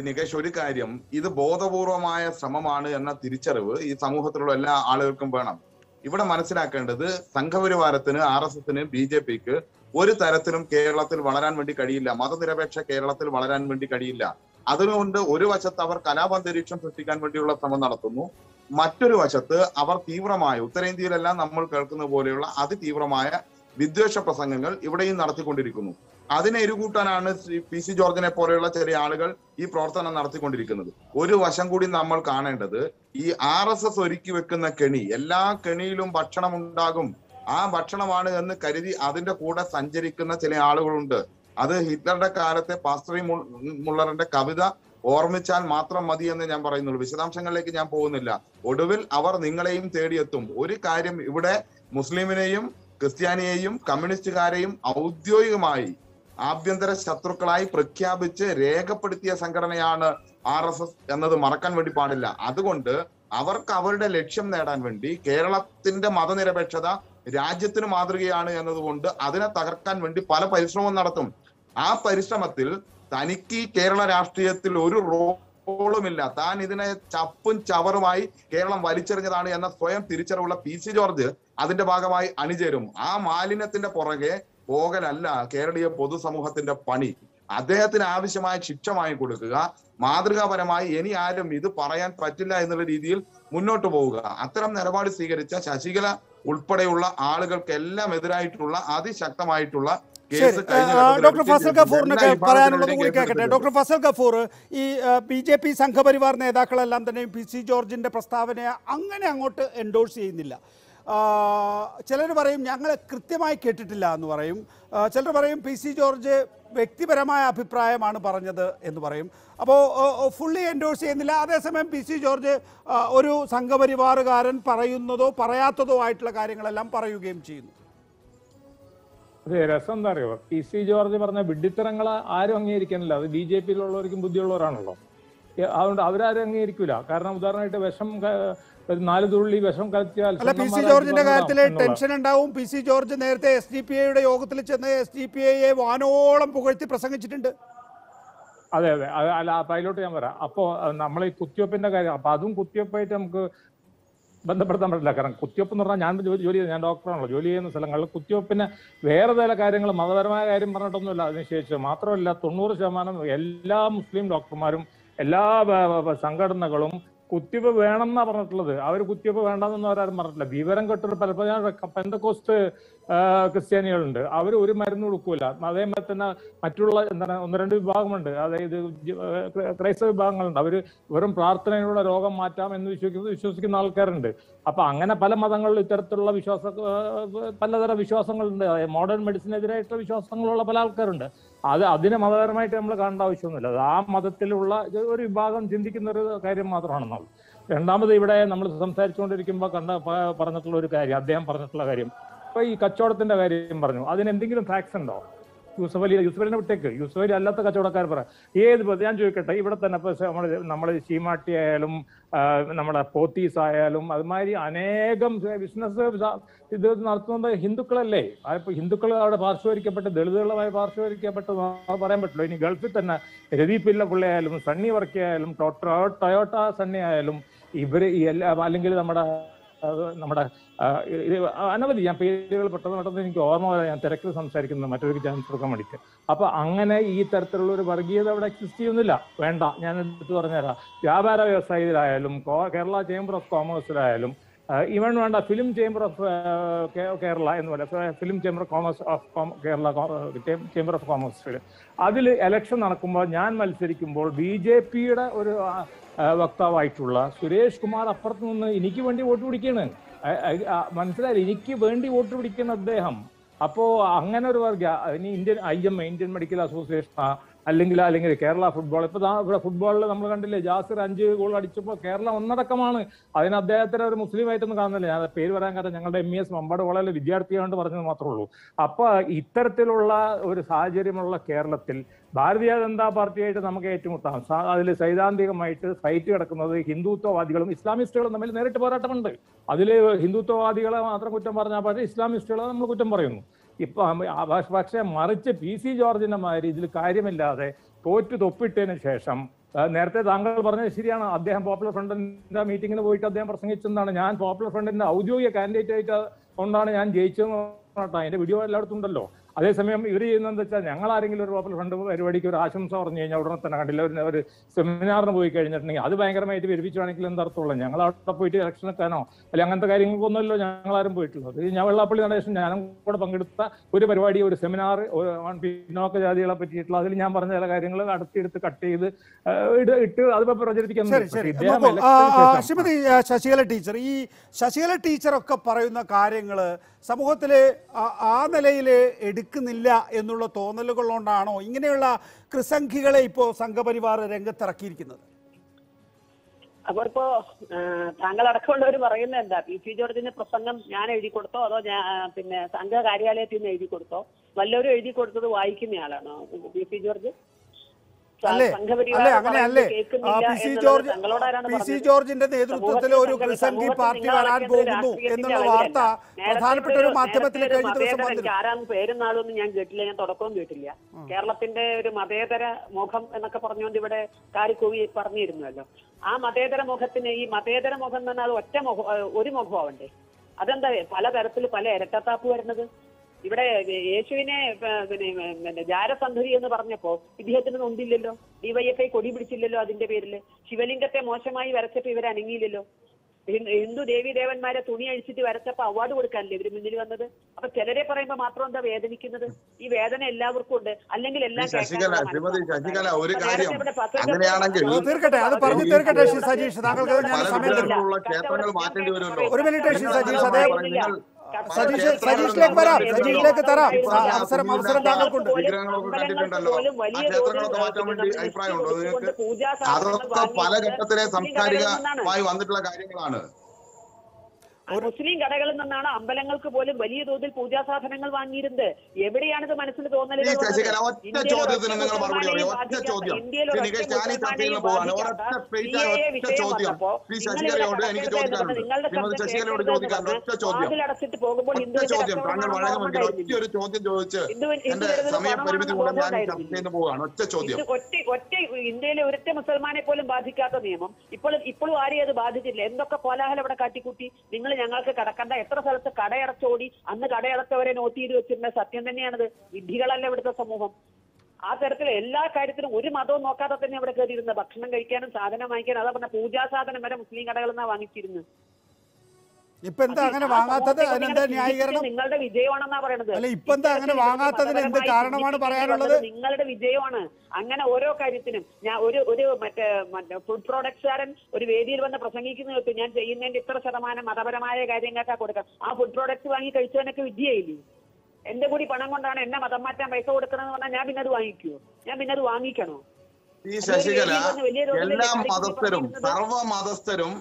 നികേഷ് ഒരു കാര്യം. ഇത് ബോധപൂർവമായ ശ്രമമാണ് എന്ന തിരിച്ചറിവ് ഈ സമൂഹത്തിലുള്ള എല്ലാ ആളുകൾക്കും വേണം. ഇവിടെ മനസ്സിലാക്കേണ്ടത് സംഘപരിവാരത്തിന് ആർ എസ് എസിന് ബി ജെ പിക്ക് ഒരു തരത്തിലും കേരളത്തിൽ വളരാൻ വേണ്ടി കഴിയില്ല. മതനിരപേക്ഷ കേരളത്തിൽ വളരാൻ വേണ്ടി കഴിയില്ല. അതുകൊണ്ട് ഒരു വശത്ത് അവർ കലാപന്തരീക്ഷം സൃഷ്ടിക്കാൻ വേണ്ടിയുള്ള ശ്രമം നടത്തുന്നു. മറ്റൊരു വശത്ത് അവർ തീവ്രമായ ഉത്തരേന്ത്യയിലെല്ലാം നമ്മൾ കേൾക്കുന്ന പോലെയുള്ള അതിതീവ്രമായ വിദ്വേഷ പ്രസംഗങ്ങൾ ഇവിടെയും നടത്തിക്കൊണ്ടിരിക്കുന്നു. അതിനെ എരുകൂട്ടാനാണ് ശ്രീ പി സി ജോർജിനെ പോലെയുള്ള ചെറിയ ആളുകൾ ഈ പ്രവർത്തനം നടത്തിക്കൊണ്ടിരിക്കുന്നത്. ഒരു വശം കൂടി നമ്മൾ കാണേണ്ടത് ഈ ആർ എസ് എസ് ഒരുക്കി വെക്കുന്ന കെണി എല്ലാ കെണിയിലും ഭക്ഷണം ഉണ്ടാകും. ആ ഭക്ഷണമാണ് എന്ന് കരുതി അതിന്റെ കൂടെ സഞ്ചരിക്കുന്ന ചില ആളുകളുണ്ട്. അത് ഹിറ്റ്ലറുടെ കാലത്തെ പാസ്റ്ററി മുള്ളറിന്റെ കവിത ഓർമ്മിച്ചാൽ മാത്രം മതി എന്ന് ഞാൻ പറയുന്നുള്ളൂ. വിശദാംശങ്ങളിലേക്ക് ഞാൻ പോകുന്നില്ല. ഒടുവിൽ അവർ നിങ്ങളെയും തേടിയെത്തും. ഒരു കാര്യം ഇവിടെ മുസ്ലിമിനെയും ക്രിസ്ത്യാനിയെയും കമ്മ്യൂണിസ്റ്റുകാരെയും ഔദ്യോഗികമായി ആഭ്യന്തര ശത്രുക്കളായി പ്രഖ്യാപിച്ച് രേഖപ്പെടുത്തിയ സംഘടനയാണ് ആർ എസ് എസ് എന്നത് മറക്കാൻ വേണ്ടി പാടില്ല. അതുകൊണ്ട് അവർക്ക് അവരുടെ ലക്ഷ്യം നേടാൻ വേണ്ടി കേരളത്തിന്റെ മതനിരപേക്ഷത രാജ്യത്തിന് മാതൃകയാണ് എന്നതുകൊണ്ട് അതിനെ തകർക്കാൻ വേണ്ടി പല പരിശ്രമവും നടത്തും. ആ പരിശ്രമത്തിൽ തനിക്ക് കേരള രാഷ്ട്രീയത്തിൽ ഒരു റോളുമില്ല. താൻ ഇതിനെ ചപ്പും ചവറുമായി കേരളം വലിച്ചെറിഞ്ഞതാണ് എന്ന സ്വയം തിരിച്ചറിവുള്ള പി സി ജോർജ് അതിന്റെ ഭാഗമായി അണിചേരും. ആ മാലിന്യത്തിന്റെ പുറകെ പോകലല്ല കേരളീയ പൊതുസമൂഹത്തിന്റെ പണി. അദ്ദേഹത്തിന് ആവശ്യമായ ശിക്ഷ കൊടുക്കുക മാതൃകാപരമായി ഇനി ആരും ഇത് പറയാൻ പറ്റില്ല എന്നുള്ള രീതിയിൽ മുന്നോട്ട് പോവുക. അത്തരം നിലപാട് സ്വീകരിച്ച ശശികല ഉൾപ്പെടെയുള്ള ആളുകൾക്കെല്ലാം എതിരായിട്ടുള്ള അതിശക്തമായിട്ടുള്ള ഡോക്ടർ ഫസൽ. ഗഫൂറിന് പറയാനുള്ളത് കൂടി കേൾക്കട്ടെ. ഡോക്ടർ ഫസൽ ഗഫൂർ ഈ ബി ജെ പി സംഘപരിവാർ നേതാക്കളെല്ലാം തന്നെ പി സി ജോർജിന്റെ പ്രസ്താവനയെ അങ്ങനെ അങ്ങോട്ട് എൻഡോഴ്സ് ചെയ്യുന്നില്ല. ചിലർ പറയും ഞങ്ങൾ കൃത്യമായി കേട്ടിട്ടില്ല എന്ന് പറയും. ചിലർ പറയും പി സി ജോർജ് വ്യക്തിപരമായ അഭിപ്രായമാണ് പറഞ്ഞത് എന്ന് പറയും. അപ്പോൾ ഫുള്ളി എൻഡോഴ്സ് ചെയ്യുന്നില്ല. അതേസമയം പി സി ജോർജ് ഒരു സംഘപരിവാറുകാരൻ പറയുന്നതോ പറയാത്തതോ ആയിട്ടുള്ള കാര്യങ്ങളെല്ലാം പറയുകയും ചെയ്യുന്നു. അതെ രസം എന്താ അറിയോ? പി സി ജോർജ് പറഞ്ഞ വിഡിത്തരങ്ങൾ ആരും അംഗീകരിക്കാനില്ല അത് ബി ജെ പിയിലുള്ളവർക്കും ബുദ്ധിയുള്ളവരാണല്ലോ. അതുകൊണ്ട് അവരാരും അംഗീകരിക്കൂല. കാരണം ഉദാഹരണമായിട്ട് വിഷം ഒരു നാല് തുള്ളി വിഷം കലത്തിയാൽ അല്ല പി സി ജോർജിന്റെ കാര്യത്തിൽ. ടെൻഷൻ ഉണ്ടാവും പി സി ജോർജ് നേരത്തെ എസ് ഡി പി ഐയുടെ യോഗത്തിൽ ചെന്ന് എസ് ഡി പി ഐയെ വാനോളം പുകഴ്ത്തി പ്രസംഗിച്ചിട്ടുണ്ട്. അതെ അതെ. അല്ല അപ്പൊ അതിലോട്ട് ഞാൻ വരാം അപ്പോ നമ്മൾ ഈ കുത്തിവെപ്പിന്റെ കാര്യം അപ്പൊ അതും കുത്തിവെപ്പായിട്ട് നമുക്ക് ബന്ധപ്പെടുത്താൻ പറ്റില്ല. കാരണം കുത്തിവെപ്പ് എന്ന് പറഞ്ഞാൽ ഞാൻ ജോലി ജോലി ചെയ്യുന്നത് ഞാൻ ഡോക്ടറാണല്ലോ. ജോലി ചെയ്യുന്ന സ്ഥലങ്ങളിൽ കുത്തിവെപ്പിന് വേറെ ചില കാര്യങ്ങൾ മതപരമായ കാര്യം പറഞ്ഞിട്ടൊന്നുമില്ല. അതിനുശേഷം മാത്രമല്ല തൊണ്ണൂറ് ശതമാനം എല്ലാ മുസ്ലിം ഡോക്ടർമാരും എല്ലാ സംഘടനകളും കുത്തിവെപ്പ് എന്നാ പറഞ്ഞിട്ടുള്ളത്. അവർ കുത്തിവെപ്പ് വേണ്ടെന്നൊന്നും അവരാരും പറഞ്ഞിട്ടില്ല. വിവരം കെട്ടൊരു പലപ്പോഴും പെന്തക്കോസ്റ്റ് ആ, ക്രിസ്ത്യാനികളുണ്ട്. അവർ ഒരു മരുന്ന് കൊടുക്കൂല. അതേപോലെ തന്നെ മറ്റുള്ള എന്താണ് ഒന്ന് രണ്ട് വിഭാഗമുണ്ട്. അതായത് ക്രൈസ്തവ വിഭാഗങ്ങളുണ്ട്. അവർ വെറും പ്രാർത്ഥനയിലൂടെ രോഗം മാറ്റാം എന്ന് വിശ്വസിക്കുന്ന വിശ്വസിക്കുന്ന ആൾക്കാരുണ്ട്. അപ്പൊ അങ്ങനെ പല മതങ്ങളിൽ ഇത്തരത്തിലുള്ള വിശ്വാസ പലതരം വിശ്വാസങ്ങളുണ്ട്. അതായത് മോഡേൺ മെഡിസിനെതിരായിട്ടുള്ള വിശ്വാസങ്ങളുള്ള പല ആൾക്കാരുണ്ട്. അത് അതിനെ മതപരമായിട്ട് നമ്മൾ കാണേണ്ട ആവശ്യമൊന്നുമില്ല. അത് ആ മതത്തിലുള്ള ഒരു വിഭാഗം ചിന്തിക്കുന്ന ഒരു കാര്യം മാത്രമാണെന്നുള്ളത് രണ്ടാമത് ഇവിടെ നമ്മൾ സംസാരിച്ചുകൊണ്ടിരിക്കുമ്പോൾ കണ്ട പറഞ്ഞിട്ടുള്ള ഒരു കാര്യം അദ്ദേഹം പറഞ്ഞിട്ടുള്ള കാര്യം. ഇപ്പൊ ഈ കച്ചവടത്തിന്റെ കാര്യം പറഞ്ഞു. അതിന് എന്തെങ്കിലും ഫാക്സ് ഉണ്ടോ? യൂസഫ് അലി യൂസഫ് അലിനെ വിട്ടേക്ക്. യൂസഫ് അലി അല്ലാത്ത കച്ചവടക്കാർ പറ. ഏത് ഞാൻ ചോദിക്കട്ടെ ഇവിടെ തന്നെ ഇപ്പൊ നമ്മൾ നമ്മൾ ചീമാട്ടി ആയാലും നമ്മുടെ പോത്തീസ് ആയാലും അതുമാതിരി അനേകം ബിസിനസ് ഇത് നടത്തുന്നത് ഹിന്ദുക്കളല്ലേ? ഇപ്പൊ ഹിന്ദുക്കൾ അവിടെ പാർശ്വവരിക്കപ്പെട്ട് ദളിതുകളുമായി പാർശ്വവരിക്കപ്പെട്ട് പറയാൻ പറ്റില്ല. ഇനി ഗൾഫിൽ തന്നെ രവി പിള്ളയായാലും പുള്ളി സണ്ണി വർക്കി ആയാലും ടൊയോട്ട സണ്ണി ആയാലും ഇവർ ഈ എല്ലാ അല്ലെങ്കിൽ നമ്മുടെ നമ്മുടെ ഇത് അനവധി ഞാൻ പേരുകൾ പെട്ടെന്ന് പെട്ടെന്ന് എനിക്ക് ഓർമ്മ വരാൻ ഞാൻ തിരക്കിൽ സംസാരിക്കുന്നത് മറ്റൊരു ചാൻസ് കൊടുക്കാൻ വേണ്ടിയിട്ട്. അപ്പൊ അങ്ങനെ ഈ തരത്തിലുള്ള ഒരു വർഗീയത അവിടെ എക്സിസ്റ്റ് ചെയ്യുന്നില്ല. വേണ്ട ഞാൻ എടുത്തു പറഞ്ഞുതരാം. വ്യാപാര വ്യവസായത്തിലായാലും കേരള ചേംബർ ഓഫ് കോമേഴ്സിലായാലും ഇവൺ വേണ്ട ഫിലിം ചേംബർ ഓഫ് കേരള എന്ന് പറയുക film chamber commerce of Kerala chamber of commerce അതിൽ എലക്ഷൻ നടക്കുമ്പോൾ ഞാൻ മത്സരിക്കുമ്പോൾ ബി ജെ പിയുടെ ഒരു വക്താവായിട്ടുള്ള സുരേഷ് കുമാർ അപ്പുറത്ത് നിന്ന് എനിക്ക് വേണ്ടി വോട്ട് പിടിക്കുകയാണ് മനസ്സിലായി എനിക്ക് വേണ്ടി വോട്ട് പിടിക്കുന്ന അദ്ദേഹം. അപ്പോ അങ്ങനെ ഒരു വർഗ ഇനി Indian I M Indian medical association അല്ലെങ്കിൽ അല്ലെങ്കിൽ കേരള ഫുട്ബോൾ ഇപ്പൊ ഇവിടെ ഫുട്ബോളിൽ നമ്മൾ കണ്ടില്ലേ ജാസിർ അഞ്ച് ഗോൾ അടിച്ചപ്പോൾ കേരളം ഒന്നടക്കമാണ്. അതിന് അദ്ദേഹത്തിന് ഒരു മുസ്ലിം ആയിട്ടൊന്നും കാണുന്നില്ല. ഞാൻ പേര് പറയാൻ കാരണം ഞങ്ങളുടെ എം ഇ എസ് മമ്പാട് കോളേജിലെ വിദ്യാർത്ഥിയാണ്ട് പറഞ്ഞത് മാത്രമേ ഉള്ളൂ. അപ്പൊ ഇത്തരത്തിലുള്ള ഒരു സാഹചര്യമുള്ള കേരളത്തിൽ ഭാരതീയ ജനതാ പാർട്ടിയായിട്ട് നമുക്ക് ഏറ്റുമുട്ടാം. അതിൽ സൈദ്ധാന്തികമായിട്ട് ഫൈറ്റ് കിടക്കുന്നത് ഹിന്ദുത്വവാദികളും ഇസ്ലാമിസ്റ്റുകളും തമ്മിൽ നേരിട്ട് പോരാട്ടമുണ്ട്. അതിൽ ഹിന്ദുത്വവാദികളെ മാത്രം കുറ്റം പറഞ്ഞാൽ പറ്റും ഇസ്ലാമിസ്റ്റുകളെ നമ്മൾ കുറ്റം പറയുന്നു. ഇപ്പൊ പക്ഷെ മറിച്ച് പി സി ജോർജിന്റെ മാതിരി ഇതിൽ കാര്യമില്ലാതെ തോറ്റു തൊപ്പിട്ടതിന് ശേഷം നേരത്തെ താങ്കൾ പറഞ്ഞത് ശരിയാണ് അദ്ദേഹം പോപ്പുലർ ഫ്രണ്ടിന്റെ മീറ്റിംഗിൽ പോയിട്ട് അദ്ദേഹം പ്രസംഗിച്ചെന്നാണ്. ഞാൻ പോപ്പുലർ ഫ്രണ്ടിന്റെ ഔദ്യോഗിക കാൻഡിഡേറ്റ് ആയിട്ട് കൊണ്ടാണ് ഞാൻ ജയിച്ചതെന്ന് അതിന്റെ വീഡിയോ എല്ലായിടത്തും ഉണ്ടല്ലോ. അതേസമയം ഇവർ ചെയ്യുന്നത് വെച്ചാൽ ഞങ്ങൾ ആരെങ്കിലും ഒരു പോപ്പുലർ ഫ്രണ്ട് പരിപാടിക്ക് ഒരു ആശംസ പറഞ്ഞു കഴിഞ്ഞാൽ ഉടനെ തന്നെ കണ്ടില്ല. ഒരു ഒരു സെമിനാറിന് പോയി കഴിഞ്ഞിട്ടുണ്ടെങ്കിൽ അത് ഭയങ്കരമായിട്ട് വിരിപ്പിച്ചാണെങ്കിൽ എന്തർത്ഥമുള്ളൂ ഞങ്ങൾ അവിടെ പോയിട്ട് ഇലക്ഷൻ എത്താനോ അല്ലെങ്കിൽ അങ്ങനത്തെ കാര്യങ്ങൾക്കൊന്നുമല്ലോ ഞങ്ങൾ ആരും പോയിട്ടുള്ളത് ഞാൻ വെള്ളാപ്പള്ളി നടേശൻ ഞാനും കൂടെ പങ്കെടുത്ത ഒരു പരിപാടി ഒരു സെമിനാർ പിന്നോക്ക ജാതികളെ പറ്റിയിട്ടുള്ള അതിൽ ഞാൻ പറഞ്ഞ ചില കാര്യങ്ങൾ അടുത്തെടുത്ത് കട്ട് ചെയ്ത് ഇട്ട് അത് പ്രചരിപ്പിക്കാൻ ശ്രീമതി ശശികല ടീച്ചർ ഈ ശശികല ടീച്ചറൊക്കെ പറയുന്ന കാര്യങ്ങൾ സമൂഹത്തിൽ ആ നിലയിൽ എടുക്കുന്നില്ല എന്നുള്ള തോന്നലുകൾ കൊണ്ടാണോ ഇങ്ങനെയുള്ള കൃസംഖികളെ ഇപ്പോൾ സംഘപരിവാർ രംഗത്തിറക്കിയിരിക്കുന്നത്? അപ്പൊ ഇപ്പോ താങ്കൾ അടക്കമുള്ളവർ പറയുന്നത് എന്താ? പി. സി. ജോർജിന് പ്രസംഗം ഞാൻ എഴുതി കൊടുത്തോ? അതോ ഞാൻ പിന്നെ സംഘ കാര്യാലയത്തിൽ നിന്ന് എഴുതി കൊടുത്തോ? വല്ലവരും എഴുതി കൊടുത്തത് വായിക്കുന്നയാളാണോ പി. സി. ജോർജ്? അല്ലേ? അല്ലേ? അങ്ങനെ പറയുന്നത് അല്ലേ? P. C. George P. C. ജോർജിന്റെ നേതൃത്വത്തിൽ ഒരു സംഘ- പാർട്ടി വരാൻ പോകുന്നു എന്നുള്ള വാർത്ത പ്രധാനപ്പെട്ട ഒരു മാധ്യമത്തിൽ കഴിഞ്ഞ ദിവസം വന്നിരുന്നു. ആരാന്ന് പേരും നാളൊന്നും ഞാൻ കേട്ടില്ല ഞാൻ തുടക്കവും കേട്ടില്ല. കേരളത്തിന്റെ ഒരു മതേതര മുഖം എന്നൊക്കെ പറഞ്ഞുകൊണ്ട് ഇവിടെ കാരിക്കോവി പറഞ്ഞിരുന്നല്ലോ. ആ മതേതര മുഖത്തിന് ഈ മതേതര മുഖം എന്ന് പറഞ്ഞാൽ ഒറ്റ മുഖം ഒരു മുഖമാവണ്ടേ? അതെന്താ പലതരത്തിൽ പല ഇരട്ടത്താപ്പ് വരുന്നത്? ഇവിടെ യേശുവിനെ പിന്നെ ജാരസന്ധരി എന്ന് പറഞ്ഞപ്പോ ഇദ്ദേഹത്തിന് നൊന്തില്ലല്ലോ ഡിവൈഎഫ്ഐ കൊടി പിടിച്ചില്ലല്ലോ അതിന്റെ പേരിൽ ശിവലിംഗത്തെ മോശമായി വരച്ചപ്പോ ഇവർ അനങ്ങിയില്ലല്ലോ? ഹിന്ദു- ദേവി ദേവന്മാരെ തുണി അഴിച്ചിട്ട് വരച്ചപ്പോ അവാർഡ് കൊടുക്കാനല്ലേ ഇവർ മുന്നിൽ വന്നത്? അപ്പൊ ചിലരെ പറയുമ്പോ മാത്രം എന്താ വേദനിക്കുന്നത്? ഈ വേദന എല്ലാവർക്കും ഉണ്ട്. അല്ലെങ്കിൽ എല്ലാം അത് തീർക്കട്ടെ അത് പറഞ്ഞു തീർക്കട്ടെ ശ്രീ സജീഷ് താങ്കൾക്ക് ഒരു മിനിറ്റ് സജീഷ് അതേ പറഞ്ഞാൽ സതീഷിലേക്ക് വരാം. തരാം. അവസരം അവസരം താങ്കൾക്കുണ്ട് വിഗ്രഹങ്ങളൊക്കെ കണ്ടിട്ടുണ്ടല്ലോ ആ മാറ്റാൻ വേണ്ടി അഭിപ്രായമുണ്ടോ? നിങ്ങൾക്ക് അതൊക്കെ പല ഘട്ടത്തിലെ സംസ്കാരികമായി വന്നിട്ടുള്ള കാര്യങ്ങളാണ്. മുസ്ലിം കടകളിൽ നിന്നാണ് അമ്പലങ്ങൾക്ക് പോലും വലിയ തോതിൽ പൂജാ സാധനങ്ങൾ വാങ്ങിയിരുന്നത്. എവിടെയാണിത് മനസ്സിൽ തോന്നലുകൾ വാതിലടച്ചിട്ട് പോകുമ്പോൾ ഒറ്റ ഇന്ത്യയിലെ ഒരൊറ്റ മുസൽമാനെ പോലും ബാധിക്കാത്ത നിയമം. ഇപ്പോൾ ഇപ്പോഴും ആരെയും അത് ബാധിച്ചില്ല എന്തൊക്കെ കോലാഹലം അവിടെ കാട്ടിക്കൂട്ടി? നിങ്ങൾ ഞങ്ങൾക്ക് കടക്കണ്ട. എത്ര സ്ഥലത്ത് കടയടച്ചോടി അന്ന് കടയടച്ചവരെ നോട്ട് ചെയ്ത് വെച്ചിരുന്ന സത്യം തന്നെയാണത്. വിധികളല്ല ഇവിടുത്തെ സമൂഹം. ആ തരത്തിൽ എല്ലാ കാര്യത്തിനും ഒരു മതവും നോക്കാതെ തന്നെ അവിടെ കയറിയിരുന്നത് ഭക്ഷണം കഴിക്കാനും സാധനം വാങ്ങിക്കാനും. അതാ പറഞ്ഞ പൂജാ സാധനം വരെ മുസ്ലിം കടകളിൽ നിന്നാണ് വാങ്ങിച്ചിരുന്നത്. ഇപ്പൊ എന്താ അങ്ങനെ വാങ്ങാത്തത്? അതിനെന്താ ന്യായീകരണം? നിങ്ങളുടെ വിജയമാണെന്നാ പറയുന്നത് അല്ല, ഇപ്പൊ എന്താ അങ്ങനെ വാങ്ങാത്തതിന് എന്ത് കാരണമാണ് പറയാനുള്ളത്? നിങ്ങളുടെ വിജയമാണ്. അങ്ങനെ ഓരോ കാര്യത്തിനും ഞാൻ ഒരു ഒരു മറ്റേ മറ്റേ ഫുഡ് പ്രോഡക്ട്സുകാരൻ ഒരു വേദിയിൽ വന്ന് പ്രസംഗിക്കുന്ന കേട്ടു. ഞാൻ ചെയ്യുന്നതിന്റെ ഇത്ര ശതമാനം മതപരമായ കാര്യങ്ങൾക്കാ കൊടുക്കാം. ആ ഫുഡ് പ്രോഡക്റ്റ്സ് വാങ്ങി കഴിച്ചവനൊക്കെ വിദ്യയില്ലേ? എന്റെ കൂടി പണം കൊണ്ടാണ് എന്നെ മതം മാറ്റാൻ പൈസ കൊടുക്കണമെന്ന് പറഞ്ഞാൽ ഞാൻ പിന്നെ അത് വാങ്ങിക്കുവോ? ഞാൻ പിന്നെ അത് വാങ്ങിക്കണോ? ഈ ശശികല എല്ലാ മതസ്ഥരും സർവ സർവ മതസ്ഥരും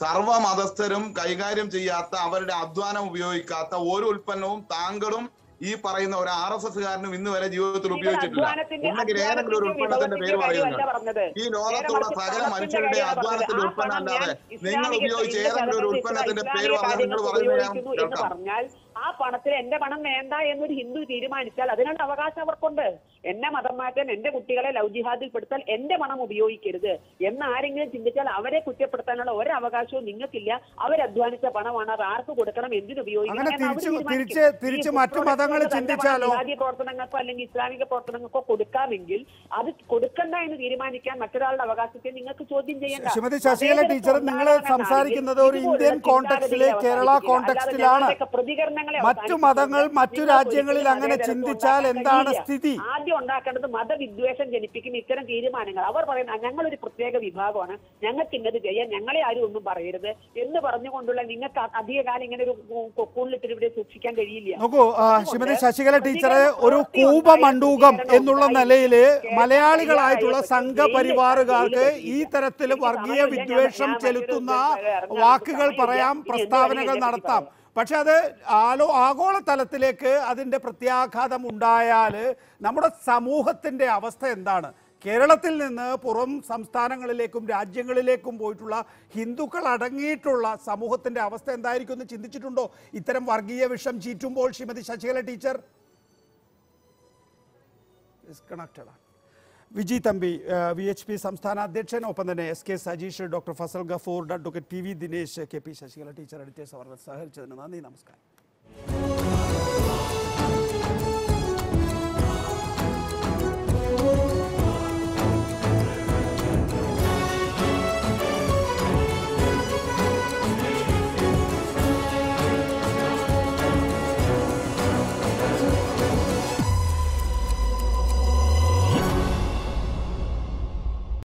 സർവ മതസ്ഥരും കൈകാര്യം ചെയ്യാത്ത അവരുടെ അധ്വാനം ഉപയോഗിക്കാത്ത ഒരു ഉൽപ്പന്നവും താങ്കളും ഈ പറയുന്ന ഒരു ആർ എസ് എസ്കാരനും ഇന്ന് വരെ ജീവിതത്തിൽ ഉപയോഗിച്ചിട്ടില്ല. ഉണ്ടെങ്കിൽ ഏതെങ്കിലും ഒരു ഉൽപ്പന്നത്തിന്റെ പേര് പറയുന്നത് ഈ ലോകത്തുള്ള സകല മനുഷ്യരുടെ അധ്വാനത്തിന്റെ ഉൽപ്പന്നം അല്ലാതെ നിങ്ങൾ ഉപയോഗിച്ച് ഏതെങ്കിലും ഒരു ഉൽപ്പന്നത്തിന്റെ പേര് പറഞ്ഞു പറഞ്ഞാൽ നിങ്ങൾ പറയുന്നത് കേൾക്കാം. ആ പണത്തിൽ എന്റെ പണം വേണ്ട എന്നൊരു ഹിന്ദു തീരുമാനിച്ചാൽ അതിനുള്ള അവകാശം അവർക്കുണ്ട്. എന്നെ മതം മാറ്റാൻ എന്റെ കുട്ടികളെ ലവ് ജിഹാദിൽ പെടുത്താൽ എന്റെ പണം ഉപയോഗിക്കരുത്. എന്ന് ആരെങ്കിലും ചിന്തിച്ചാൽ അവരെ കുറ്റപ്പെടുത്താനുള്ള ഒരു അവകാശവും നിങ്ങൾക്കില്ല അവരധ്വാനിച്ച പണമാണ് അത് ആർക്ക് കൊടുക്കണം എന്തിനു ഉപയോഗിക്കണം പ്രവർത്തനങ്ങൾക്കോ അല്ലെങ്കിൽ ഇസ്ലാമിക പ്രവർത്തനങ്ങൾക്കോ കൊടുക്കാമെങ്കിൽ അത് കൊടുക്കണ്ട എന്ന് തീരുമാനിക്കാൻ മറ്റൊരാളുടെ അവകാശത്തെ നിങ്ങൾക്ക് ചോദ്യം ചെയ്യേണ്ട. ശ്രീമതി ശശികല ടീച്ചർ നിങ്ങൾ സംസാരിക്കുന്നത് ഒരു ഇന്ത്യൻ ചിന്താഗതികളെ കേരള പ്രതികരണങ്ങളെ മറ്റു മതങ്ങൾ മറ്റു രാജ്യങ്ങളിൽ അങ്ങനെ ചിന്തിച്ചാൽ എന്താണ് സ്ഥിതി? ആദ്യം ഉണ്ടാക്കേണ്ടത് മതവിദ്വേഷം ജനിപ്പിക്കുന്ന ഇത്തരം തീരുമാനങ്ങൾ. അവർ പറയുന്ന ഞങ്ങളൊരു പ്രത്യേക വിഭാഗമാണ്. ഞങ്ങൾക്ക് ഇന്നത് ചെയ്യാൻ ഞങ്ങളെ ആരും ഒന്നും പറയരുത് എന്ന് പറഞ്ഞുകൊണ്ടുള്ള നിങ്ങൾക്ക് അധികകാലം ഇങ്ങനെ ഒരു കൊക്കൂണിലിട്ട് ഇവിടെ സൂക്ഷിക്കാൻ കഴിയില്ല. നോക്കൂ ശ്രീമതി ശശികല ടീച്ചറെ ഒരു കൂപമണ്ടൂകം എന്നുള്ള നിലയിൽ മലയാളികളായിട്ടുള്ള സംഘപരിവാറുകാർക്ക് ഈ തരത്തിൽ വർഗീയ വിദ്വേഷം ചെലുത്തുന്ന വാക്കുകൾ പറയാം പ്രസ്താവനകൾ നടത്താം. പക്ഷെ അത് ആലോ ആഗോളതലത്തിലേക്ക് അതിന്റെ പ്രത്യാഘാതം ഉണ്ടായാൽ നമ്മുടെ സമൂഹത്തിന്റെ അവസ്ഥ എന്താണ്? കേരളത്തിൽ നിന്ന് പുറം സംസ്ഥാനങ്ങളിലേക്കും രാജ്യങ്ങളിലേക്കും പോയിട്ടുള്ള ഹിന്ദുക്കൾ അടങ്ങിയിട്ടുള്ള സമൂഹത്തിന്റെ അവസ്ഥ എന്തായിരിക്കും എന്ന് ചിന്തിച്ചിട്ടുണ്ടോ? ഇത്തരം വർഗീയ വിഷം ചീറ്റുമ്പോൾ ശ്രീമതി ശശികല ടീച്ചർ? ഡിസ്കണക്റ്റഡ് ആണ്. Viji Thampi V H P സംസ്ഥാന അധ്യക്ഷൻ ഒപ്പം തന്നെ S K Sajeesh doctor Fazal Gafoor advocate P V Dinesh K P Sasikala teacher editors അവർ സഹകരിച്ചതിന് നന്ദി നമസ്കാരം.